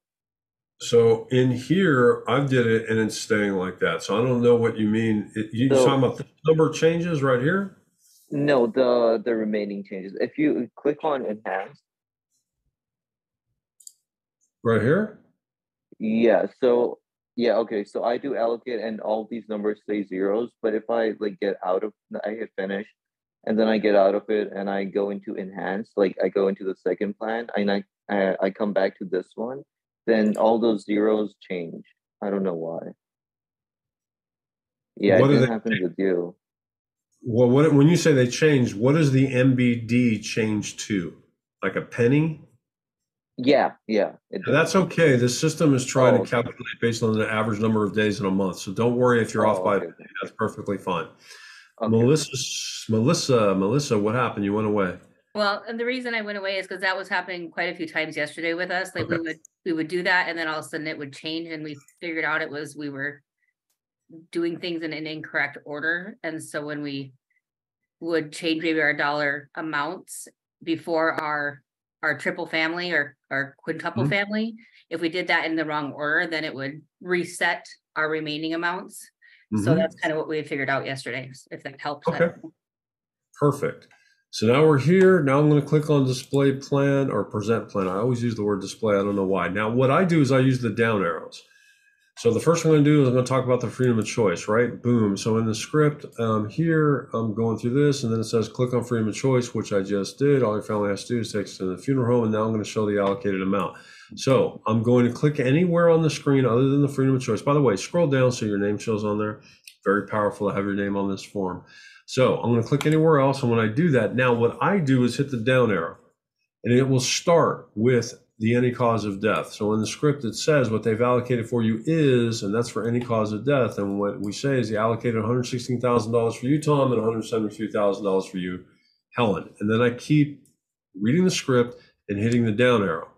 So in here, I've did it and it's staying like that. So I don't know what you mean. It- You So- talking about the number changes right here? No, the the remaining changes. If you click on enhance, Right here? yeah, so yeah, okay. So I do allocate and all these numbers stay zeros, but if I like get out of I hit finish and then I get out of it and I go into enhance, like I go into the second plan and I I, I come back to this one, then all those zeros change. I don't know why. Yeah, What it didn't happen with you. Well, what when you say they change, what does the MBD change to? Like a penny? Yeah, yeah. That's okay. The system is trying Oh, to calculate based on the average number of days in a month. So don't worry if you're off Oh, by a okay, penny. That's perfectly fine. Melissa, Melissa, Melissa, what happened? You went away. Well, and the reason I went away is because that was happening quite a few times yesterday with us. Like we would, we would do that and then all of a sudden it would change and we figured out it was, we were doing things in an incorrect order. And so when we would change maybe our dollar amounts before our, our triple family or, our quintuple Mhm. family, if we did that in the wrong order, then it would reset our remaining amounts. So Mhm. that's kind of what we had figured out yesterday, if that helps. Okay. Perfect. So now we're here. Now I'm going to click on display plan or present plan. I always use the word display. I don't know why. Now what I do is I use the down arrows. So the first thing I'm gonna do is I'm gonna talk about the freedom of choice, right? Boom. So in the script, um, here, I'm going through this and then it says click on freedom of choice, which I just did. All your family has to do is take us to the funeral home and now I'm gonna show the allocated amount. So I'm going to click anywhere on the screen other than the freedom of choice. By the way, scroll down so your name shows on there. Very powerful to have your name on this form. So I'm gonna click anywhere else. And when I do that, now what I do is hit the down arrow and it will start with the any cause of death. So in the script, it says what they've allocated for you is, and that's for any cause of death. And what we say is they allocated $116,000 for you, Tom, and $173,000 for you, Helen. And then I keep reading the script and hitting the down arrow.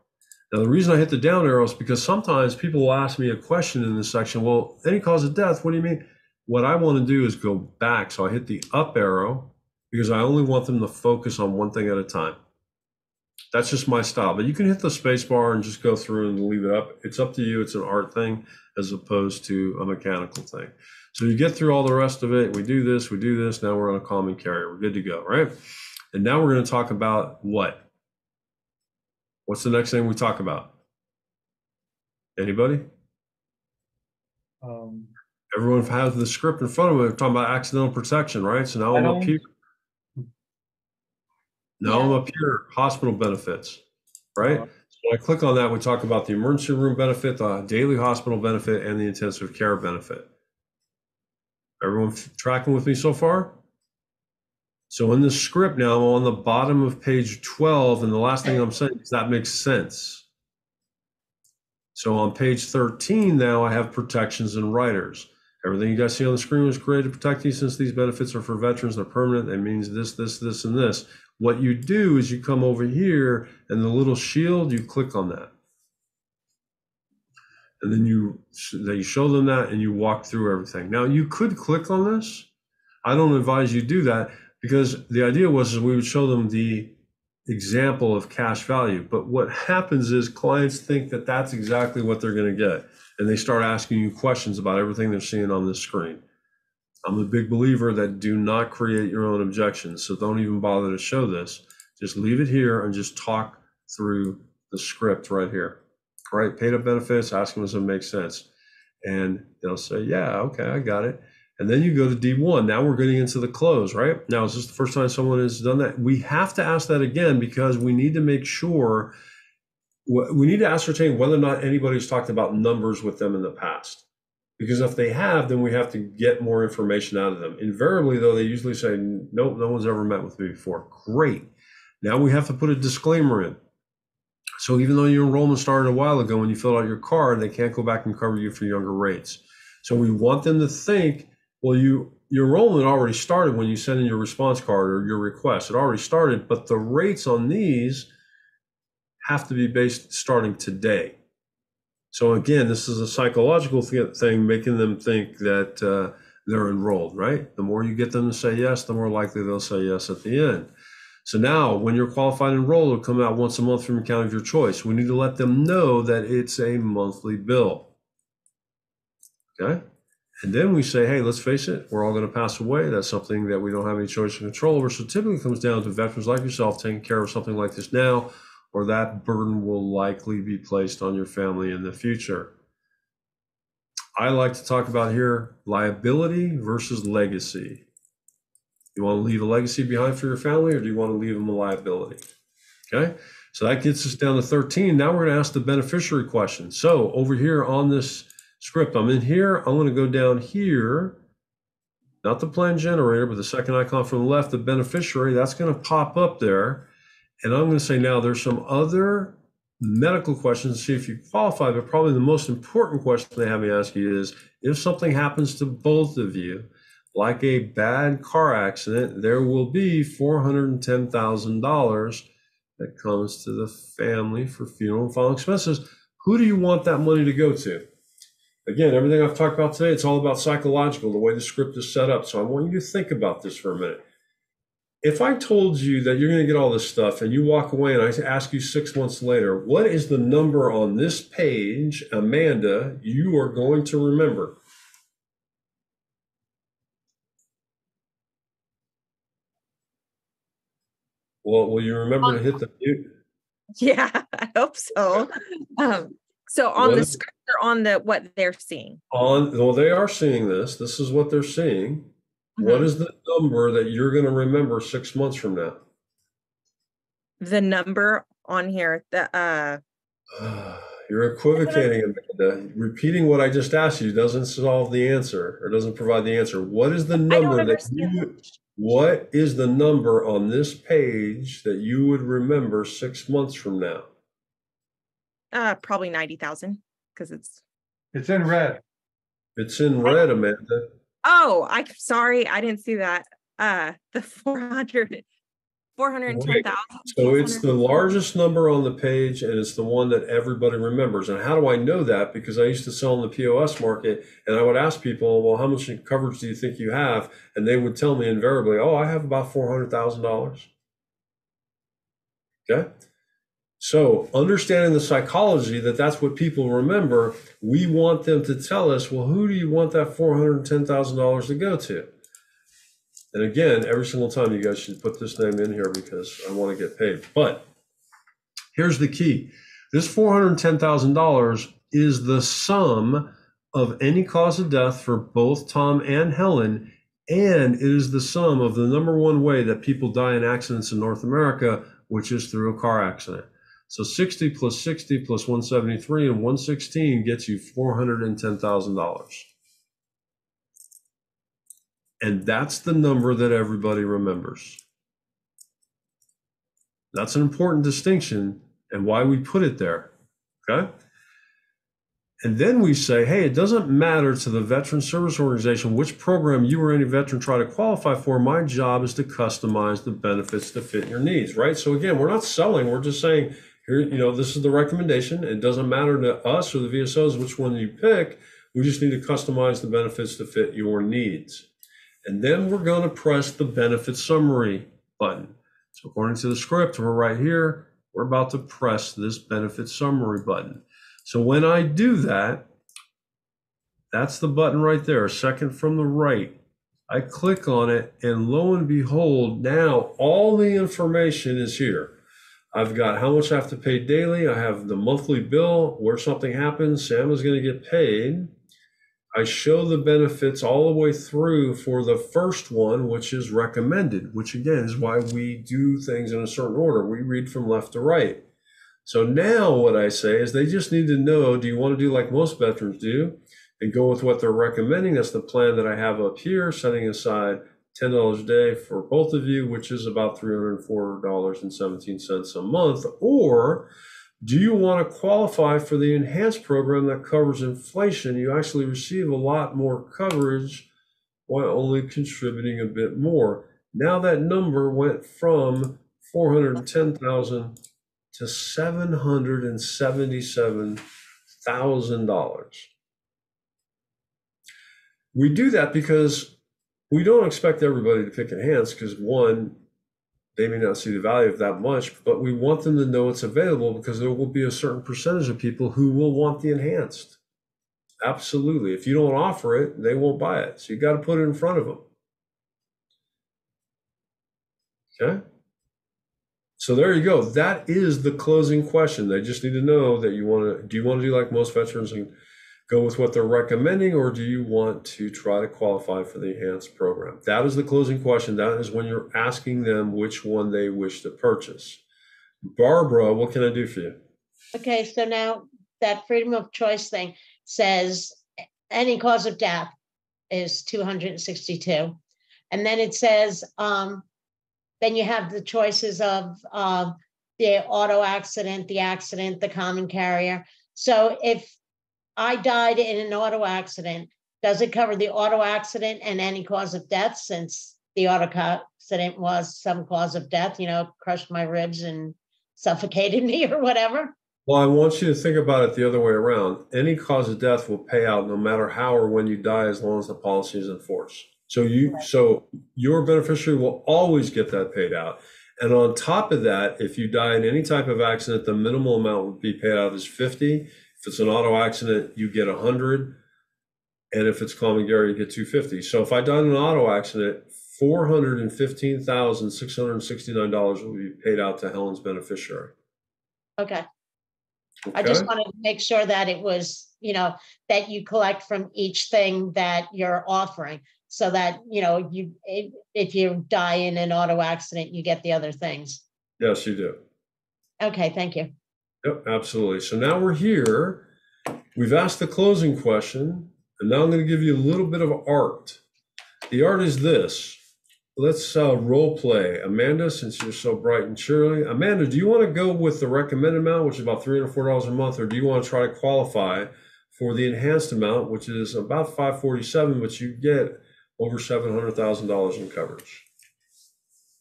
Now, the reason I hit the down arrow is because sometimes people will ask me a question in this section. Well, any cause of death, what do you mean? What I want to do is go back. So I hit the up arrow because I only want them to focus on one thing at a time. That's just my style. But you can hit the space bar and just go through and leave it up. It's up to you. It's an art thing as opposed to a mechanical thing. So you get through all the rest of it. We do this, we do this. Now we're on a common carrier. We're good to go, right? And now we're going to talk about what? What's the next thing we talk about? Anybody? Um, Everyone has the script in front of them. We're talking about accidental protection, right? So now I I'm up here. Now I'm up here, hospital benefits, right? So when I click on that, we talk about the emergency room benefit, the daily hospital benefit, and the intensive care benefit. Everyone tracking with me so far? So in the script now, I'm on the bottom of page 12, and the last thing I'm saying is that makes sense. So on page 13 now, I have protections and riders. Everything you guys see on the screen was created to protect you since these benefits are for veterans, they're permanent. That means this, this, this, and this. What you do is you come over here and the little shield, you click on that. And then you, you show them that and you walk through everything. Now you could click on this. I don't advise you do that because the idea was we would show them the example of cash value. But what happens is clients think that that's exactly what they're going to get. And they start asking you questions about everything they're seeing on this screen. I'm a big believer that do not create your own objections. So don't even bother to show this. Just leave it here and just talk through the script right here. Right? Paid up benefits, ask them does it make sense. And they'll say, yeah, okay, I got it. And then you go to D1. Now we're getting into the close, right? Now, is this the first time someone has done that? We have to ask that again because we need to make sure, we need to ascertain whether or not anybody's talked about numbers with them in the past. Because if they have, then we have to get more information out of them. Invariably, though, they usually say, nope, no one's ever met with me before. Great. Now we have to put a disclaimer in. So even though your enrollment started a while ago when you filled out your card, they can't go back and cover you for younger rates. So we want them to think, well, you your enrollment already started when you sent in your response card or your request. It already started, but the rates on these have to be based starting today. So again, this is a psychological thi- thing, making them think that uh, they're enrolled, right? The more you get them to say yes, the more likely they'll say yes at the end. So now, when you're qualified enrolled, it'll come out once a month from your account of your choice. We need to let them know that it's a monthly bill. Okay? And then we say, hey, let's face it, we're all going to pass away. That's something that we don't have any choice or control over. So typically comes down to veterans like yourself taking care of something like this now, or that burden will likely be placed on your family in the future. I like to talk about here liability versus legacy. You want to leave a legacy behind for your family, or do you want to leave them a liability? Okay, so that gets us down to 13. Now we're going to ask the beneficiary question. So over here on this script, I'm in here. I'm going to go down here, not the plan generator, but the second icon from the left, the beneficiary. That's going to pop up there. And I'm going to say now there's some other medical questions to see if you qualify, but probably the most important question they have me ask you is if something happens to both of you, like a bad car accident, there will be $410,000 that comes to the family for funeral and final expenses. Who do you want that money to go to? Again, everything I've talked about today, it's all about psychological, the way the script is set up. So I want you to think about this for a minute. If I told you that you're going to get all this stuff and you walk away and I ask you six months later, what is the number on this page, Amanda, you are going to remember? Well, will you remember to hit the mute? [laughs] Yeah, I hope so. Um, So on What the script or on the, what they're seeing? On, well, they are seeing this. This is what they're seeing. What Mhm. is the number that you're going to remember six months from now? The number on here, the, uh, [sighs] You're equivocating, Amanda. Repeating what I just asked you doesn't solve the answer or doesn't provide the answer. What is the number that you, what is the number on this page that you would remember six months from now? Uh, probably ninety thousand, because it's, It's in red. It's in red, Amanda. oh, I, sorry, I didn't see that. Uh, the four hundred, four hundred and ten Wait, thousand. So it's the largest number on the page and it's the one that everybody remembers. And how do I know that? Because I used to sell in the POS market and I would ask people, well, how much coverage do you think you have? And they would tell me invariably, oh, I have about $400,000. Okay. So understanding the psychology that that's what people remember, we want them to tell us, well, who do you want that $410,000 to go to? And again, every single time you guys should put this name in here because I want to get paid. But here's the key. This $410,000 is the sum of any cause of death for both Tom and Helen. And it is the sum of the number one way that people die in accidents in North America, which is through a car accident. So 60 plus 60 plus 173 and 116 gets you $410,000. And that's the number that everybody remembers. That's an important distinction and why we put it there. Okay. And then we say, hey, it doesn't matter to the Veteran Service Organization which program you or any veteran try to qualify for. My job is to customize the benefits to fit your needs, right? So again, we're not selling, we're just saying, here, you know, this is the recommendation. It doesn't matter to us or the VSOs which one you pick. We just need to customize the benefits to fit your needs. And then we're going to press the benefit summary button. So according to the script, we're right here. We're about to press this benefit summary button. So when I do that, that's the button right there, a second from the right. I click on it, and lo and behold, now all the information is here. I've got how much I have to pay daily. I have the monthly bill where something happens. Sam is going to get paid. I show the benefits all the way through for the first one, which is recommended, which again is why we do things in a certain order. We read from left to right. So now what I say is they just need to know do you want to do like most veterans do and go with what they're recommending? That's the plan that I have up here, setting aside $10 a day for both of you, which is about $304.17 a month. Or do you want to qualify for the enhanced program that covers inflation? You actually receive a lot more coverage while only contributing a bit more. Now that number went from 410,000 to $777,000. We do that because we don't expect everybody to pick enhanced because one, they may not see the value of that much, but we want them to know it's available because there will be a certain percentage of people who will want the enhanced. Absolutely. If you don't offer it, they won't buy it. So you got to put it in front of them. Okay. So there you go. That is the closing question. They just need to know that you want to do you want to do like most veterans and go with what they're recommending, or do you want to try to qualify for the enhanced program? That is the closing question. That is when you're asking them which one they wish to purchase. Barbara, what can I do for you? Okay, so now that freedom of choice thing says any cause of death is two hundred and sixty-two. And then it says, um, then you have the choices of, uh, the auto accident, the accident, the common carrier. So if I died in an auto accident, does it cover the auto accident and any cause of death since the auto accident was some cause of death, you know, crushed my ribs and suffocated [laughs] me or whatever? Well, I want you to think about it the other way around. Any cause of death will pay out no matter how or when you die as long as the policy is in force. So you so your beneficiary will always get that paid out. And on top of that, if you die in any type of accident, the minimal amount would be paid out is 50. If it's an auto accident, you get 100. And if it's common carrier, you get 250. So if I died in an auto accident, $415,669 will be paid out to Helen's beneficiary. Okay. I just wanted to make sure that it was, you know, that you collect from each thing that you're offering. So that, you know, you, if you die in an auto accident, you get the other things. Yes, you do. Okay, thank you. Yep, absolutely. So now we're here. We've asked the closing question, and now I'm going to give you a little bit of art. The art is this. Let's uh, role play. Amanda, since you're so bright and cheery. Amanda, do you want to go with the recommended amount, which is about $304 a month, or do you want to try to qualify for the enhanced amount, which is about 547, but you get over $700,000 in coverage?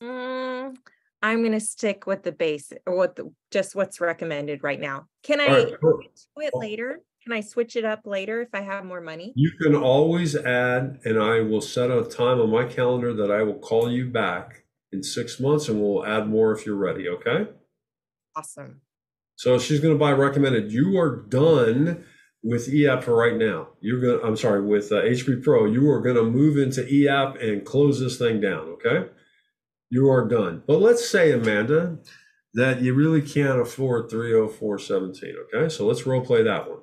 Mm, I'm gonna stick with the base or what the, just what's recommended right now. Can I right, do it later? Can I switch it up later if I have more money? You can always add, and I will set a time on my calendar that I will call you back in six months and we'll add more if you're ready, okay? Awesome. So she's gonna buy recommended. You are done with EAP for right now. You're gonna, I'm sorry, with uh, HP Pro, you are gonna move into EAP and close this thing down, okay? You are done. But let's say, Amanda, that you really can't afford 30417, okay? So let's role play that one.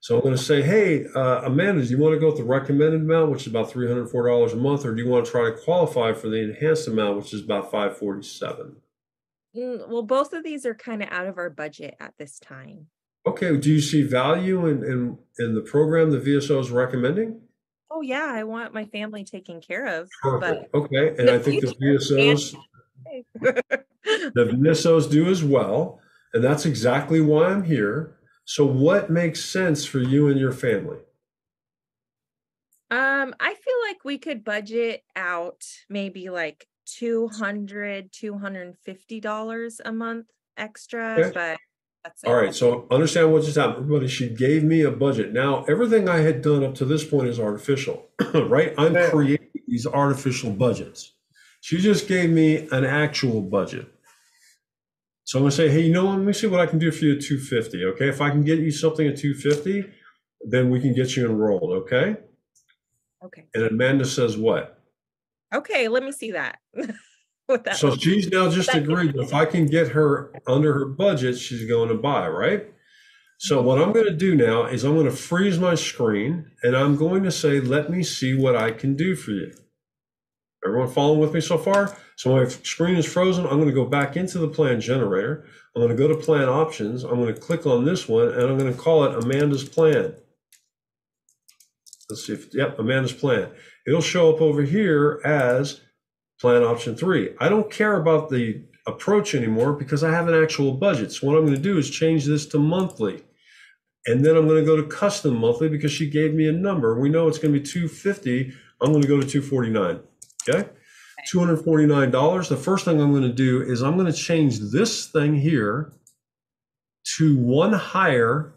So I'm going to say, hey, uh, Amanda, do you want to go with the recommended amount, which is about $304 a month, or do you want to try to qualify for the enhanced amount, which is about 547? Mm, well, both of these are kind of out of our budget at this time. Okay, do you see value in, in, in the program the VSO is recommending? Oh yeah, I want my family taken care of, Perfect. but Okay, and I think the VSOs, [laughs] the VSOs do as well, and that's exactly why I'm here. So what makes sense for you and your family? Um, I feel like we could budget out maybe like 200 $250 a month extra, Okay. but that's All it. right, so understand what just happened. Everybody, she gave me a budget. Now, everything I had done up to this point is artificial, [clears throat] right? I'm creating these artificial budgets. She just gave me an actual budget. So I'm gonna say, hey, you know what? Let me see what I can do for you at 250. Okay, if I can get you something at 250, then we can get you enrolled. Okay. Okay. And Amanda says what? Okay, let me see that. [laughs] [laughs] So she's now just That- agreed, if I can get her under her budget, she's going to buy, right? So what I'm gonna do now is I'm gonna freeze my screen and I'm going to say, let me see what I can do for you. Everyone following with me so far? So my screen is frozen. I'm gonna go back into the plan generator. I'm gonna go to plan options. I'm gonna click on this one and I'm gonna call it Amanda's plan. Let's see if, yep, Amanda's plan. It'll show up over here as plan option three. I don't care about the approach anymore because I have an actual budget. So what I'm going to do is change this to monthly. And then I'm going to go to custom monthly because she gave me a number. We know it's going to be 250. I'm going to go to 249. Okay. $249. The first thing I'm going to do is I'm going to change this thing here to one higher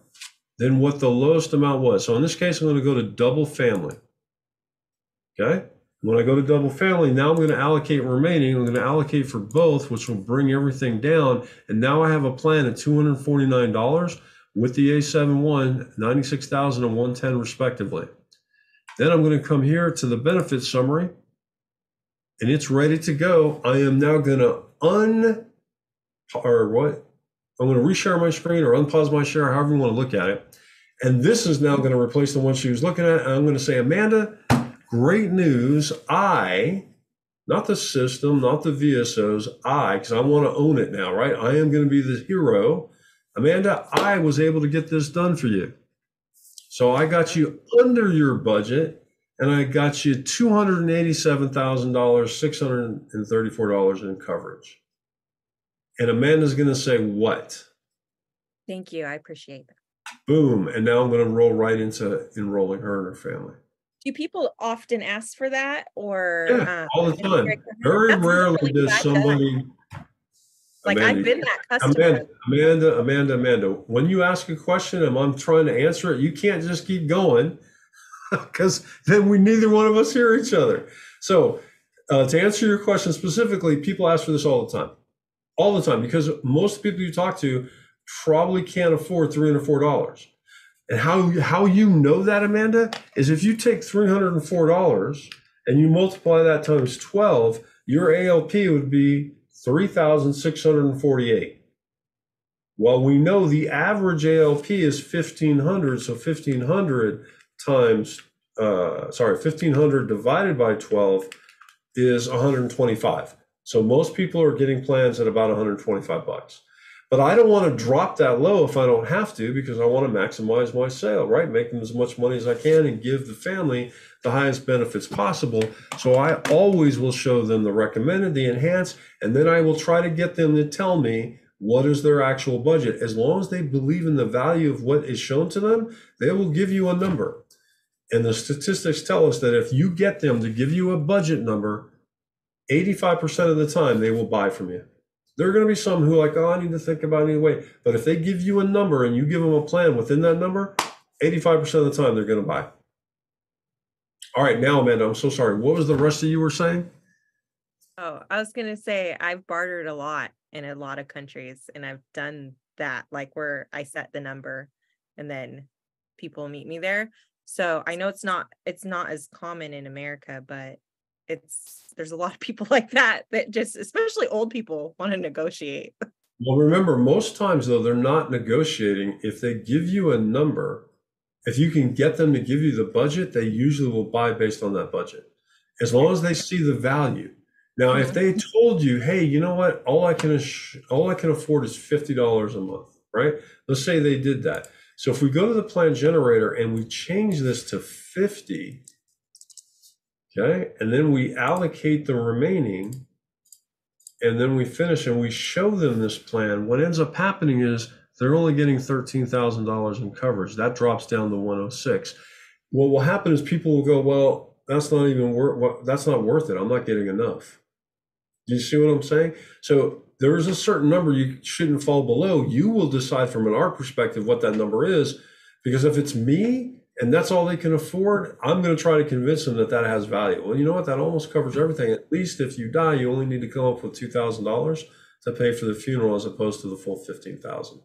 than what the lowest amount was. So in this case, I'm going to go to double family. Okay. When I go to double family, now I'm going to allocate remaining. I'm going to allocate for both, which will bring everything down. And now I have a plan at $249 with the A71, 96,000 and 110 respectively. Then I'm going to come here to the benefit summary and it's ready to go. I am now going to un or what? I'm going to reshare my screen or unpause my share, however you want to look at it. And this is now going to replace the one she was looking at. I'm going to say, Amanda, great news. I, not the system, not the VSOs, I, because I want to own it now, right? I am going to be the hero. Amanda, I was able to get this done for you. So I got you under your budget and I got you $287,000, $634 in coverage. And Amanda's going to say, what? Thank you. I appreciate that. Boom. And now I'm going to roll right into enrolling her and her family. Do people often ask for that or Yeah, um, all the time. very- rarely really does somebody. Like Amanda, I've been that customer. Amanda, Amanda, Amanda, Amanda, when you ask a question and I'm trying to answer it, you can't just keep going [laughs] because then we neither one of us hear each other. So, uh, to answer your question specifically, people ask for this all the time, all the time, because most people you talk to probably can't afford three hundred four dollars. And how how you know that, Amanda, is if you take three hundred and four dollars and you multiply that times twelve, your ALP would be three thousand six hundred and forty eight. Well, we know the average ALP is fifteen hundred, so fifteen hundred times, uh, sorry, fifteen hundred divided by twelve is hundred and twenty-five. So most people are getting plans at about hundred and twenty-five bucks. But I don't want to drop that low if I don't have to because I want to maximize my sale, right? Make them as much money as I can and give the family the highest benefits possible. So I always will show them the recommended, the enhanced, and then I will try to get them to tell me what is their actual budget. As long as they believe in the value of what is shown to them, they will give you a number. And the statistics tell us that if you get them to give you a budget number, 85% of the time they will buy from you. There are going to be some who are like, oh, I need to think about it anyway. But if they give you a number and you give them a plan within that number, 85% of the time they're going to buy. All right, now, Amanda, I'm so sorry. What was the rest of you were saying? Oh, I was gonna say I've bartered a lot in a lot of countries and I've done that, like where I set the number and then people meet me there. So I know it's not it's not as common in America, but it's there's a lot of people [laughs] like that that just especially old people want to negotiate. [laughs] Well, remember, most times though, they're not negotiating. If they give you a number, if you can get them to give you the budget, they usually will buy based on that budget, as long as they see the value. Now, if they mm-hmm. told you, "Hey, you know what? All I can all I can afford is fifty dollars a month," right? Let's say they did that. So if we go to the plan generator and we change this to fifty, okay, and then we allocate the remaining, and then we finish and we show them this plan, what ends up happening is they're only getting $13,000 in coverage. That drops down to 106. What will happen is people will go, well, that's not even worth that's not worth it. I'm not getting enough. Do you see what I'm saying? So there is a certain number you shouldn't fall below. You will decide from an art perspective what that number is, because if it's me and that's all they can afford, I'm going to try to convince them that that has value. Well, you know what? That almost covers everything. At least if you die, you only need to come up with two thousand dollars to pay for the funeral, as opposed to the full fifteen thousand.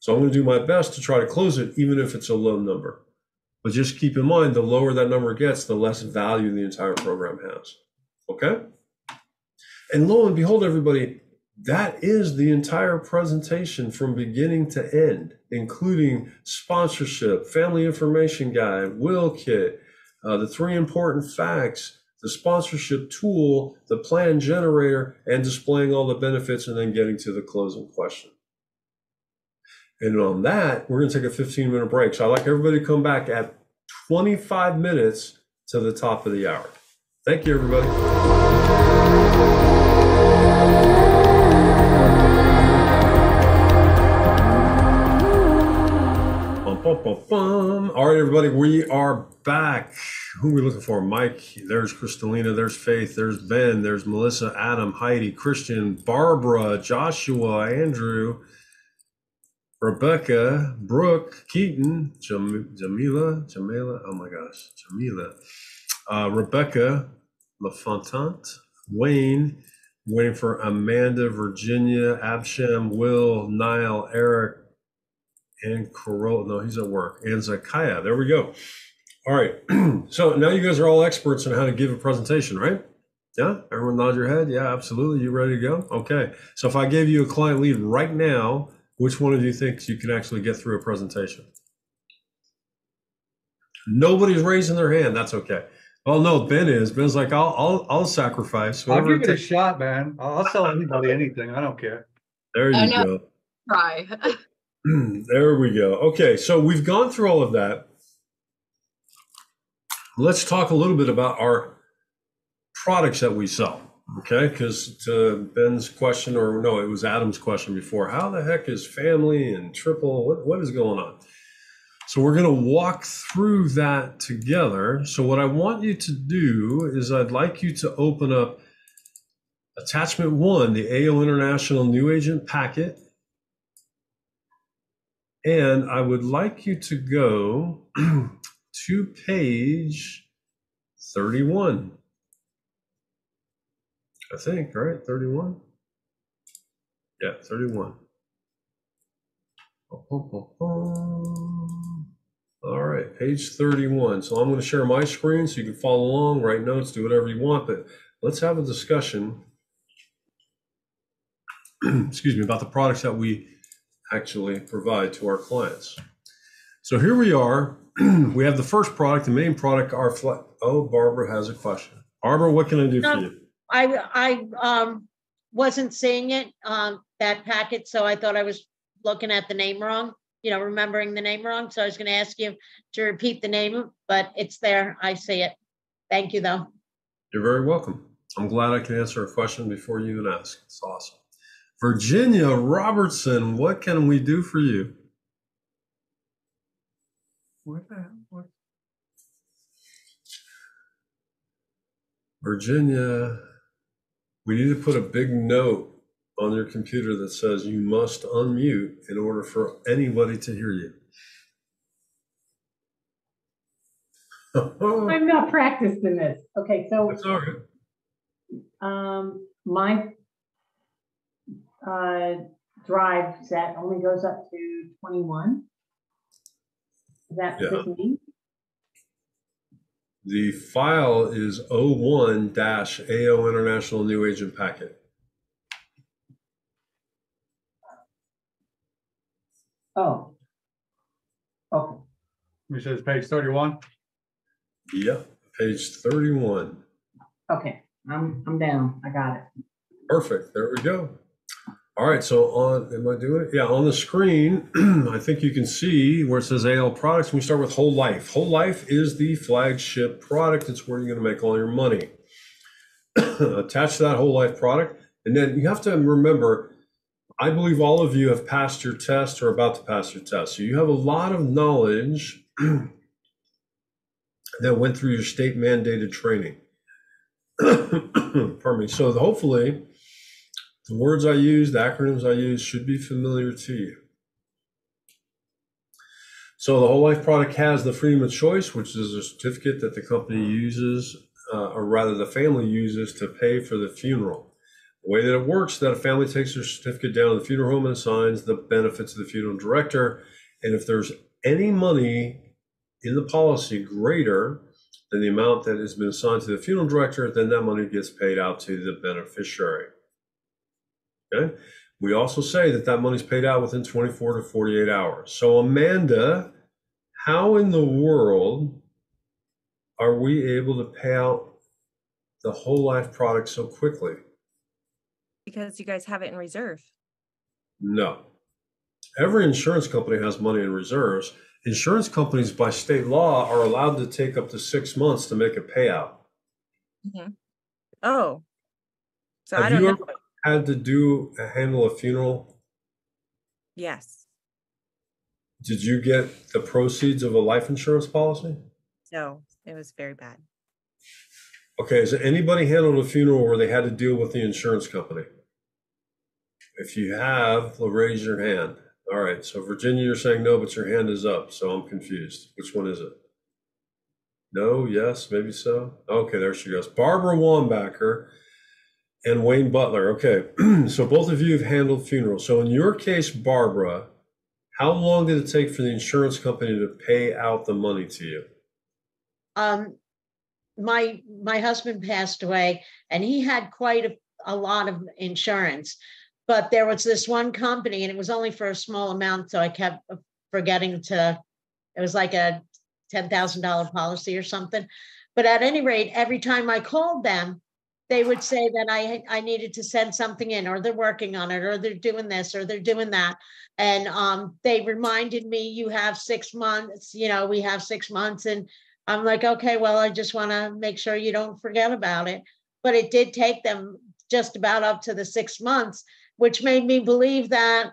So I'm going to do my best to try to close it, even if it's a low number. But just keep in mind, the lower that number gets, the less value the entire program has. Okay? And lo and behold, everybody, that is the entire presentation from beginning to end, including sponsorship, family information guide, will kit, uh, the three important facts, the sponsorship tool, the plan generator, and displaying all the benefits, and then getting to the closing question. And on that, we're going to take a 15 minute break. So I'd like everybody to come back at 25 minutes to the top of the hour. Thank you, everybody. All right, everybody, we are back. Who are we looking for? Mike, there's Kristalina, there's Faith, there's Ben, there's Melissa, Adam, Heidi, Christian, Barbara, Joshua, Andrew, Rebecca, Brooke, Keaton, Jam- Jamila, Jamila, oh my gosh, Jamila, uh, Rebecca, LaFontant, Wayne, waiting for Amanda, Virginia, Absham, Will, Niall, Eric, and Corolla. No, he's at work. And Zakaya. There we go. All right. [clears throat] so now you guys are all experts on how to give a presentation, right? Yeah. Everyone nod your head. Yeah, absolutely. You ready to go? Okay. So if I gave you a client lead right now, which one of you thinks you can actually get through a presentation? Nobody's raising their hand. That's okay. Well, no, Ben is. Ben's like, I'll, I'll, I'll sacrifice. I'll give it a shot, man. I'll I'll sell anybody anything. I don't care. There you go. Try. [laughs] [clears throat] there we go. Okay, so we've gone through all of that. Let's talk a little bit about our products that we sell. Okay, because to Ben's question, or no, it was Adam's question before. How the heck is family and triple? What what is going on? So we're going to walk through that together. So what I want you to do is I'd like you to open up attachment one, the AO International New Agent Packet. And I would like you to go [clears throat] to page 31. I think, right? 31? Yeah, 31. All right, page 31. So I'm going to share my screen so you can follow along, write notes, do whatever you want, but let's have a discussion [clears throat] excuse me, about the products that we actually provide to our clients. So here we are. [clears throat] we have the first product, the main product, our flat. Oh, Barbara has a question. Barbara, what can I do for you? I, I, um, wasn't seeing it, um, that packet, so I thought I was looking at the name wrong, you know, remembering the name wrong, so I was gonna ask you to repeat the name, but it's there, I see it. Thank you, though. You're very welcome. I'm glad I can answer a question before you even ask. It's awesome. Virginia Robertson, what can we do for you? What the hell? What? Virginia, we need to put a big note on your computer that says you must unmute in order for anybody to hear you. I'm not practiced in this. Okay, so, It's all right. um, my uh, drive set only goes up to twenty-one. Is that what this Yeah. means? The file is 01 AO International New Agent Packet. Oh. Okay, It says page thirty-one. Yep, page 31. okay, I'm, I'm down. I got it. Perfect. There we go. All right. So on, am I doing it? Yeah, on the screen, [clears throat] I think you can see where it says AL products. We start with Whole Life. Whole Life is the flagship product. It's where you're going to make all your money. [clears throat] Attach to that Whole Life product. And then you have to remember, I believe all of you have passed your test or about to pass your test. So you have a lot of knowledge [clears throat] that went through your state mandated training. Pardon me. So hopefully, the words I use, the acronyms I use should be familiar to you. So the whole life product has the freedom of choice, which is a certificate that the company uses, uh, or rather the family uses to pay for the funeral. The way that it works is that a family takes their certificate down to the funeral home and assigns the benefits to the funeral director. And if there's any money in the policy greater than the amount that has been assigned to the funeral director, then that money gets paid out to the beneficiary. Okay. We also say that that money's paid out within 24 to 48 hours. So, Amanda, how in the world are we able to pay out the whole life product so quickly? Because you guys have it in reserve. No. Every insurance company has money in reserves. Insurance companies, by state law, are allowed to take up to six months to make a payout. Mhm. Oh. So I don't you know. ever had to do uh, handle a funeral? Yes. Did you get the proceeds of a life insurance policy? No, it was very bad. Okay, has anybody handled a funeral where they had to deal with the insurance company? If you have, well, raise your hand. All right, so Virginia, you're saying no, but your hand is up, so I'm confused. Which one is it? No, yes, maybe so. Okay, there she goes. Barbara Wambacher and Wayne Butler. Okay, [clears throat] so both of you have handled funerals. So in your case, Barbara, how long did it take for the insurance company to pay out the money to you? Um, my, my husband passed away and he had quite a, a lot of insurance. But there was this one company and it was only for a small amount, so I kept forgetting to, it was like a ten thousand dollar policy or something. But at any rate, every time I called them, they would say that I I needed to send something in, or they're working on it, or they're doing this, or they're doing that. And um, they reminded me, you have six months, you know, we have six months. And I'm like, okay, well, I just want to make sure you don't forget about it. But it did take them just about up to the six months, which made me believe that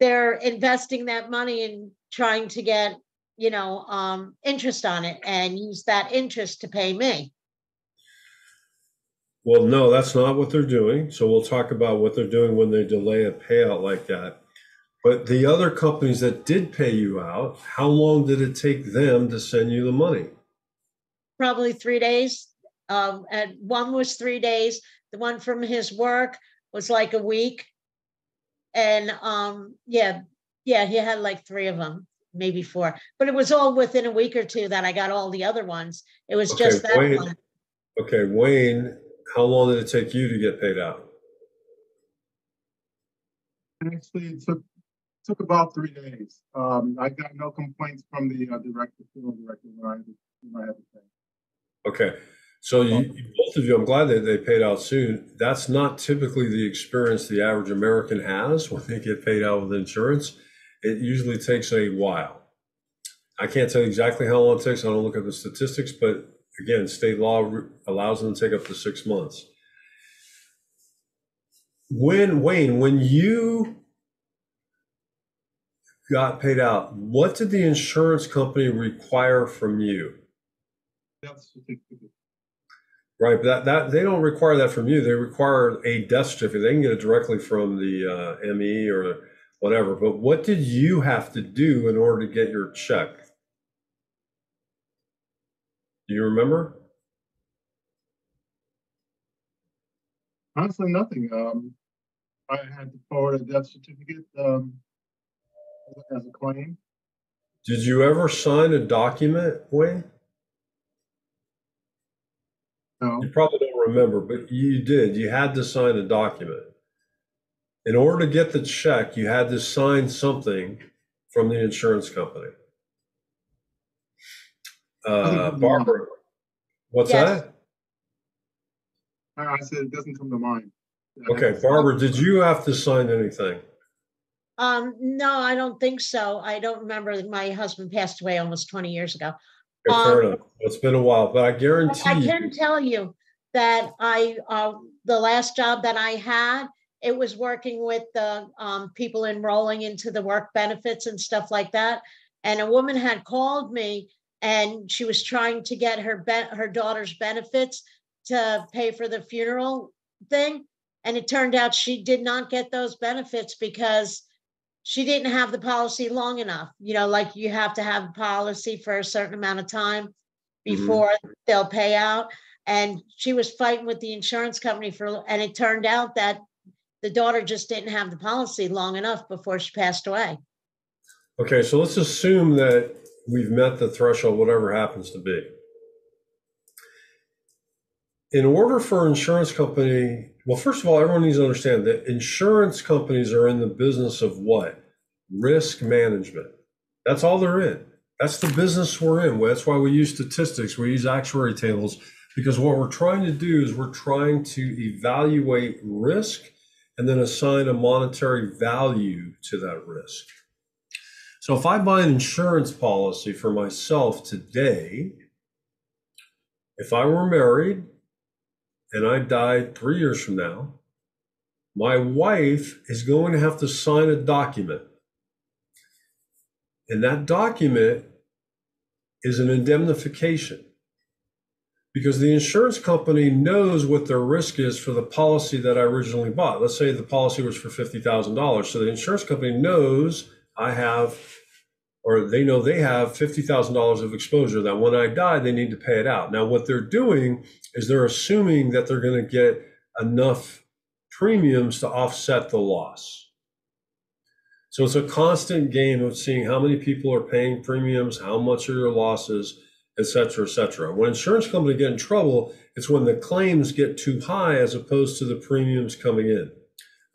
they're investing that money in trying to get, you know, um, interest on it and use that interest to pay me. Well, no, that's not what they're doing. So we'll talk about what they're doing when they delay a payout like that. But the other companies that did pay you out, how long did it take them to send you the money? Probably three days. Um, and one was three days. The one from his work was like a week. And um, yeah, yeah, he had like three of them, maybe four. But it was all within a week or two that I got all the other ones. It was Okay, just that Wayne. one. Okay, Wayne, how long did it take you to get paid out? Actually, it took took about three days. Um, I got no complaints from the uh, director, funeral director when I, when I had the thing. Okay, so you, you- both of you, I'm glad that they paid out soon. That's not typically the experience the average American has when they get paid out with insurance. It usually takes a while. I can't tell you exactly how long it takes. I don't look at the statistics, but again, state law allows them to take up to six months. When, Wayne, when you got paid out, what did the insurance company require from you? Death certificate. Right, but that, that they don't require that from you. They require a death certificate. They can get it directly from the uh, ME or whatever. But what did you have to do in order to get your check? Do you remember? Honestly, nothing. Um, I had to forward a death certificate, um, as a claim. Did you ever sign a document, Wayne? No. You probably don't remember, but you did. You had to sign a document. In order to get the check, you had to sign something from the insurance company. Uh, Barbara, what's Yes. that? I, I said it doesn't come to mind. Okay, Barbara, did you have to sign anything? Um, no, I don't think so. I don't remember. My husband passed away almost twenty years ago. Okay, fair Um, enough. It's been a while, but I guarantee I can tell you that I, uh, the last job that I had, it was working with the, um, people enrolling into the work benefits and stuff like that. And a woman had called me and she was trying to get her ben- her daughter's benefits to pay for the funeral thing. And it turned out she did not get those benefits because she didn't have the policy long enough. You know, like you have to have a policy for a certain amount of time mm-hmm. before they'll pay out. And she was fighting with the insurance company for, and it turned out that the daughter just didn't have the policy long enough before she passed away. okay, so let's assume that we've met the threshold, whatever happens to be. In order for insurance company, well, first of all, everyone needs to understand that insurance companies are in the business of what? Risk management. That's all they're in. That's the business we're in. That's why we use statistics, we use actuary tables, because what we're trying to do is we're trying to evaluate risk and then assign a monetary value to that risk. So if I buy an insurance policy for myself today, if I were married and I died three years from now, my wife is going to have to sign a document. And that document is an indemnification because the insurance company knows what their risk is for the policy that I originally bought. Let's say the policy was for $50,000. So the insurance company knows I have, or they know they have $50,000 of exposure that when I die, they need to pay it out. Now, what they're doing is they're assuming that they're going to get enough premiums to offset the loss. So it's a constant game of seeing how many people are paying premiums, how much are your losses, et cetera, et cetera. When insurance companies get in trouble, it's when the claims get too high as opposed to the premiums coming in.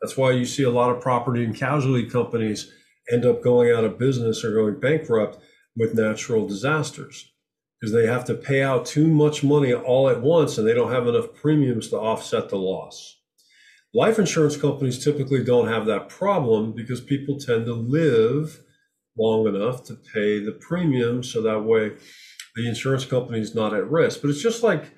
That's why you see a lot of property and casualty companies end up going out of business or going bankrupt with natural disasters because they have to pay out too much money all at once and they don't have enough premiums to offset the loss. Life insurance companies typically don't have that problem because people tend to live long enough to pay the premium so that way the insurance company is not at risk. But it's just like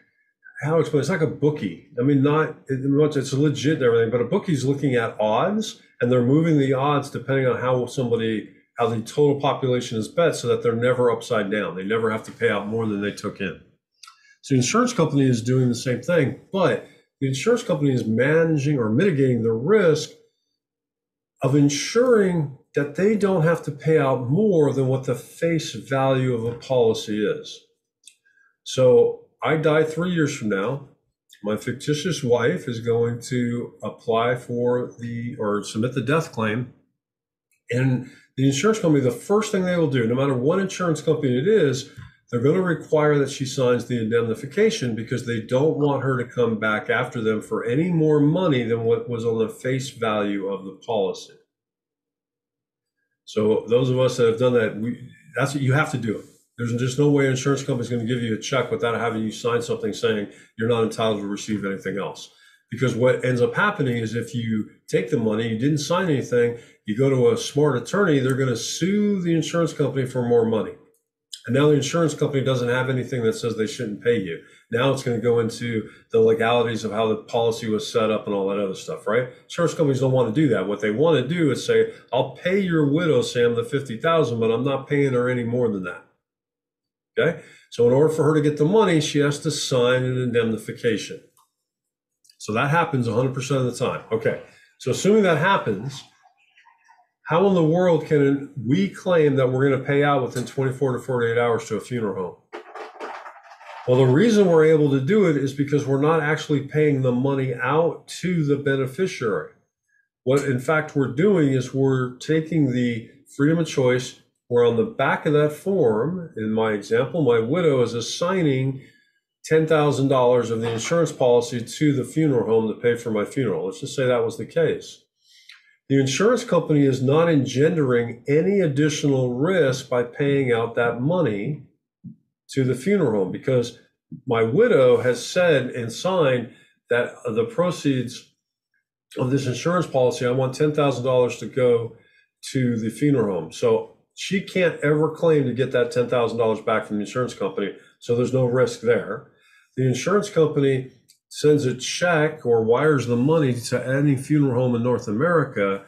how explain it's like a bookie. I mean, not it's legit and everything, but a bookie's looking at odds and they're moving the odds depending on how somebody how the total population is bet so that they're never upside down. They never have to pay out more than they took in. So the insurance company is doing the same thing, but the insurance company is managing or mitigating the risk of ensuring that they don't have to pay out more than what the face value of a policy is. So I die three years from now. My fictitious wife is going to apply for the or submit the death claim. And the insurance company, the first thing they will do, no matter what insurance company it is, they're going to require that she signs the indemnification because they don't want her to come back after them for any more money than what was on the face value of the policy. So those of us that have done that, we, that's what you have to do it. There's just no way an insurance company's going to give you a check without having you sign something saying you're not entitled to receive anything else. Because what ends up happening is if you take the money, you didn't sign anything, you go to a smart attorney, they're going to sue the insurance company for more money. And now the insurance company doesn't have anything that says they shouldn't pay you. Now it's going to go into the legalities of how the policy was set up and all that other stuff, right? Insurance companies don't want to do that. What they want to do is say, I'll pay your widow, Sam, the 50,000, but I'm not paying her any more than that. Okay. So in order for her to get the money, she has to sign an indemnification. So that happens 100% of the time. Okay. So assuming that happens, how in the world can we claim that we're going to pay out within 24 to 48 hours to a funeral home? Well, the reason we're able to do it is because we're not actually paying the money out to the beneficiary. What, in fact, we're doing is we're taking the freedom of choice, where on the back of that form, in my example, my widow is assigning $10,000 of the insurance policy to the funeral home to pay for my funeral. Let's just say that was the case. The insurance company is not engendering any additional risk by paying out that money to the funeral home because my widow has said and signed that the proceeds of this insurance policy, I want $10,000 to go to the funeral home. So she can't ever claim to get that $10,000 back from the insurance company. So there's no risk there. The insurance company sends a check or wires the money to any funeral home in North America.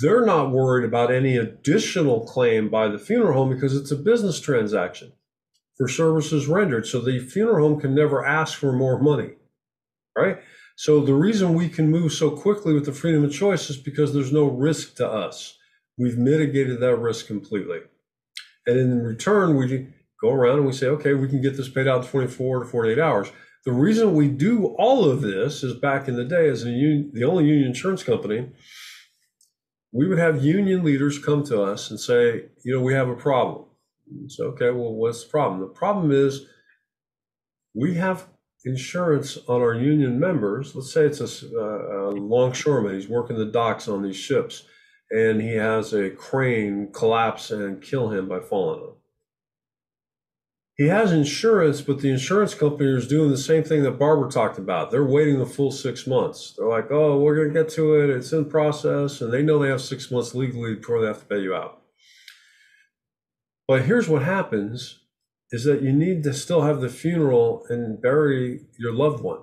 They're not worried about any additional claim by the funeral home because it's a business transaction for services rendered. So the funeral home can never ask for more money, right? So the reason we can move so quickly with the freedom of choice is because there's no risk to us. We've mitigated that risk completely. And in return, we go around and we say, okay, we can get this paid out in 24 to 48 hours. The reason we do all of this is back in the day, as union, the only union insurance company, we would have union leaders come to us and say, you know, we have a problem. So, okay, well, what's the problem? The problem is we have insurance on our union members. Let's say it's a, a uh, uh, longshoreman, he's working the docks on these ships, and he has a crane collapse and kill him by falling on. He has insurance, but the insurance company is doing the same thing that Barbara talked about. They're waiting the full six months. They're like, oh, we're going to get to it. It's in process. And they know they have six months legally before they have to pay you out. But here's what happens is that you need to still have the funeral and bury your loved one.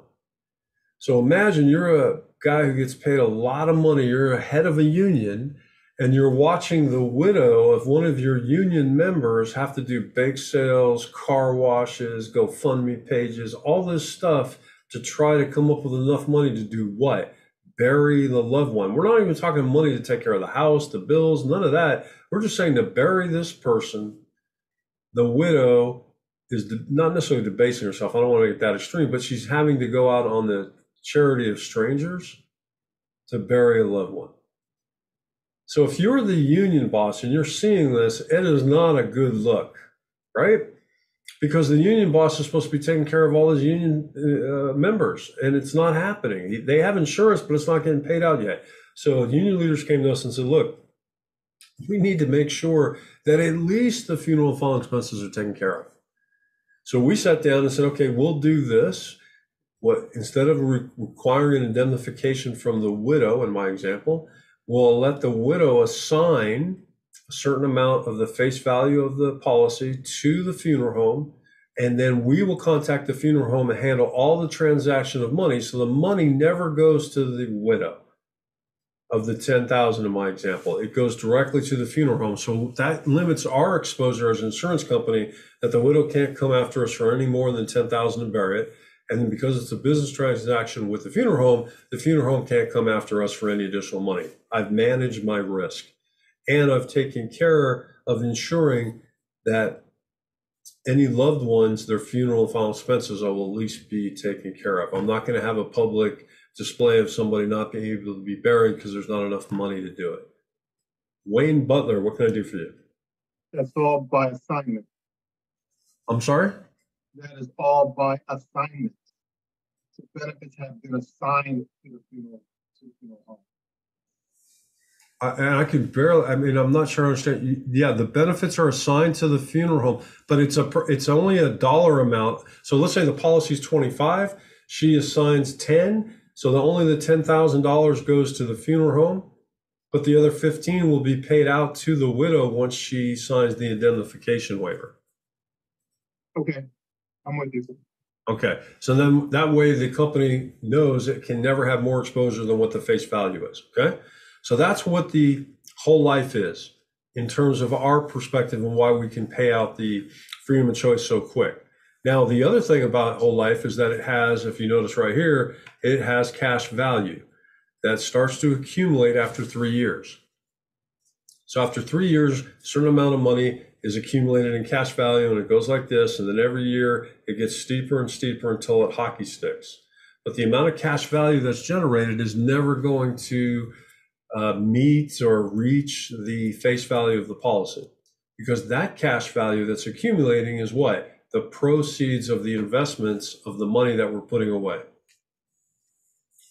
So imagine you're a guy who gets paid a lot of money, you're a head of a union, and you're watching the widow of one of your union members have to do bake sales, car washes, GoFundMe pages, all this stuff to try to come up with enough money to do what? Bury the loved one. We're not even talking money to take care of the house, the bills, none of that. We're just saying to bury this person. The widow is not necessarily debasing herself. I don't want to get that extreme, but she's having to go out on the charity of strangers to bury a loved one. So if you're the union boss and you're seeing this, it is not a good look, right? Because the union boss is supposed to be taking care of all his union uh, members, and it's not happening. They have insurance, but it's not getting paid out yet. So union leaders came to us and said, "Look, we need to make sure that at least the funeral and final expenses are taken care of." So we sat down and said, "Okay, we'll do this." What instead of re- requiring an indemnification from the widow, in my example, we'll let the widow assign a certain amount of the face value of the policy to the funeral home and then we will contact the funeral home and handle all the transaction of money so the money never goes to the widow. Of the 10,000 in my example it goes directly to the funeral home so that limits our exposure as an insurance company that the widow can't come after us for any more than 10,000 and bury it and then because it's a business transaction with the funeral home, the funeral home can't come after us for any additional money. I've managed my risk and I've taken care of ensuring that any loved ones, their funeral and final expenses I will at least be taken care of. I'm not going to have a public display of somebody not being able to be buried because there's not enough money to do it. Wayne Butler, what can I do for you? That's all by assignment. I'm sorry? That is all by assignment. Benefits have been assigned to the funeral, to the funeral home. I- and I can barely, I mean, I'm not sure I understand. Yeah, the benefits are assigned to the funeral home, but it's a, it's only a dollar amount. So let's say the policy is 25, she assigns 10. So the only the $10,000 goes to the funeral home, but the other 15 will be paid out to the widow once she signs the indemnification waiver. Okay, I'm with you. Okay, so then that way the company knows it can never have more exposure than what the face value is. Okay, so that's what the whole life is in terms of our perspective and why we can pay out the freedom of choice so quick. Now, the other thing about whole life is that it has, if you notice right here, it has cash value that starts to accumulate after three years. So after three years, a certain amount of money is accumulated in cash value and it goes like this. And then every year it gets steeper and steeper until it hockey sticks. But the amount of cash value that's generated is never going to uh, meet or reach the face value of the policy because that cash value that's accumulating is what? The proceeds of the investments of the money that we're putting away.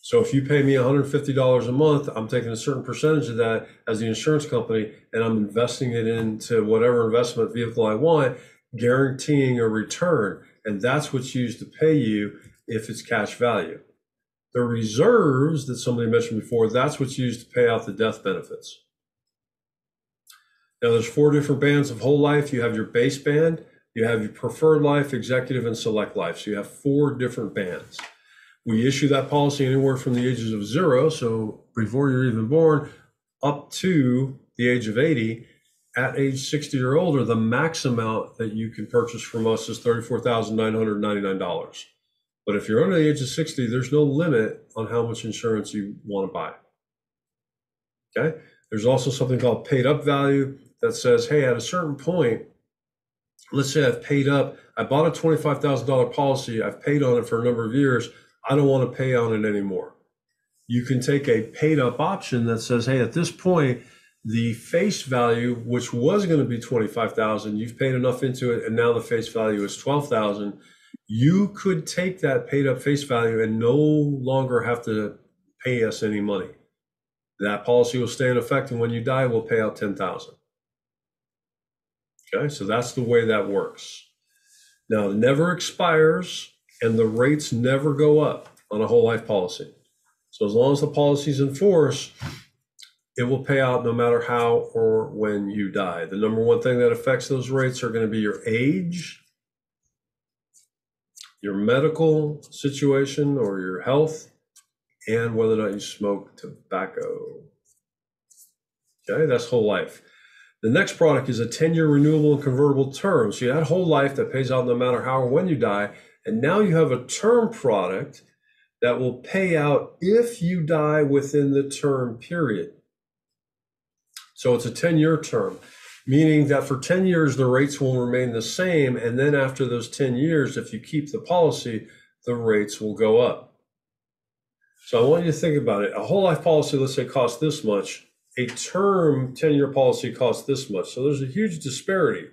So if you pay me $150 a month, I'm taking a certain percentage of that as the insurance company and I'm investing it into whatever investment vehicle I want, guaranteeing a return. And that's what's used to pay you if it's cash value. The reserves that somebody mentioned before, that's what's used to pay out the death benefits. Now there's four different bands of whole life. You have your base band, you have your preferred life, executive, and select life. So you have four different bands. We issue that policy anywhere from the ages of zero, so before you're even born, up to the age of 80. At age 60 or older, the max amount that you can purchase from us is $34,999. But if you're under the age of 60, there's no limit on how much insurance you want to buy. Okay. There's also something called paid up value that says, hey, at a certain point, let's say I've paid up, I bought a $25,000 policy, I've paid on it for a number of years, I don't want to pay on it anymore. You can take a paid up option that says, hey, at this point, the face value, which was going to be 25,000, you've paid enough into it, and now the face value is 12,000. You could take that paid up face value and no longer have to pay us any money. That policy will stay in effect, and when you die, we'll pay out 10,000. Okay, so that's the way that works. Now, it never expires and the rates never go up on a whole life policy. So as long as the policy's in force, it will pay out no matter how or when you die. The number one thing that affects those rates are going to be your age, your medical situation or your health, and whether or not you smoke tobacco. Okay, that's whole life. The next product is a 10 year renewable and convertible term. So you had whole life that pays out no matter how or when you die. And now you have a term product that will pay out if you die within the term period. So it's a 10 year term, meaning that for 10 years, the rates will remain the same. And then after those 10 years, if you keep the policy, the rates will go up. So I want you to think about it. A whole life policy, let's say, costs this much. A term 10 year policy costs this much. So there's a huge disparity.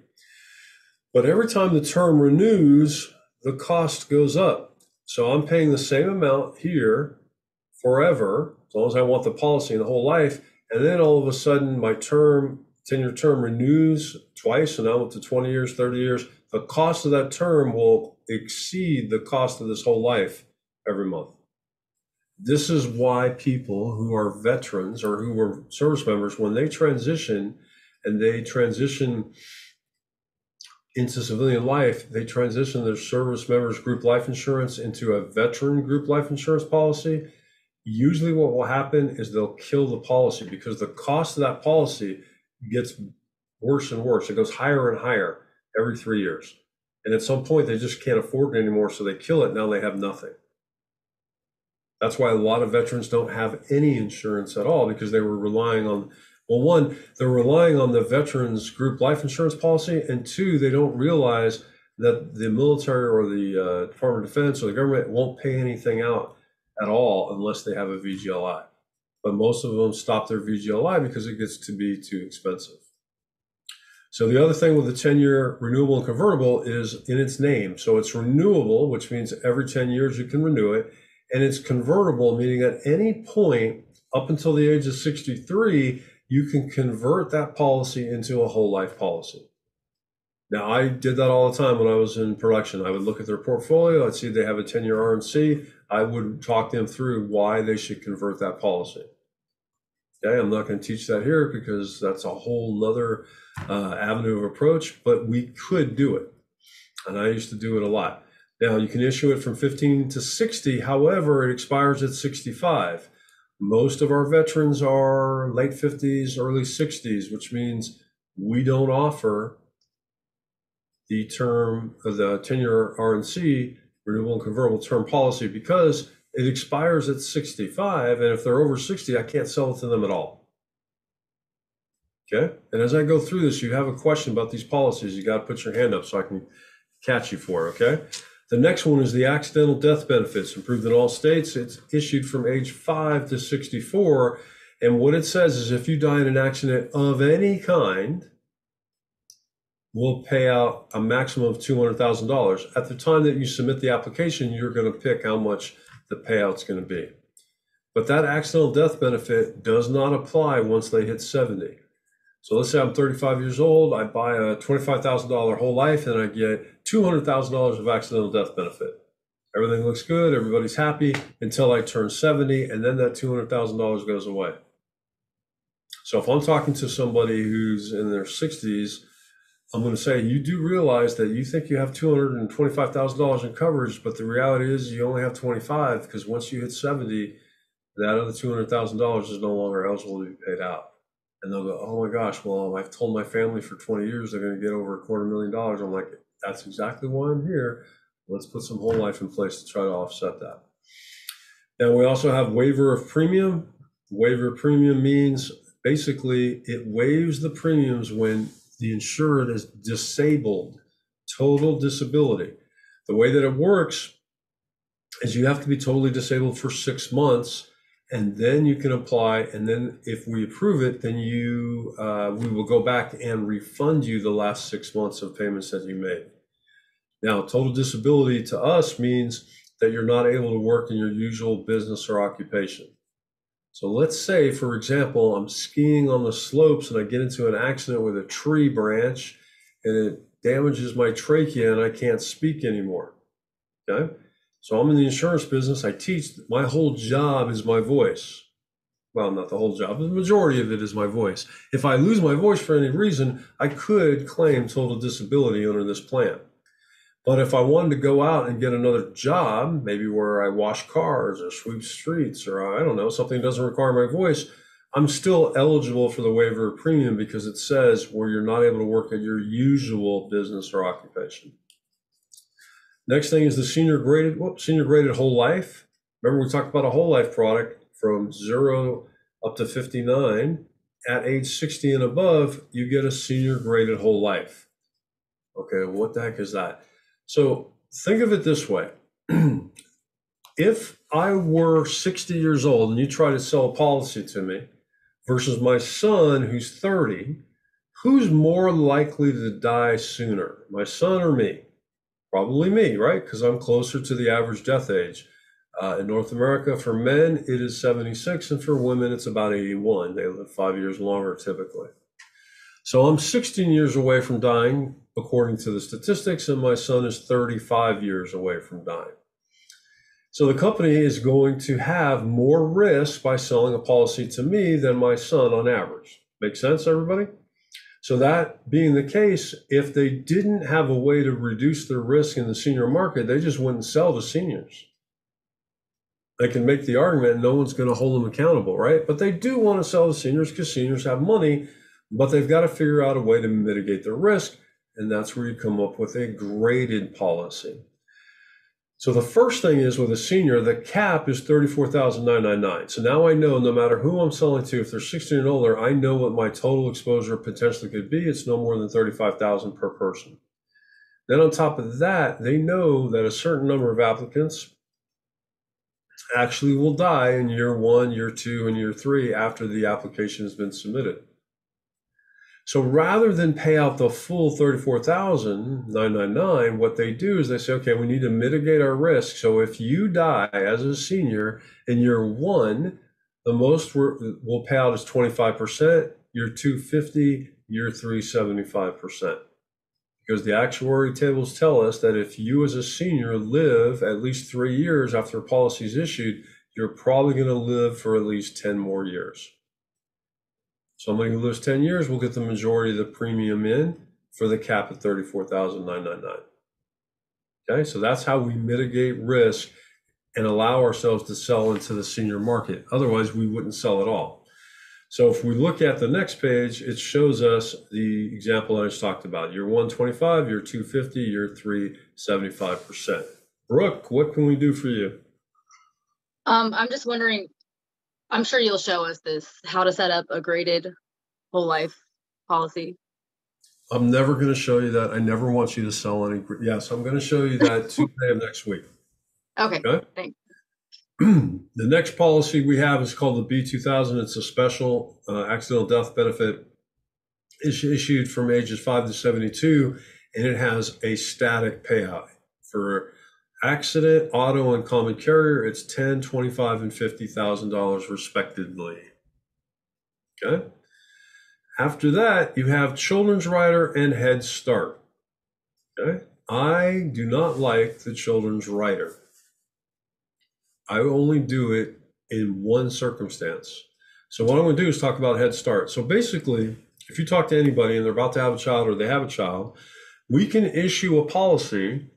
But every time the term renews, the cost goes up. So I'm paying the same amount here forever, as long as I want the policy the whole life. And then all of a sudden, my term, 10 year term renews twice, and now up to 20 years, 30 years. The cost of that term will exceed the cost of this whole life every month. This is why people who are veterans or who were service members, when they transition and they transition into civilian life, they transition their service members group life insurance into a veteran group life insurance policy. Usually, what will happen is they'll kill the policy because the cost of that policy gets worse and worse. It goes higher and higher every three years. And at some point, they just can't afford it anymore. So they kill it. Now they have nothing. That's why a lot of veterans don't have any insurance at all because they were relying on well, one, they're relying on the veterans group life insurance policy, and two, they don't realize that the military or the uh, Department of Defense or the government won't pay anything out at all unless they have a VGLI. But most of them stop their VGLI because it gets to be too expensive. So the other thing with the 10-year renewable and convertible is in its name. So it's renewable, which means every 10 years you can renew it, and it's convertible, meaning at any point up until the age of 63, you can convert that policy into a whole life policy. Now, I did that all the time when I was in production. I would look at their portfolio, I'd see they have a 10 year RNC. I would talk them through why they should convert that policy. Okay, I'm not going to teach that here because that's a whole other uh, avenue of approach, but we could do it. And I used to do it a lot. Now, you can issue it from 15 to 60. However, it expires at 65. Most of our veterans are late 50s, early 60s, which means we don't offer the term of the 10 year RNC, renewable and convertible term policy, because it expires at 65. And if they're over 60, I can't sell it to them at all. Okay. And as I go through this, you have a question about these policies, you got to put your hand up so I can catch you for it. Okay. The next one is the accidental death benefits improved in all states. It's issued from age five to 64. And what it says is if you die in an accident of any kind, we'll pay out a maximum of $200,000. At the time that you submit the application, you're going to pick how much the payout's going to be. But that accidental death benefit does not apply once they hit 70. So let's say I'm 35 years old, I buy a $25,000 whole life and I get $200,000 of accidental death benefit. Everything looks good, everybody's happy until I turn 70, and then that $200,000 goes away. So if I'm talking to somebody who's in their 60s, I'm going to say, you do realize that you think you have $225,000 in coverage, but the reality is you only have 25 because once you hit 70, that other $200,000 is no longer eligible to be paid out. And they'll go, oh my gosh, well, I've told my family for 20 years they're going to get over a quarter million dollars. I'm like, that's exactly why I'm here. Let's put some whole life in place to try to offset that. And we also have waiver of premium. Waiver premium means basically it waives the premiums when the insured is disabled, total disability. The way that it works is you have to be totally disabled for six months and then you can apply and then if we approve it then you uh, we will go back and refund you the last six months of payments that you made. Now total disability to us means that you're not able to work in your usual business or occupation. So let's say for example i'm skiing on the slopes and i get into an accident with a tree branch and it damages my trachea and i can't speak anymore. Okay so I'm in the insurance business. I teach. My whole job is my voice. Well, not the whole job, the majority of it is my voice. If I lose my voice for any reason, I could claim total disability under this plan. But if I wanted to go out and get another job, maybe where I wash cars or sweep streets or I don't know, something doesn't require my voice, I'm still eligible for the waiver of premium because it says where you're not able to work at your usual business or occupation. Next thing is the senior graded, whoop, senior graded whole life. Remember, we talked about a whole life product from zero up to 59. At age 60 and above, you get a senior graded whole life. Okay, what the heck is that? So think of it this way. [clears throat] if I were 60 years old and you try to sell a policy to me versus my son who's 30, who's more likely to die sooner, my son or me? Probably me, right? Because I'm closer to the average death age. Uh, in North America, for men, it is 76, and for women, it's about 81. They live five years longer typically. So I'm 16 years away from dying, according to the statistics, and my son is 35 years away from dying. So the company is going to have more risk by selling a policy to me than my son on average. Make sense, everybody? So that being the case, if they didn't have a way to reduce their risk in the senior market, they just wouldn't sell to seniors. They can make the argument no one's going to hold them accountable, right? But they do want to sell to seniors because seniors have money, but they've got to figure out a way to mitigate their risk. And that's where you come up with a graded policy. So the first thing is with a senior, the cap is 34,999. So now I know no matter who I'm selling to, if they're 16 and older, I know what my total exposure potentially could be. It's no more than 35,000 per person. Then on top of that, they know that a certain number of applicants actually will die in year one, year two, and year three after the application has been submitted. So rather than pay out the full 34,999, what they do is they say, okay, we need to mitigate our risk. So if you die as a senior in year one, the most we'll pay out is 25%, year two 50, year three 75%. Because the actuary tables tell us that if you as a senior live at least three years after a policy is issued, you're probably going to live for at least 10 more years. Somebody who lives 10 years will get the majority of the premium in for the cap at 34,999. Okay, so that's how we mitigate risk and allow ourselves to sell into the senior market. Otherwise, we wouldn't sell at all. So if we look at the next page, it shows us the example I just talked about. Year 125, year 250, year three, 75%. Brooke, what can we do for you? Um, I'm just wondering, I'm sure you'll show us this, how to set up a graded whole life policy. I'm never going to show you that. I never want you to sell any. Yes, I'm going to show you that [laughs] Tuesday of next week. Okay, Okay. thanks. [clears throat] the next policy we have is called the B2000. It's a special uh, accidental death benefit is issued from ages 5 to 72, and it has a static payout. For accident, auto, and common carrier, it's 10, 25, and $50,000 respectively. Okay. After that, you have Children's Rider and Head Start. Okay. I do not like the Children's Rider. I only do it in one circumstance. So what I'm going to do is talk about Head Start. So basically, if you talk to anybody and they're about to have a child or they have a child, we can issue a policy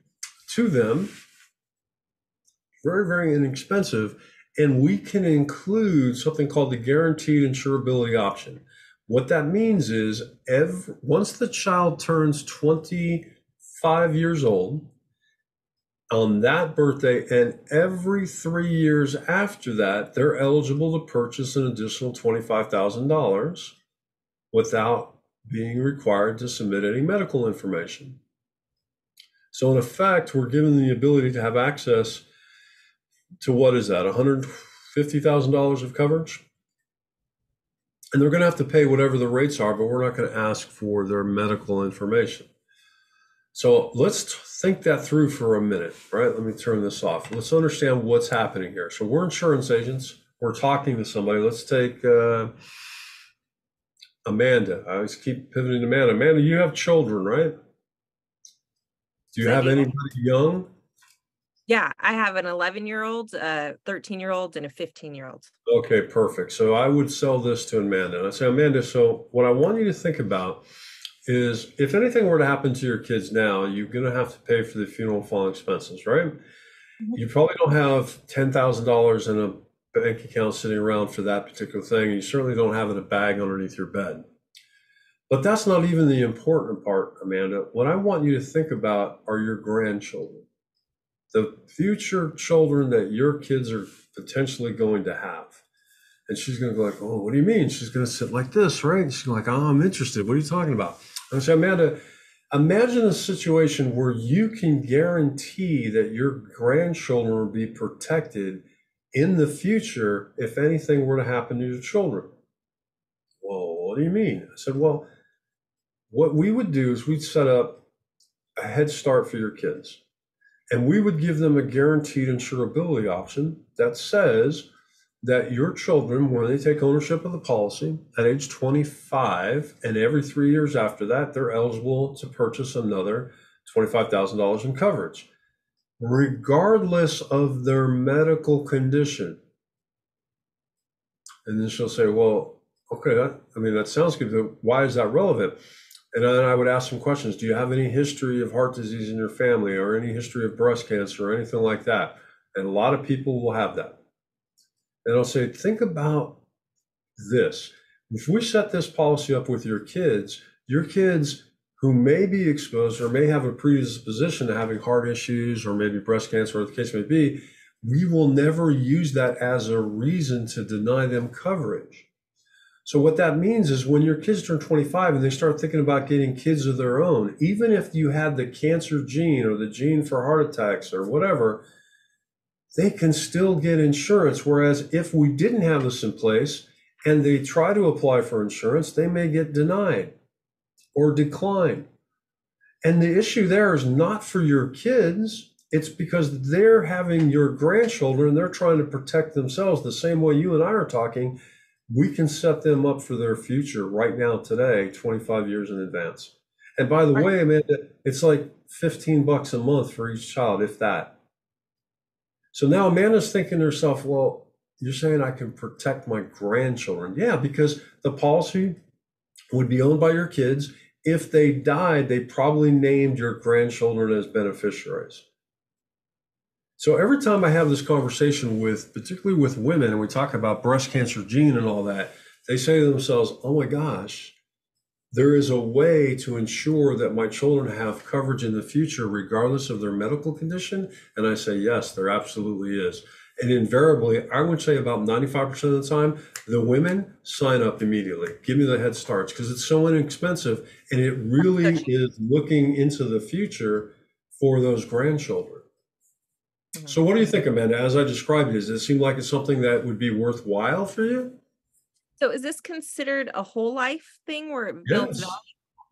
to them, very, very inexpensive, and we can include something called the guaranteed insurability option. What that means is every, once the child turns 25 years old, on that birthday and every three years after that, they're eligible to purchase an additional $25,000 without being required to submit any medical information. So, in effect, we're given the ability to have access to what is that, $150,000 of coverage? And they're going to have to pay whatever the rates are, but we're not going to ask for their medical information. So let's think that through for a minute, right? Let me turn this off. Let's understand what's happening here. So we're insurance agents. We're talking to somebody. Let's take uh, Amanda. I always keep pivoting to Amanda. Amanda, you have children, right? Do you have anybody young? Yeah, I have an 11 year old, a 13 year old, and a 15 year old. Okay, perfect. So I would sell this to Amanda. And I say, Amanda, so what I want you to think about is if anything were to happen to your kids now, you're going to have to pay for the funeral and fall expenses, right? Mm-hmm. You probably don't have $10,000 in a bank account sitting around for that particular thing. You certainly don't have it in a bag underneath your bed. But that's not even the important part, Amanda. What I want you to think about are your grandchildren, the future children that your kids are potentially going to have. And she's going to go like, oh, what do you mean? She's going to sit like this, right? She's like, oh, I'm interested. What are you talking about? I say, Amanda, imagine a situation where you can guarantee that your grandchildren will be protected in the future if anything were to happen to your children. Well, what do you mean? I said, well, what we would do is we'd set up a head start for your kids. And we would give them a guaranteed insurability option that says that your children, when they take ownership of the policy at age 25, and every three years after that, they're eligible to purchase another $25,000 in coverage, regardless of their medical condition. And then she'll say, Well, okay, I mean, that sounds good, but why is that relevant? And then I would ask some questions. Do you have any history of heart disease in your family or any history of breast cancer or anything like that? And a lot of people will have that. And I'll say, think about this. If we set this policy up with your kids, your kids who may be exposed or may have a predisposition to having heart issues or maybe breast cancer, or the case may be, we will never use that as a reason to deny them coverage. So what that means is when your kids turn 25 and they start thinking about getting kids of their own, even if you had the cancer gene or the gene for heart attacks or whatever, they can still get insurance. Whereas if we didn't have this in place and they try to apply for insurance, they may get denied or declined. And the issue there is not for your kids it's because they're having your grandchildren, they're trying to protect themselves the same way you and I are talking. We can set them up for their future right now, today, 25 years in advance. And by the way, Amanda, it's like 15 bucks a month for each child, if that. So now Amanda's thinking to herself, well, you're saying I can protect my grandchildren. Yeah, because the policy would be owned by your kids. If they died, they probably named your grandchildren as beneficiaries. So every time I have this conversation with, particularly with women, and we talk about breast cancer gene and all that, they say to themselves, oh my gosh, there is a way to ensure that my children have coverage in the future, regardless of their medical condition. And I say, yes, there absolutely is. And invariably, I would say about 95% of the time, the women sign up immediately. Give me the head starts because it's so inexpensive and it really is looking into the future for those grandchildren. Mm-hmm. So, what do you think, Amanda? As I described it, does it seem like it's something that would be worthwhile for you? So is this considered a whole life thing where it builds Yes. value?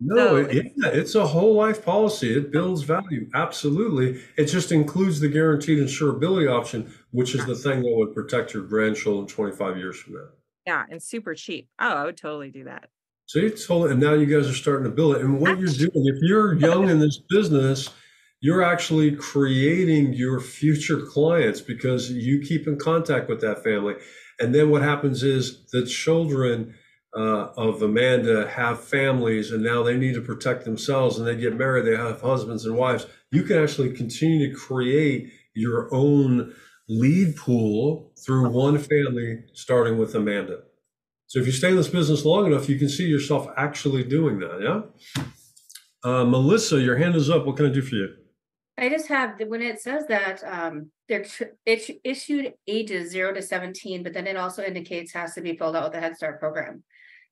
No, So it, yeah, it's a whole life policy. It builds value. Absolutely. It just includes the guaranteed insurability option, which is the thing that would protect your grandchildren 25 years from now. Yeah, and super cheap. Oh, I would totally do that. So you told, and now you guys are starting to build it. And what you're doing, if you're young in this business, you're actually creating your future clients because you keep in contact with that family. And then what happens is the children uh, of Amanda have families and now they need to protect themselves and they get married, they have husbands and wives. You can actually continue to create your own lead pool through one family, starting with Amanda. So if you stay in this business long enough, you can see yourself actually doing that. Yeah. Uh, Melissa, your hand is up. What can I do for you? I just have, when it says that, um, they're tr- it's issued ages zero to seventeen, but then it also indicates has to be filled out with the Head Start program.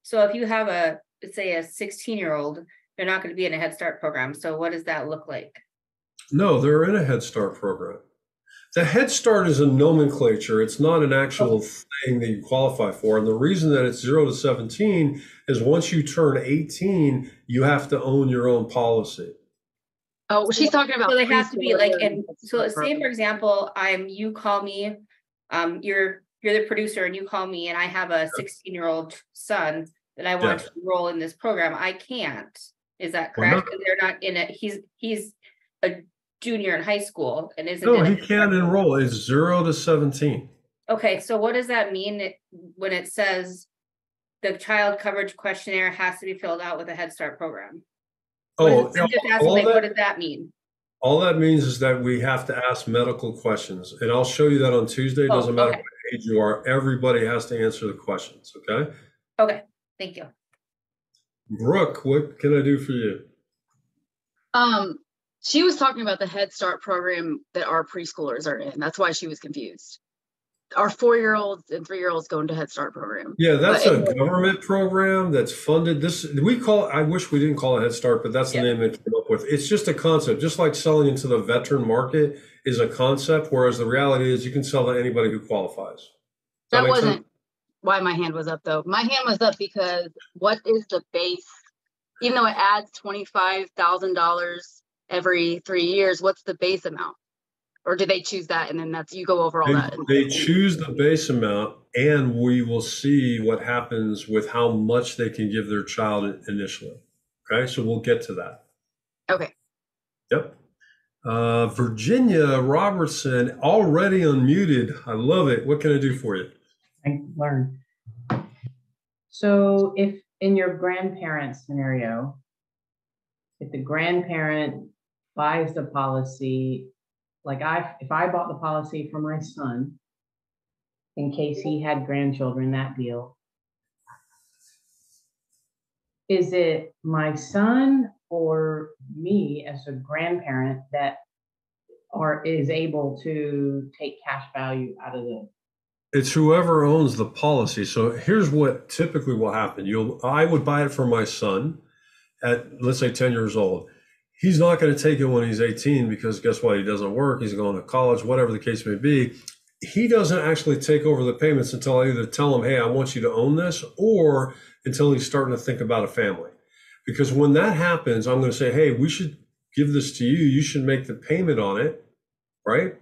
So if you have a, let's say a sixteen-year-old, they're not gonna be in a Head Start program, so what does that look like? No, they're in a Head Start program. The Head Start is a nomenclature. It's not an actual thing that you qualify for. And the reason that it's zero to 17 is once you turn 18, you have to own your own policy. Oh, she's talking about. So they have to be like, and so let's say, for example, I'm, you call me, um, you're, you're the producer and you call me and I have a sixteen-year-old son that I want Yes. to enroll in this program, I can't. Is that correct? not? correct? 'Cause They're not in it, he's, he's a junior in high school and isn't. No, he a- can't enroll. It's zero to 17. Okay, so what does that mean when it says the child coverage questionnaire has to be filled out with a Head Start program? What Oh, is- I'm just asking, all like, what that, does that mean? all that means is that we have to ask medical questions. And I'll show you that on Tuesday. It Oh, doesn't matter okay. what age you are. Everybody has to answer the questions. Okay. Okay, thank you. Brooke, what can I do for you? Um, she was talking about the Head Start program that our preschoolers are in. That's why she was confused. Our four-year-olds and three-year-olds go into Head Start program. Yeah, that's But a government program that's funded. This we call. I wish we didn't call it Head Start, but that's the name they came up with. It's just a concept, just like selling into the veteran market is a concept. Whereas the reality is, you can sell to anybody who qualifies. Does That wasn't why my hand was up though. My hand was up because what is the base? Even though it adds twenty-five thousand dollars every three years, what's the base amount? Or do they choose that and then that's, you go over all They, that? they choose the base amount, and we will see what happens with how much they can give their child initially. Okay, so we'll get to that. Okay. Yep. Uh, Virginia Robertson already unmuted. I love it. What can I do for you? I learned. So if in your grandparent scenario, if the grandparent buys the policy, like I, if I bought the policy for my son, in case he had grandchildren, that deal. Is it my son or me as a grandparent that are, is able to take cash value out of the It's whoever owns the policy. So here's what typically will happen. You'll I would buy it for my son at let's say 10 years old. He's not going to take it when he's 18 because guess what? He doesn't work. He's going to college, whatever the case may be. He doesn't actually take over the payments until I either tell him, hey, I want you to own this, or until he's starting to think about a family. Because when that happens, I'm going to say, hey, we should give this to you. You should make the payment on it. right?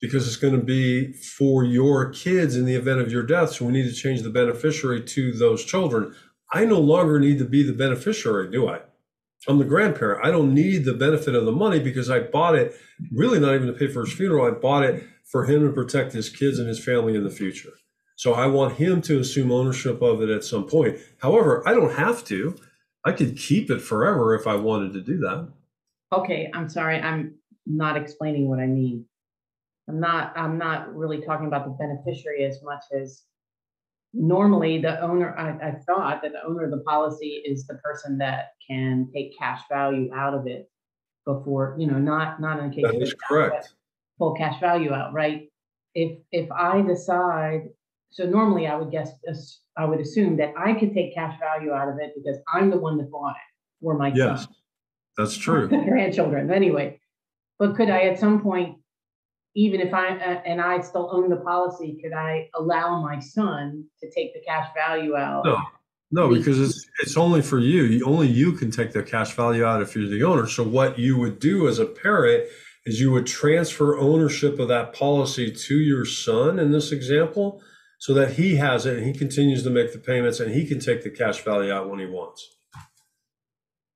Because it's going to be for your kids in the event of your death. So we need to change the beneficiary to those children. I no longer need to be the beneficiary, do I? I'm the grandparent. I don't need the benefit of the money because I bought it really not even to pay for his funeral. I bought it for him to protect his kids and his family in the future. So I want him to assume ownership of it at some point. However, I don't have to. I could keep it forever if I wanted to do that. Okay, I'm sorry, I'm not explaining what I mean. I'm not, I'm not really talking about the beneficiary as much as normally the owner, I, I thought that the owner of the policy is the person that can take cash value out of it before, you know, not, not in case. That is correct. Pull cash value out, right? If, if I decide, so normally I would guess, I would assume that I could take cash value out of it because I'm the one that bought it for my Yes, son that's true. [laughs] grandchildren, anyway. But could I at some point, even if I, uh, and I still own the policy, could I allow my son to take the cash value out? No, no, because it's it's only for you. You only you can take the cash value out if you're the owner. So what you would do as a parent is you would transfer ownership of that policy to your son in this example, so that he has it and he continues to make the payments and he can take the cash value out when he wants.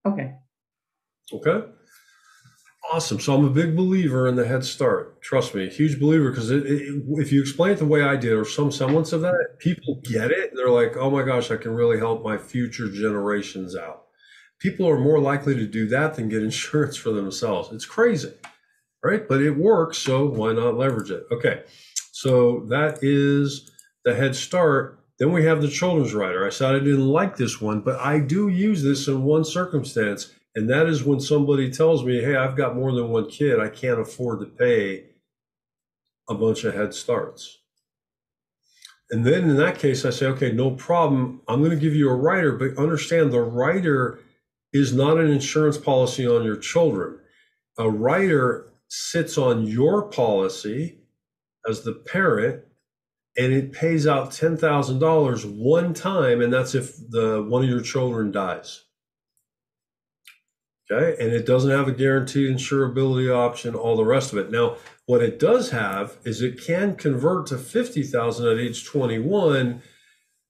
Okay, Okay. Awesome. So I'm a big believer in the Head Start. Trust me, huge believer because if you explain it the way I did or some semblance of that, people get it. They're like, oh my gosh, I can really help my future generations out. People are more likely to do that than get [laughs] insurance for themselves. It's crazy, right? But it works. So why not leverage it? Okay. So that is the Head Start. Then we have the Children's Rider. I said I didn't like this one, but I do use this in one circumstance. And that is when somebody tells me, hey, I've got more than one kid. I can't afford to pay a bunch of head starts. And then in that case, I say, okay, no problem. I'm going to give you a rider, but understand the rider is not an insurance policy on your children. A rider sits on your policy as the parent and it pays out $10,000 one time. And that's if the one of your children dies. Okay, and it doesn't have a guaranteed insurability option, all the rest of it. Now, what it does have is it can convert to 50,000 at age 21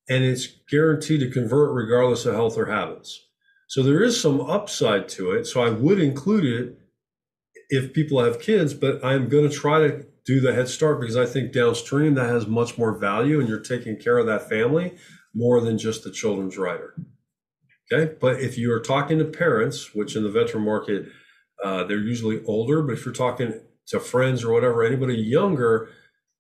and it's guaranteed to convert regardless of health or habits. So there is some upside to it. So I would include it if people have kids, but I'm going to try to do the Head Start because I think downstream that has much more value and you're taking care of that family more than just the children's rider. Okay, but if you are talking to parents, which in the veteran market, uh, they're usually older, but if you're talking to friends or whatever, anybody younger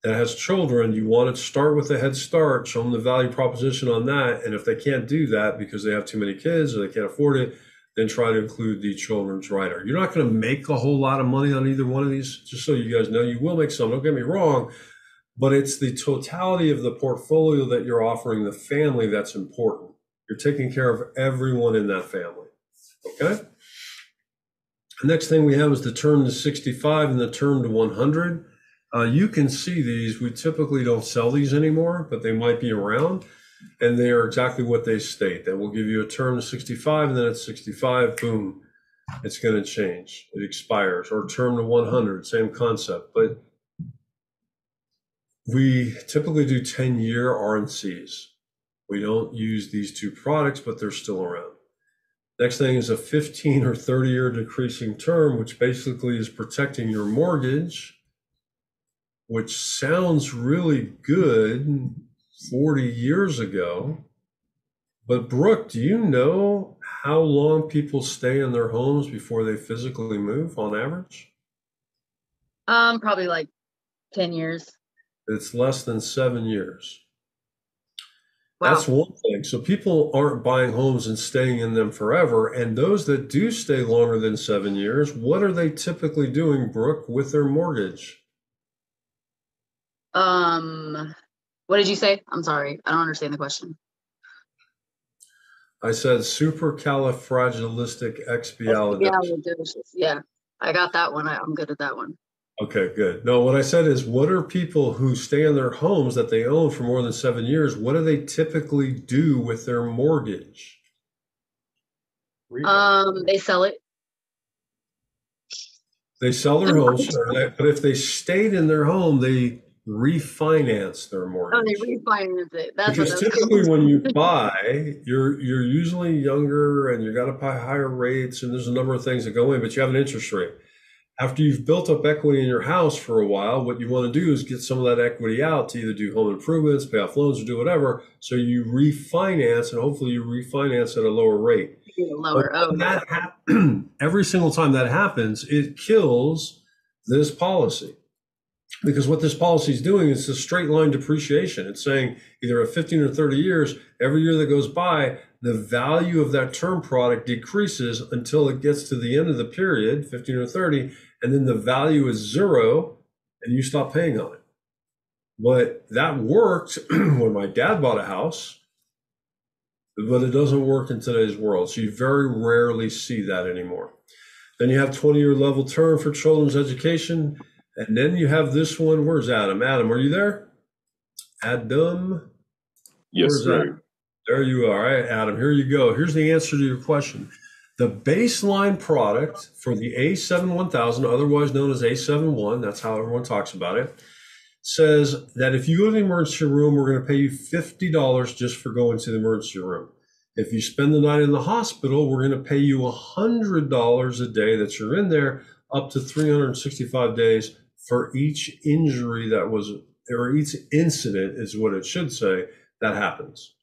that has children, you want to start with a head start, show them the value proposition on that. And if they can't do that because they have too many kids or they can't afford it, then try to include the children's rider. You're not going to make a whole lot of money on either one of these, just so you guys know. You will make some, don't get me wrong, but it's the totality of the portfolio that you're offering the family that's important. You're taking care of everyone in that family. Okay? The next thing we have is the term to 65 and the term to 100. Uh, you can see these. We typically don't sell these anymore, but they might be around. And they are exactly what they state. That will give you a term to 65, and then at 65, boom, it's going to change. It expires. Or term to 100, same concept. But we typically do 10 year RNCs. We don't use these two products, but they're still around. Next thing is a 15 or 30 year decreasing term, which basically is protecting your mortgage, which sounds really good 40 years ago. But, Brooke, do you know how long people stay in their homes before they physically move on average? Um, probably like ten years. It's less than seven years. That's one thing. So people aren't buying homes and staying in them forever. And those that do stay longer than seven years, what are they typically doing, Brooke, with their mortgage? Um, what did you say? I'm sorry, I don't understand the question. I said supercalifragilisticexpialidocious. Yeah, I got that one. I, I'm good at that one. Okay, good. No, what I said is, what are people who stay in their homes that they own for more than seven years? What do they typically do with their mortgage? Um, they sell it. They sell their home, but if they stayed in their home, they refinance their mortgage. Oh, they refinance it. That's Because that's typically when you [laughs] buy, you're you're usually younger and you got to pay higher rates and there's a number of things that go in, but you have an interest rate. After you've built up equity in your house for a while, what you want to do is get some of that equity out to either do home improvements, pay off loans, or do whatever. So you refinance and hopefully you refinance at a lower rate. lower. But Oh, that hap- [clears throat] every single time that happens, it kills this policy. Because what this policy is doing is a straight line depreciation. It's saying either at 15 or 30 years, every year that goes by, the value of that term product decreases until it gets to the end of the period, 15 or 30, and then the value is zero and you stop paying on it. But that worked [clears throat] when my dad bought a house, but it doesn't work in today's world. So you very rarely see that anymore. Then you have 20 year level term for children's education. And then you have this one. Where's Adam? Adam, are you there? Adam? Yes, Where's sir. Adam? There you are. All right, Adam, here you go. Here's the answer to your question. The baseline product for the A7 1000, otherwise known as A71, that's how everyone talks about it, says that if you go to the emergency room, we're going to pay you $50 just for going to the emergency room. If you spend the night in the hospital, we're going to pay you $100 a day that you're in there, up to 365 days for each injury that was, or each incident is what it should say, that happens.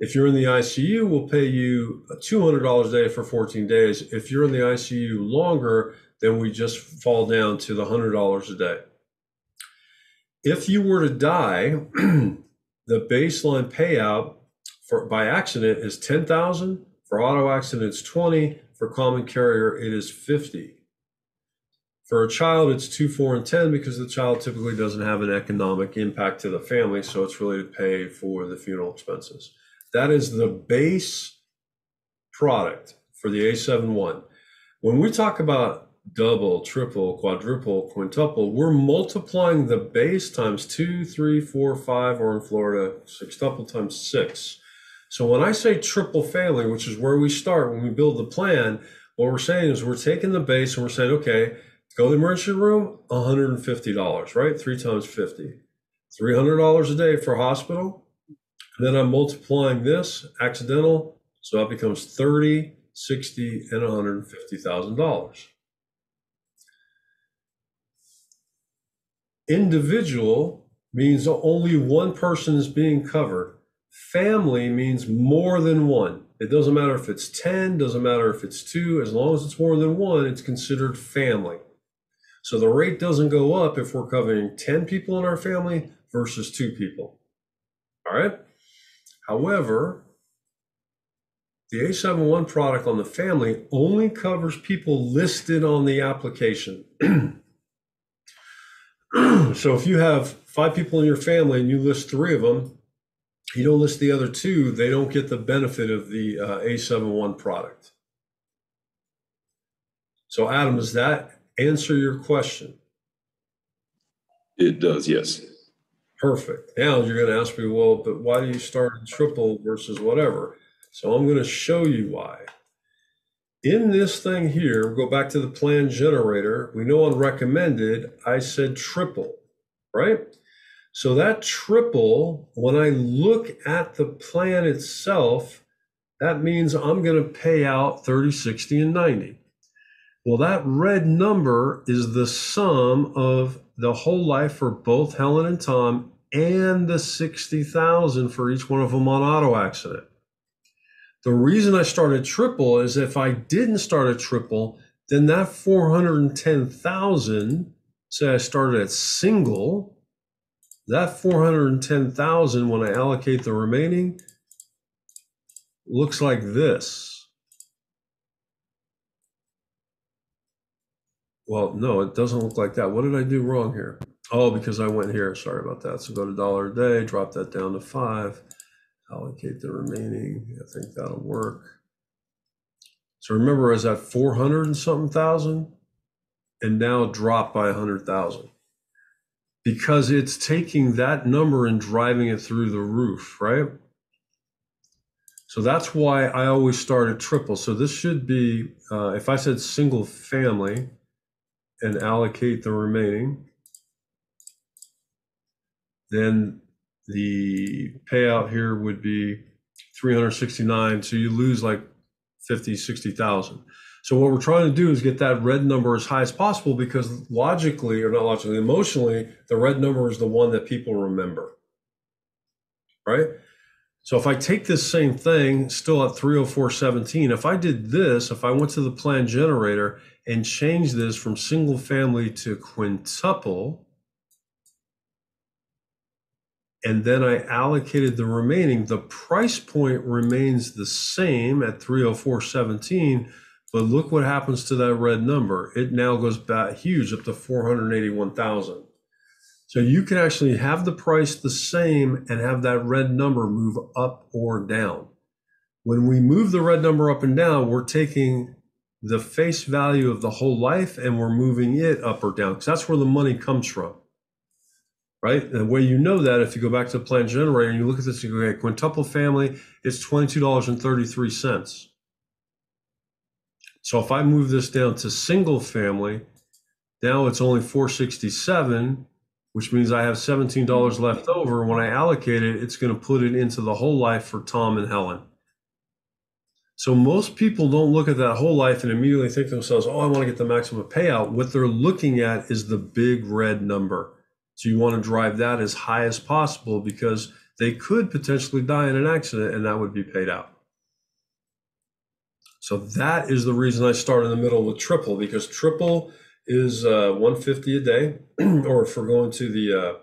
If you're in the ICU, we'll pay you $200 a day for 14 days. If you're in the ICU longer, then we just fall down to the $100 a day. If you were to die, [clears throat] the baseline payout for by accident is 10,000, for auto accidents 20, for common carrier it is 50. For a child, it's two, four, and 10 because the child typically doesn't have an economic impact to the family, so it's really to pay for the funeral expenses. That is the base product for the A71. When we talk about double, triple, quadruple, quintuple, we're multiplying the base times two, three, four, five, or in Florida, sextuple times six. So when I say triple family, which is where we start when we build the plan, what we're saying is we're taking the base and we're saying, okay, go to the emergency room, $150, right? Three times 50. $300 a day for hospital. Then I'm multiplying this accidental. So that becomes 30, 60, and $150,000. Individual means only one person is being covered. Family means more than one. It doesn't matter if it's 10, doesn't matter if it's two, as long as it's more than one, it's considered family. So the rate doesn't go up if we're covering 10 people in our family versus two people. All right. However, the A71 product on the family only covers people listed on the application. [clears throat] so if you have five people in your family and you list three of them, you don't list the other two, they don't get the benefit of the uh, A71 product. So, Adam, does that answer your question? It does, yes. Perfect. Now you're going to ask me, well, but why do you start in triple versus whatever? So I'm going to show you why. In this thing here, we go back to the plan generator. We know on recommended, I said triple, right? So that triple, when I look at the plan itself, that means I'm going to pay out 30, 60, and 90. Well, that red number is the sum of the whole life for both Helen and Tom and the 60,000 for each one of them on auto accident. The reason I started triple is if I didn't start a triple, then that 410,000, say I started at single, that 410,000 when I allocate the remaining looks like this. Well, no, it doesn't look like that. What did I do wrong here? Oh, because I went here. Sorry about that. So go to dollar a day, drop that down to five, allocate the remaining. I think that'll work. So remember, I was at 400 and something thousand and now dropped by 100,000 because it's taking that number and driving it through the roof, right? So that's why I always start at triple. So this should be, uh, if I said single family, and allocate the remaining, then the payout here would be 369. So you lose like 50, 60,000. So what we're trying to do is get that red number as high as possible because logically, or not logically, emotionally, the red number is the one that people remember. Right? So if I take this same thing, still at 30417, if I did this, if I went to the plan generator and changed this from single family to quintuple, and then I allocated the remaining, the price point remains the same at 30417, but look what happens to that red number. It now goes back huge up to 481,000. So you can actually have the price the same and have that red number move up or down. When we move the red number up and down, we're taking the face value of the whole life and we're moving it up or down because that's where the money comes from. Right? And the way you know that, if you go back to the plan generator and you look at this, you go, okay, quintuple family, it's $22.33. So if I move this down to single family, now it's only 467 which means I have $17 left over. When I allocate it, it's going to put it into the whole life for Tom and Helen. So most people don't look at that whole life and immediately think to themselves, oh, I want to get the maximum payout. What they're looking at is the big red number. So you want to drive that as high as possible because they could potentially die in an accident and that would be paid out. So that is the reason I start in the middle with triple because triple is uh, 150 a day, [clears throat] or if we're going to the uh,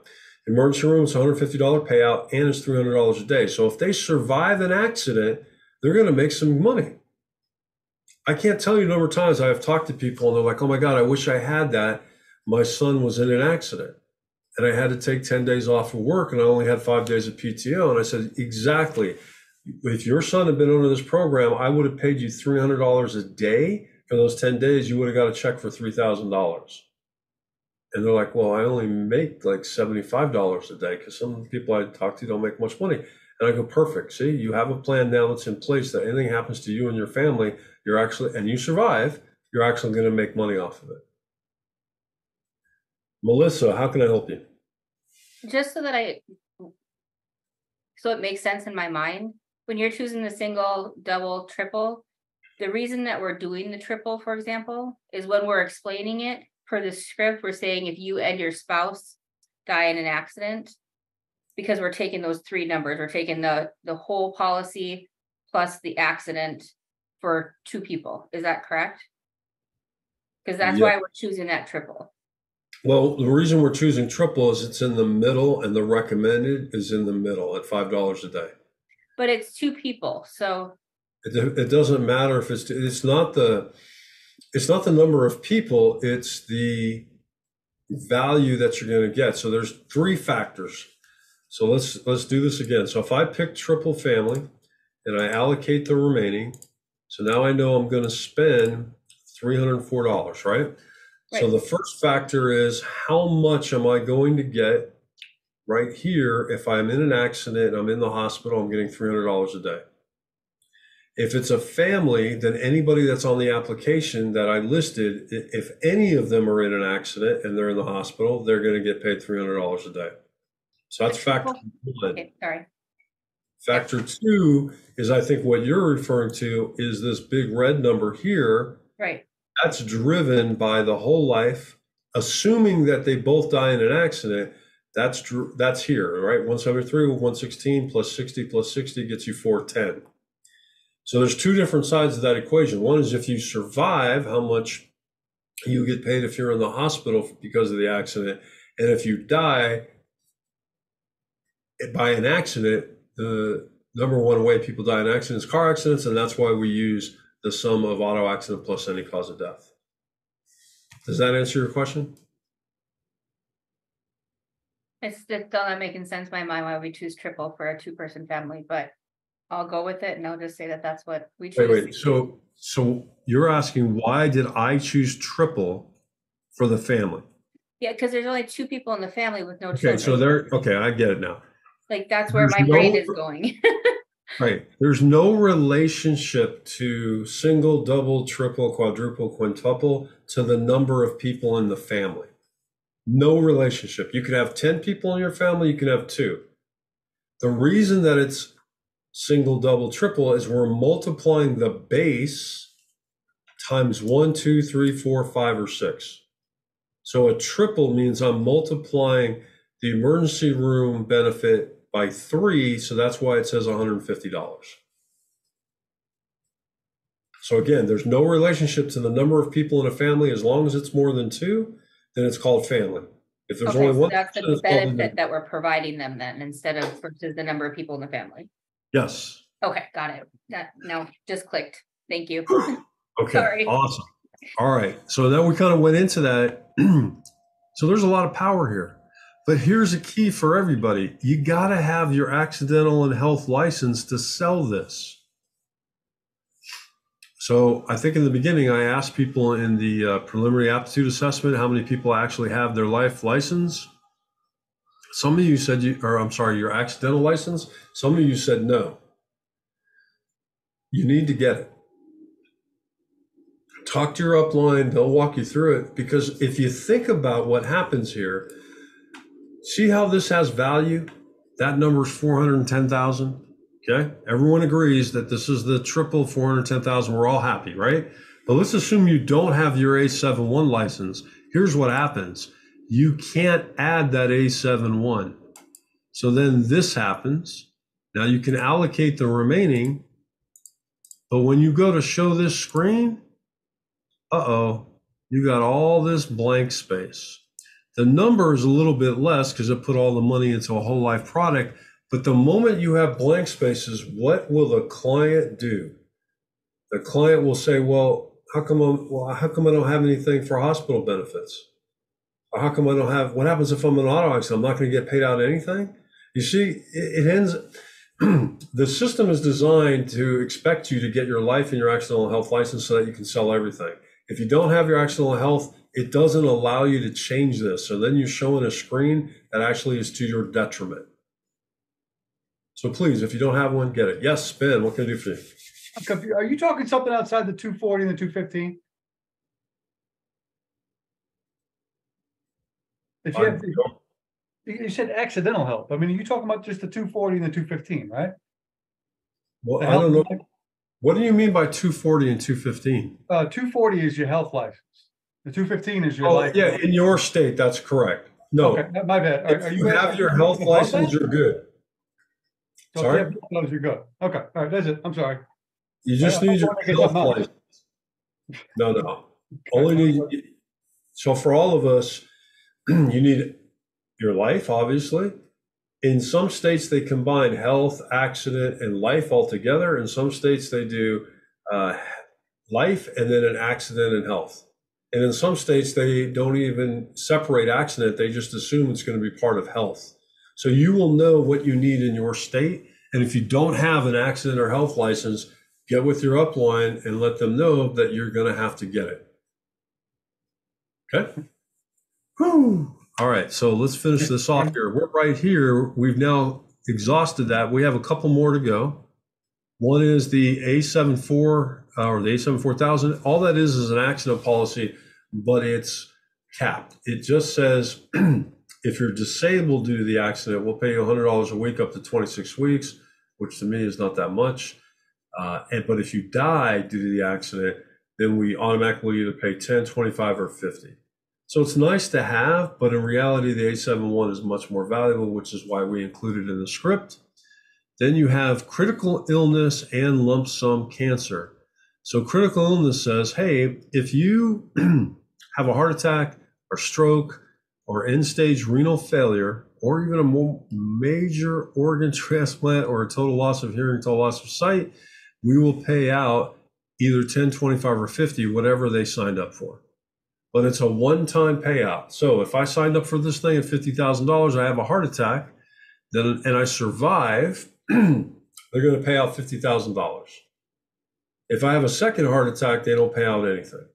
emergency room, it's $150 payout and it's $300 a day. So if they survive an accident, they're going to make some money. I can't tell you the number of times I've talked to people and they're like, oh my God, I wish I had that. My son was in an accident and I had to take 10 days off of work and I only had five days of PTO. And I said, exactly. If your son had been under this program, I would have paid you $300 a day for those 10 days, you would have got a check for $3,000. And they're like, well, I only make like $75 a day because some people I talk to don't make much money. And I go, perfect. See, you have a plan now that's in place that anything happens to you and your family, you're actually, and you survive, you're actually going to make money off of it. Melissa, how can I help you? Just so that I, so it makes sense in my mind, when you're choosing the single, double, triple, the reason that we're doing the triple, for example, is when we're explaining it per the script, we're saying if you and your spouse die in an accident, because we're taking those three numbers, we're taking the the whole policy plus the accident for two people. Is that correct? Because that's Yeah. why we're choosing that triple. Well, the reason we're choosing triple is it's in the middle and the recommended is in the middle at $5 a day. But it's two people, so It, it doesn't matter if it's it's not the it's not the number of people it's the value that you're going to get. So there's three factors. So let's let's do this again. So if i pick triple family and i allocate the remaining so now i know i'm going to spend $304 right? so the first factor is how much am i going to get right here if i'm in an accident and i'm in the hospital i'm getting $300 a day if it's a family, then anybody that's on the application that I listed, if any of them are in an accident and they're in the hospital, they're going to get paid $300 a day. So that's factor one. okay, sorry. Factor two is I think what you're referring to is this big red number here. Right. That's driven by the whole life, assuming that they both die in an accident. That's that's here, right? 173, 116 plus 60 plus 60 gets you 410. So there's two different sides of that equation. One is if you survive, how much you get paid if you're in the hospital because of the accident, and if you die by an accident, the number one way people die in accidents is car accidents, and that's why we use the sum of auto accident plus any cause of death. Does that answer your question? It's still not making sense in my mind why we choose triple for a two-person family, but I'll go with it and I'll just say that that's what we Wait, choose. wait. So, so you're asking why did I choose triple for the family? Yeah, because there's only two people in the family with no Okay, so children. there. Okay, I get it now. Like, that's where there's my brain is going. [laughs] Right. There's no relationship to single, double, triple, quadruple, quintuple to the number of people in the family. No relationship. You could have 10 people in your family, you can have two. The reason that it's single, double, triple is we're multiplying the base times one, two, three, four, five, or six. So a triple means I'm multiplying the emergency room benefit by three, so that's why it says $150. So again, there's no relationship to the number of people in a family. As long as it's more than two, then it's called family. If there's Okay, only so one, that's the benefit that we're providing them then, instead of versus the number of people in the family. Yes. Okay, got it. That, no, just clicked. Thank you. [clears throat] Okay, Sorry. awesome. All right. So then we kind of went into that. [clears throat] so there's a lot of power here. But here's a key for everybody you got to have your accidental and health license to sell this. So I think in the beginning, I asked people in the uh, preliminary aptitude assessment how many people actually have their life license. Some of you said you, or I'm sorry, your accidental license. Some of you said no. You need to get it. Talk to your upline. They'll walk you through it. Because if you think about what happens here see how this has value? That number is 410000 okay? Everyone agrees that this is the triple 410000 we're all happy right? But let's assume you don't have your a71 license. Here's what happens you can't add that a71 so then this happens now you can allocate the remaining but when you go to show this screen uh-oh, you got all this blank space. The number is a little bit less because it put all the money into a whole life product. But the moment you have blank spaces, what will the client do? The client will say, well, how come I'm, well, how come I don't have anything for hospital benefits? how come I don't have? What happens if I'm an auto accident? I'm not going to get paid out anything. You see, it, it ends. [clears throat] the system is designed to expect you to get your life and your accidental health license so that you can sell everything. If you don't have your accidental health, it doesn't allow you to change this. So then you're showing a screen that actually is to your detriment. So please, if you don't have one, get it. Yes, Ben, what can I do for you? Are you talking something outside the 240 and the 215? If you have, you you said accidental help. I mean, are you talking about just the two forty and the two fifteen, right? Well, The I don't know. health- What do you mean by 240 and 215? Uh, two forty is your health license. The two fifteen is your Oh, life. yeah, in your state, that's correct. No, Okay, my bad. Are- are if you have your health that? license, you're good. So if you Sorry? those, you're good. Okay, all right, that's it. I'm sorry. You just I- I need your health license. No, no. [laughs] Only need, so for all of us, [clears throat] you need your life, obviously. In some states, they combine health, accident, and life all together. In some states, they do uh, life and then an accident and health. And in some states, they don't even separate accident. They just assume it's going to be part of health. So you will know what you need in your state. And if you don't have an accident or health license, get with your upline and let them know that you're going to have to get it. Okay. Whew. All right. So let's finish this off here. We're right here. We've now exhausted that. We have a couple more to go. One is the A74 uh, or the A74000. All that is is an accident policy, but it's capped. It just says [clears throat] if you're disabled due to the accident, we'll pay you $100 a week up to 26 weeks, which to me is not that much. Uh, and but if you die due to the accident, then we automatically either pay 10, 25, or 50. So it's nice to have, but in reality, the A71 is much more valuable, which is why we included it in the script. Then you have critical illness and lump sum cancer. So critical illness says, hey, if you [clears throat] have a heart attack or stroke or end stage renal failure, or even a major organ [laughs] transplant or a total loss of hearing, total loss of sight, we will pay out either 10, 25, or 50, whatever they signed up for. But it's a one time payout. So if I signed up for this thing at $50,000, I have a heart attack, then and I survive, [clears throat] they're going to pay out $50,000. If I have a second heart attack, they don't pay out anything.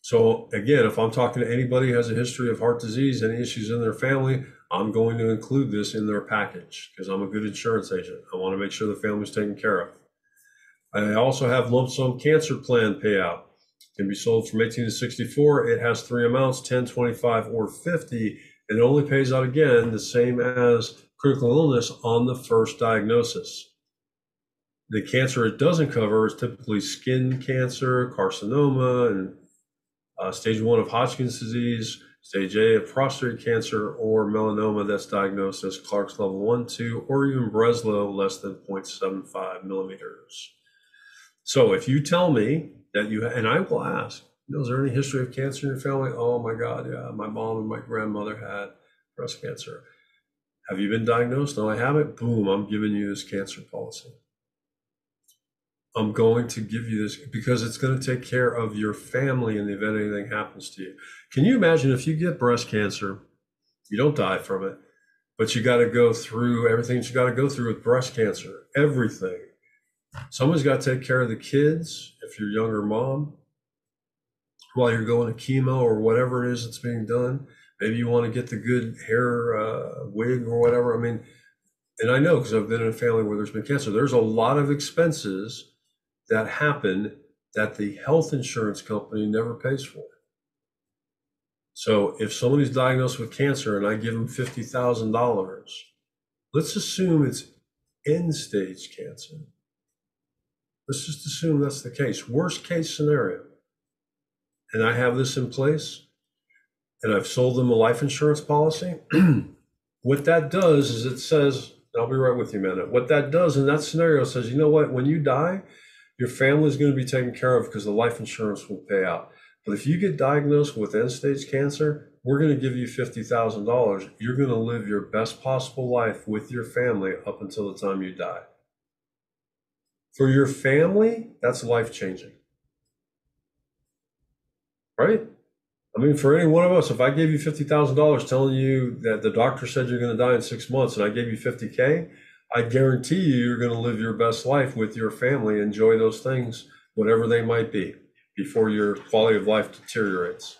So again, if I'm talking to anybody who has a history of heart disease, any issues in their family, I'm going to include this in their package because I'm a good insurance agent. I want to make sure the family's taken care of. I also have lump sum cancer plan payout. Can be sold from 18 to 64. It has three amounts 10, 25, or 50. It only pays out again the same as critical illness on the first diagnosis. The cancer it doesn't cover is typically skin cancer, carcinoma, and uh, stage one of Hodgkin's disease, stage A of prostate cancer, or melanoma that's diagnosed as Clark's level 1, 2, or even Breslow less than 0.75 millimeters. So if you tell me that you, and I will ask, you know, is there any history of cancer in your family? Oh my God, yeah, my mom and my grandmother had breast cancer. Have you been diagnosed? No, I haven't. Boom, I'm giving you this cancer policy. I'm going to give you this because it's going to take care of your family in the event anything happens to you. Can you imagine if you get breast cancer, you don't die from it, but you got to go through everything you got to go through with breast cancer, everything. Someone's got to take care of the kids if you're a younger mom while you're going to chemo or whatever it is that's being done. Maybe you want to get the good hair uh, wig or whatever. I mean, and I know because I've been in a family where there's been cancer. There's a lot of expenses that happen that the health insurance company never pays for. So if somebody's diagnosed with cancer and I give them $50,000, let's assume it's end stage cancer. Let's just assume that's the case. Worst case scenario. And I have this in place and I've sold them a life insurance policy. [clears throat] what that does is it says, I'll be right with you, man. What that does in that scenario says, you know what? When you die, your family is going to be taken care of because the life insurance will pay out. But if you get diagnosed with end stage cancer, we're going to give you $50,000. You're going to live your best possible life with your family up until the time you die. For your family, that's life changing. Right? I mean, for any one of us, if I gave you $50,000 telling you that the doctor said you're going to die in six months and I gave you 50K, I guarantee you you're going to live your best life with your family, enjoy those things, whatever they might be, before your quality of life deteriorates.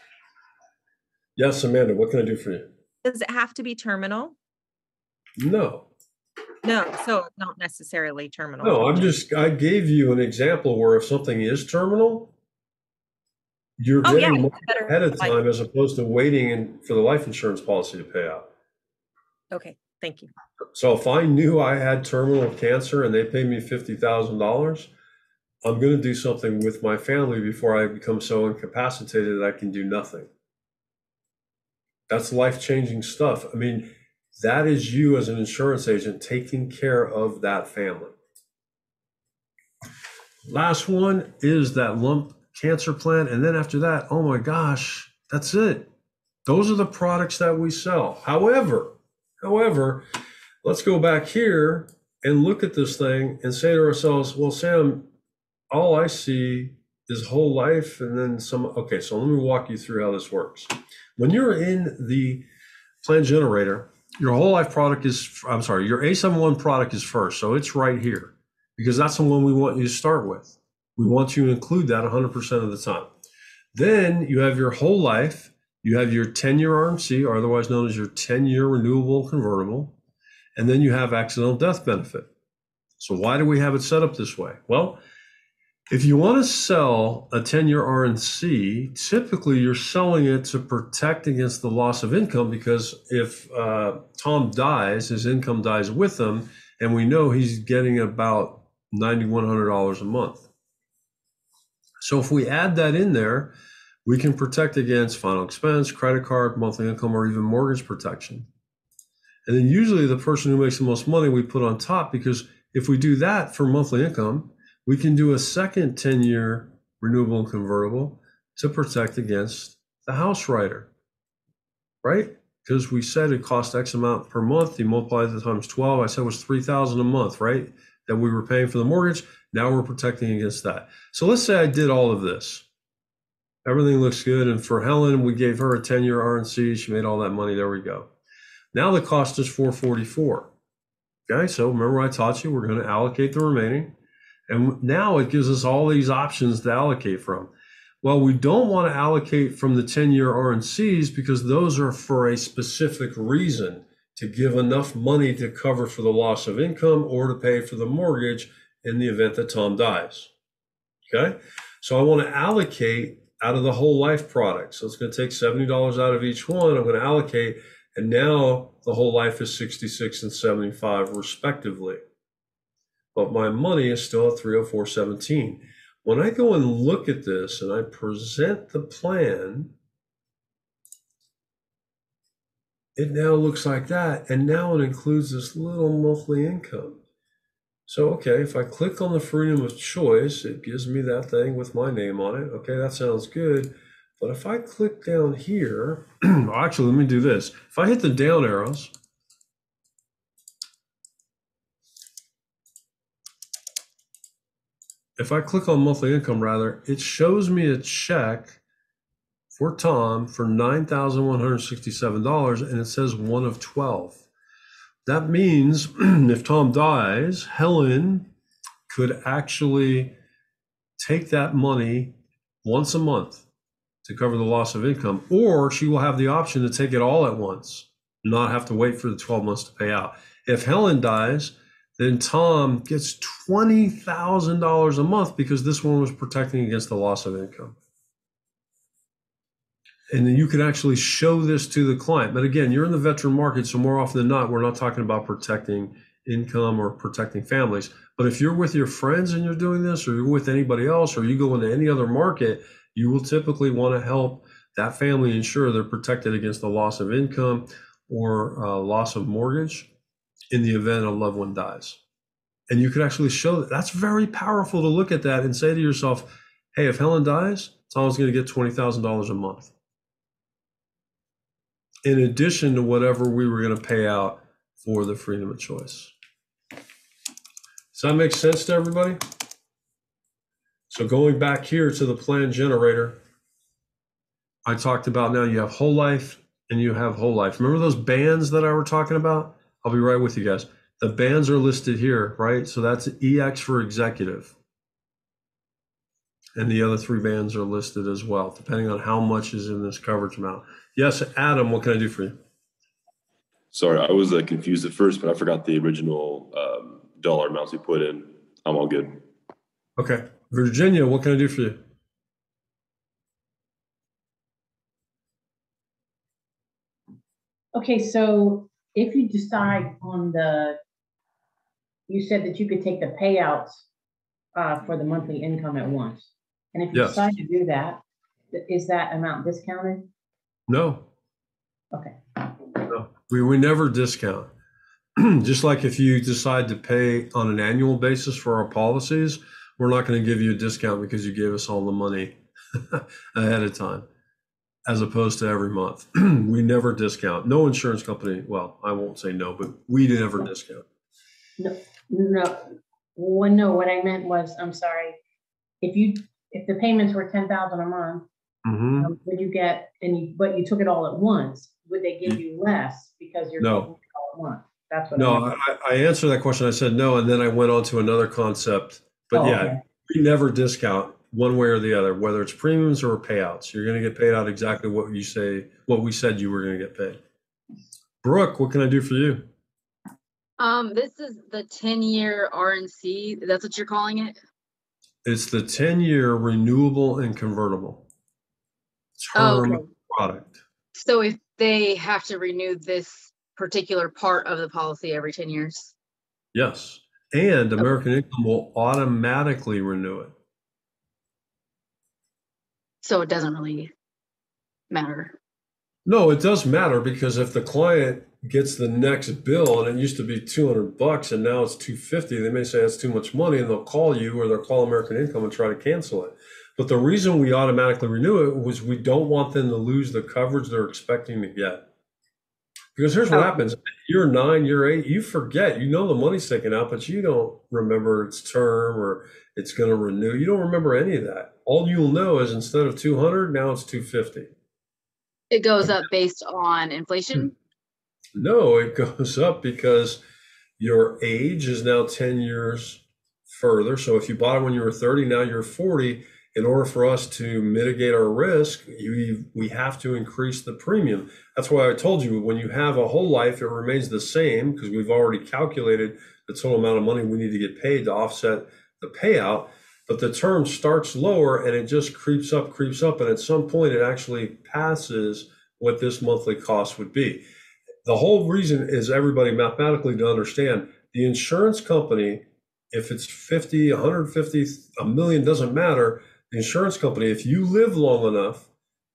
Yes, Amanda, what can I do for you? Does it have to be terminal? No. No, so not necessarily terminal. No, I'm just, I gave you an example where if something is terminal, you're Oh, getting money better, ahead of time as opposed to waiting in, for the life insurance policy to pay out. Okay, thank you. So if I knew I had terminal cancer and they paid me fifty thousand dollars, I'm going to do something with my family before I become so incapacitated that I can do nothing. That's life changing stuff. I mean, that is you as an insurance agent taking care of that family. Last one is that lump cancer plan. And then after that, oh my gosh, that's it. Those are the products that we sell. However, however, let's go back here and look at this thing and say to ourselves, well, Sam, all I see is whole life and then some. Okay, so let me walk you through how this works. When you're in the plan generator, your whole life product is, I'm sorry, your A71 product is first. So it's right here because that's the one we want you to start with. We want you to include that 100% of the time. Then you have your whole life. You have your 10 year RNC, or otherwise known as your 10 year renewable convertible. And then you have accidental death benefit. So, why do we have it set up this way? Well, if you want to sell a 10 year RNC, typically you're selling it to protect against the loss of income because if uh, Tom dies, his income dies with him, and we know he's getting about $9,100 a month. So if we add that in there, we can protect against final expense, credit card, monthly income, or even mortgage protection. And then usually the person who makes the most money we put on top because if we do that for monthly income, we can do a second 10 year renewable and convertible to protect against the house rider, right? Because we said it cost X amount per month. You multiply that times 12. I said it was 3000 a month, right? That we were paying for the mortgage. Now we're protecting against that. So let's say I did all of this. Everything looks good. And for Helen, we gave her a 10 year RNC. She made all that money. There we go. Now the cost is 444. Okay, so remember I taught you we're going to allocate the remaining. And now it gives us all these options to allocate from. Well, we don't want to allocate from the 10 year RNCs because those are for a specific reason. to give enough money to cover for the loss of income or to pay for the mortgage in the event that Tom dies. Okay. So I want to allocate out of the whole life product. So it's going to take $70 out of each one. I'm going to allocate. And now the whole life is 66 and 75 respectively. But my money is still at 304.17. When I go and look at this and I present the plan, it now looks like that. And now it includes this little monthly income. So, okay, if I click on the freedom of choice, it gives me that thing with my name on it. Okay, that sounds good. But if I click down here, [clears throat] actually, let me do this. If I hit the down arrows, if I click on monthly income, rather, it shows me a check for Tom for $9,167 and it says one of 12. That means [clears throat] if Tom dies, Helen could actually take that money once a month to cover the loss of income, or she will have the option to take it all at once, not have to wait for the 12 months to pay out. If Helen dies, then Tom gets $20,000 a month because this one was protecting against the loss of income. And then you can actually show this to the client. But again, you're in the veteran market, so more often than not, we're not talking about protecting income or protecting families. But if you're with your friends and you're doing this, or you're with anybody else, or you go into any other market, you will typically want to help that family ensure they're protected against the loss of income or uh, loss of mortgage in the event a loved one dies. And you could actually show that. That's very powerful to look at that and say to yourself, hey, if Helen dies, Tom's going to get $20,000 a month. In addition to whatever we were going to pay out for the freedom of choice. Does that make sense to everybody? So going back here to the plan generator, I talked about now you have whole life and you have whole life. Remember those bands that I were talking about? I'll be right with you guys. The bands are listed here, right? So that's EX for executive. And the other three bands are listed as well, depending on how much is in this coverage amount. Yes, Adam, what can I do for you? Sorry, I was uh, confused at first, but I forgot the original um, dollar amounts we put in. I'm all good. Okay. Virginia, what can I do for you? Okay, so if you decide on the, you said that you could take the payouts uh, for the monthly income at once. And if you Yes. decide to do that, is that amount discounted? No, Okay, no. We, we never discount. [clears throat] Just like if you decide to pay on an annual basis for our policies, we're not going to give you a discount because you gave us all the money [laughs] ahead of time, as opposed to every month. [clears throat] we never discount. No insurance company, well, I won't say no, but we never discount. no, no, well, no, what I meant was, I'm sorry, if you, if the payments were ten thousand a month, Mhm. um, would you get, and you, but you took it all at once, would they give you less because you're No. taking it all at once? That's what. No, I. I, I answered that question. I said no, and then I went on to another concept. But Oh, yeah, okay. we never discount one way or the other, whether it's premiums or payouts. You're going to get paid out exactly what you say, what we said you were going to get paid. Brooke, what can I do for you? Um, this is the ten-year RNC. That's what you're calling it? It's the 10 year renewable and convertible Oh, term okay. product. So if they have to renew this particular part of the policy every ten years? Yes. And American Income will automatically renew it. So it doesn't really matter. No, it does matter because if the client gets the next bill and it used to be 200 bucks and now it's 250, they may say that's too much money and they'll call you or they'll call American Income and try to cancel it. But the reason we automatically renew it was we don't want them to lose the coverage they're expecting to get. Because here's what oh. happens year nine, year eight, you forget, you know the money's taken out, but you don't remember its term or it's going to renew. You don't remember any of that. All you'll know is instead of 200, now it's 250. It goes up based on inflation? Hmm. No, it [laughs] goes up because your age is now 10 years further. So if you bought it when you were 30, now you're 40, in order for us to mitigate our risk, we, we have to increase the premium. That's why I told you when you have a whole life, it remains the same because we've already calculated the total amount of money we need to get paid to offset the payout. But the term starts lower and it just creeps up, creeps up. And at some point, it actually passes what this monthly cost would be. The whole reason is everybody mathematically to understand the insurance company, if it's 50, 150, a million, doesn't matter the insurance company, if you live long enough,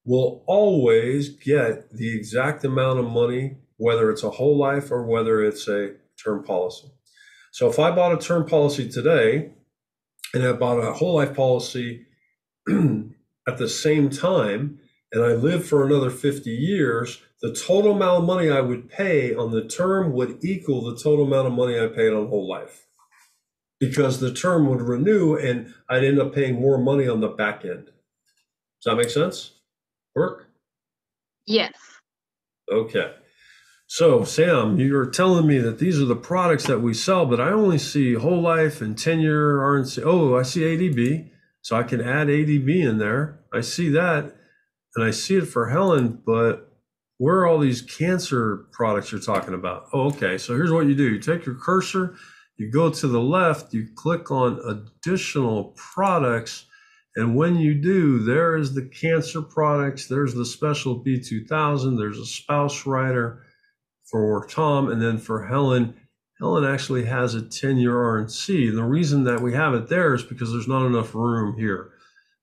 will always get the exact amount of money, whether it's a whole life or whether it's a term policy. So if I bought a term policy today and I bought a whole life policy [clears throat] at the same time, and I live for another 50 years, the total amount of money I would pay on the term would equal the total amount of money I paid on whole life because the term would renew and I'd end up paying more money on the back end. Does that make sense? Work? Yes. Okay. So, Sam, you're telling me that these are the products that we sell, but I only see whole life and 10 year RNC. Oh, I see ADB. So I can add ADB in there. I see that and I see it for Helen, but where are all these cancer products you're talking about? Oh, okay. So here's what you do you take your cursor you go to the left, you click on additional products. And when you do, there is the cancer products, there's the special B2000, there's a spouse rider for Tom, and then for Helen, Helen actually has a 10 year RNC. The reason that we have it there is because there's not enough room here.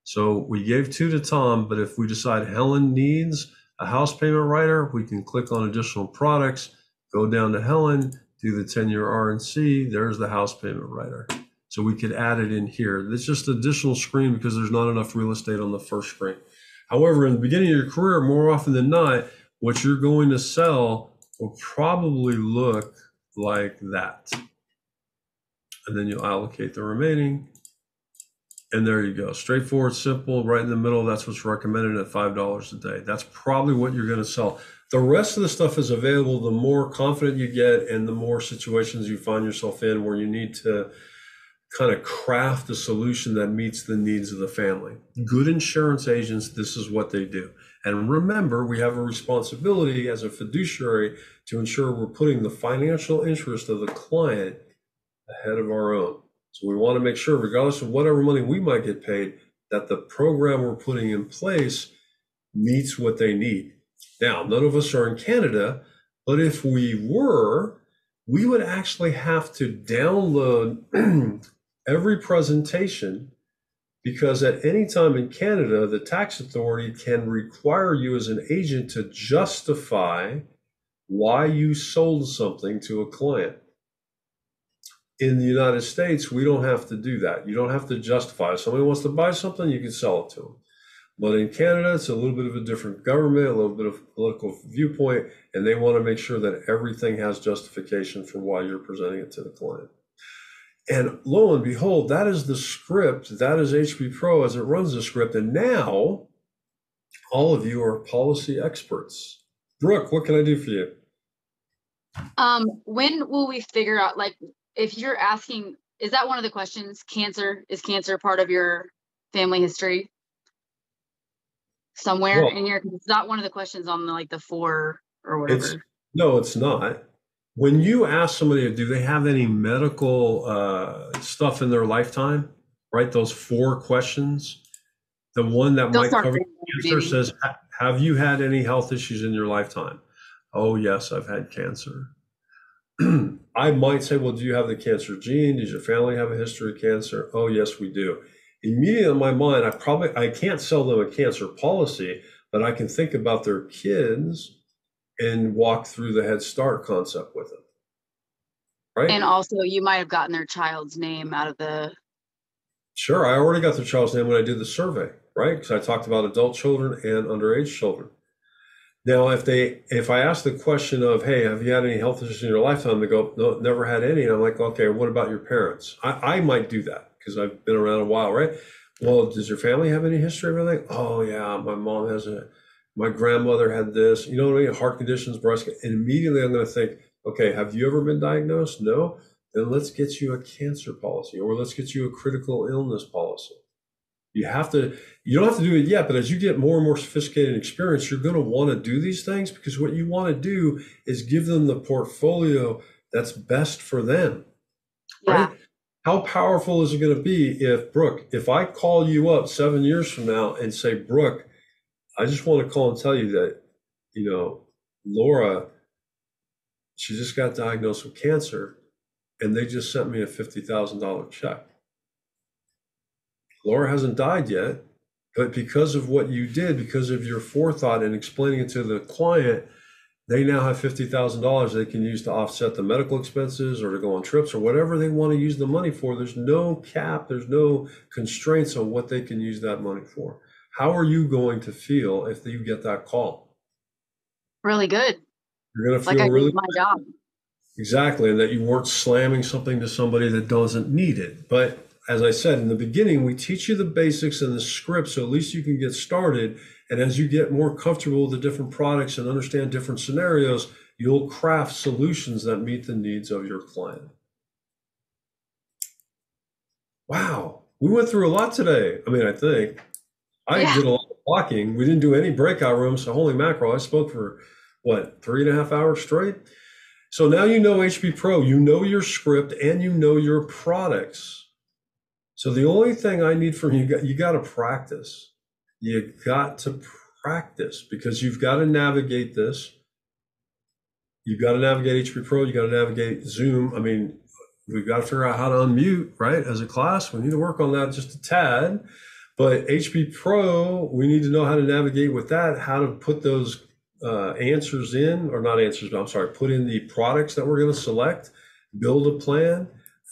So we gave two to Tom, but if we decide Helen needs a house payment rider, we can click on additional products, go down to Helen, do the 10 year RNC, there's the house payment rider. So we could add it in here. It's just additional screen because there's not enough real estate on the first screen. However, in the beginning of your career, more often than not, what you're going to sell will probably look like that. And then you'll allocate the remaining. And there you go. Straightforward, simple, right in the middle. That's what's recommended at $5 a day. That's probably what you're going to sell. The rest of the stuff is available the more confident you get and the more situations you find yourself in where you need to kind of craft a solution that meets the needs of the family. Good insurance agents, this is what they do. And remember, we have a responsibility as a fiduciary to ensure we're putting the financial interest of the client ahead of our own. So we want to make sure, regardless of whatever money we might get paid, that the program we're putting in place meets what they need. Now, none of us are in Canada, but if we were, we would actually have to download [clears throat] every presentation because at any time in Canada, the tax authority can require you as an agent to justify why you sold something to a client. In the United States, we don't have to do that. You don't have to justify. If somebody wants to buy something, you can sell it to them. But in Canada, it's a little bit of a different government, a little bit of political viewpoint, and they want to make sure that everything has justification for why you're presenting it to the client. And lo and behold, that is the script. That is HP Pro as it runs the script. And now all of you are policy experts. Brooke, what can I do for you? Um, when will we figure out like if you're asking, is that one of the questions? Cancer, is cancer part of your family history? somewhere well, in here? It's not one of the questions on the, like the four or whatever. It's, no, it's not. When you ask somebody, do they have any medical uh, stuff in their lifetime? Right, those four questions. The one that They'll might cover cancer says, "Have you had any health issues in your lifetime?" Oh, yes, I've had cancer. [clears throat] I might say, "Well, do you have the cancer gene? Does your family have a history of cancer?" Oh, yes, we do immediately in my mind, I probably I can't sell them a cancer policy, but I can think about their kids and walk through the Head Start concept with them. Right. And also, you might have gotten their child's name out of the. Sure, I already got their child's name when I did the survey, right? Because I talked about adult children and underage children. Now, if they if I ask the question of, "Hey, have you had any health issues in your lifetime?" They go, "No, never had any." And I'm like, "Okay, what about your parents?" I, I might do that because I've been around a while, right? Well, does your family have any history of anything? Oh yeah, my mom has a, my grandmother had this. You know what I mean? Heart conditions, breast. And immediately I'm going to think, okay, have you ever been diagnosed? No. Then let's get you a cancer policy, or let's get you a critical illness policy. You have to, you don't have to do it yet, but as you get more and more sophisticated and experience, you're going to want to do these things because what you want to do is give them the portfolio that's best for them. Right? How powerful is it going to be if, Brooke, if I call you up seven years from now and say, Brooke, I just want to call and tell you that, you know, Laura, she just got diagnosed with cancer and they just sent me a $50,000 check. Laura hasn't died yet, but because of what you did, because of your forethought and explaining it to the client, they now have $50,000 they can use to offset the medical expenses or to go on trips or whatever they want to use the money for. There's no cap, there's no constraints on what they can use that money for. How are you going to feel if you get that call? Really good. You're going to feel Like I really my job. Exactly, and that you weren't slamming something to somebody that doesn't need it. But as I said in the beginning, we teach you the basics and the script so at least you can get started. And as you get more comfortable with the different products and understand different scenarios, you'll craft solutions that meet the needs of your client. Wow, we went through a lot today. I mean, I think I Yeah. did a lot of walking. We didn't do any breakout rooms, so holy mackerel, I spoke for what three and a half hours straight. So now you know HP Pro, you know your script, and you know your products. So the only thing I need from you, you got to practice. You got to practice because you've got to navigate this. You've got to navigate HP Pro. You got to navigate Zoom. I mean, we've got to figure out how to unmute, right? As a class, we need to work on that just a tad. But HP Pro, we need to know how to navigate with that, how to put those uh, answers in, or not answers, but I'm sorry, put in the products that we're going to select, build a plan,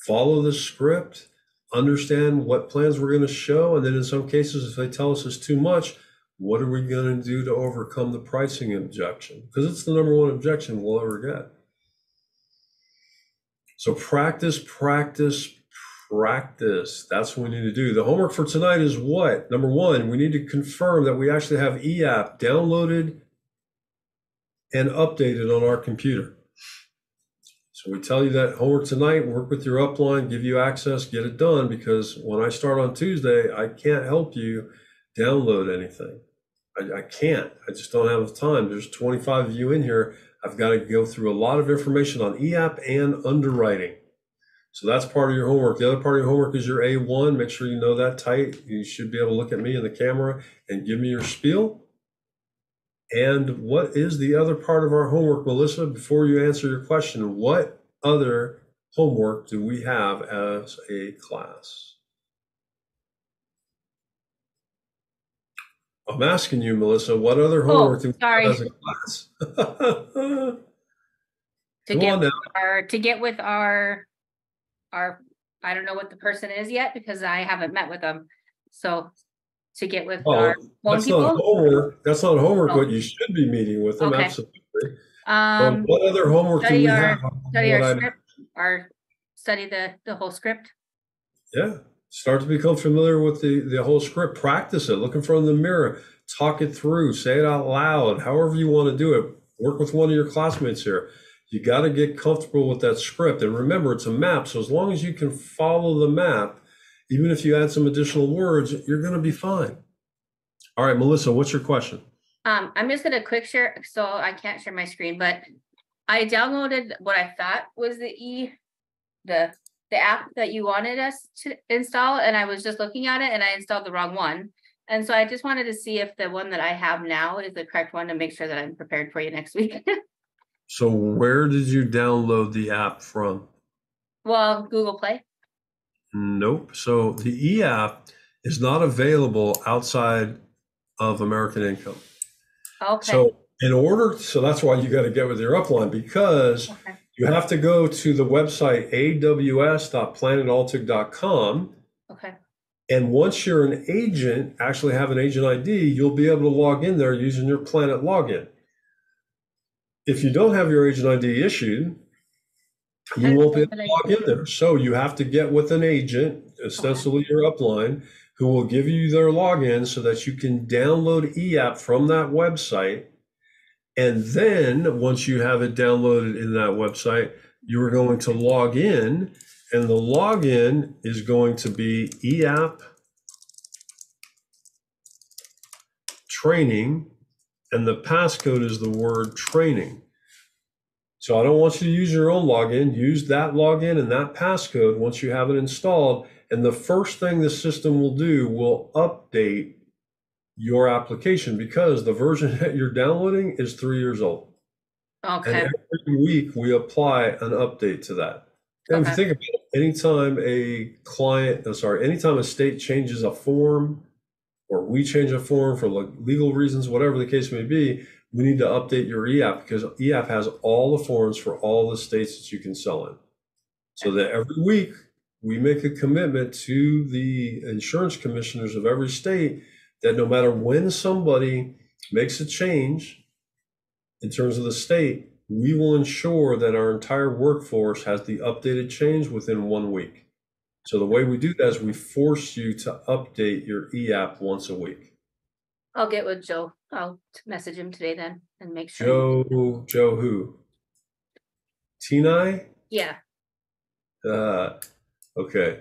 follow the script, understand what plans we're going to show. And then in some cases, if they tell us it's too much, what are we going to do to overcome the pricing objection? Because it's the number one objection we'll ever get. So practice, practice, practice. That's what we need to do. The homework for tonight is what? Number one, we need to confirm that we actually have eApp downloaded and updated on our computer. So we tell you that homework tonight, work with your upline, give you access, get it done, because when I start on Tuesday, I can't help you download anything. I, I can't. I just don't have the time. There's 25 of you in here. I've got to go through a lot of information on eApp and underwriting. So that's part of your homework. The other part of your homework is your A1. Make sure you know that tight. You should be able to look at me in the camera and give me your spiel. And what is the other part of our homework, Melissa? Before you answer your question, what other homework do we have as a class? I'm asking you, Melissa, what other oh, homework do we sorry. have as a class? [laughs] to Go get on with now. our to get with our our I don't know what the person is yet because I haven't met with them. So to get with Oh, our that's not homework. That's not homework, Oh. but you should be meeting with them, Okay. absolutely. Um, But what other homework do we our have? study our script, our study the the whole script. Yeah, start to become familiar with the, the whole script. Practice it. Look in front of the mirror. Talk it through. Say it out loud. However you want to do it. Work with one of your classmates here. You got to get comfortable with that script. And remember, it's a map. So as long as you can follow the map, even if you add some additional words, you're going to be fine. All right, Melissa, what's your question? Um, I'm just gonna quick share, so I can't share my screen, but I downloaded what I thought was the E, the, the app that you wanted us to install, and I was just looking at it and I installed the wrong one. And so I just wanted to see if the one that I have now is the correct one to make sure that I'm prepared for you next week. [laughs] So where did you download the app from? Well, Google Play. Nope. So the e app is not available outside of American Income. Okay. So in order, so that's why you got to get with your upline because you have to go to the website aws.planetaltic.com. Okay. And once you're an agent, actually have an agent ID, you'll be able to log in there using your Planet login. If you don't have your agent ID issued, you won't be able to log in there. So you have to get with an agent, ostensibly your upline, who will give you their login so that you can download eApp from that website. And then once you have it downloaded in that website, you are going to log in, and the login is going to be eapp training, and the passcode is the word training. So I don't want you to use your own login. Use that login and that passcode once you have it installed. And the first thing the system will do will update your application because the version [laughs] that you're downloading is three years old. And Okay, every week we apply an update to that. And if you Okay. think about it, anytime a client, uh, sorry, anytime a state changes a form or we change a form for legal reasons, whatever the case may be, we need to update your eApp because eApp has all the forms for all the states that you can sell in. So that every week we make a commitment to the insurance commissioners of every state that no matter when somebody makes a change in terms of the state, we will ensure that our entire workforce has the updated change within one week. So the way we do that is we force you to update your eApp once a week. I'll get with Joe. I'll message him today then and make sure. Joe, Joe who? Tinai? Yeah, Uh, okay.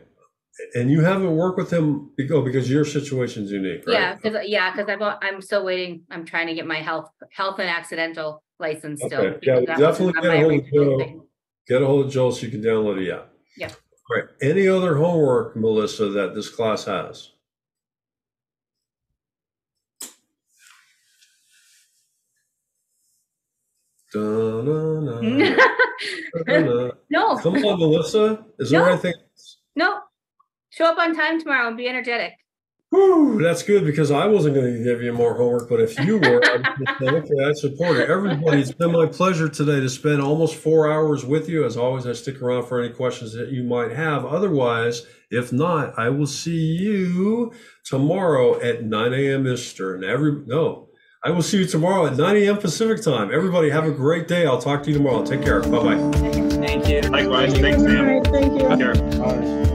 And you haven't worked with him because, because your situation's unique, right? yeah, because, yeah, because I'm, I'm still waiting. I'm trying to get my health, health and accidental license still. Okay, yeah, that wasn't definitely get a hold of Joe. thing. Get a hold of Joel so you can download it, yeah. Yeah. All right. Any other homework, Melissa, that this class has? [laughs] Da-na-na, da-na. No. Come on, Melissa. Is there No. anything? No, show up on time tomorrow and be energetic. Whew, that's good because I wasn't going to give you more homework, but if you were, I was say, okay, I support it. Everybody, it's been my pleasure today to spend almost four hours with you. As always, I stick around for any questions that you might have. Otherwise, if not, I will see you tomorrow at 9 a.m. Eastern. Every no, I will see you tomorrow at 9 a.m. Pacific time. Everybody, have a great day. I'll talk to you tomorrow. Take care. Bye bye. Thank you. Likewise, thanks, Sam. All right, thank you. Take care. All right.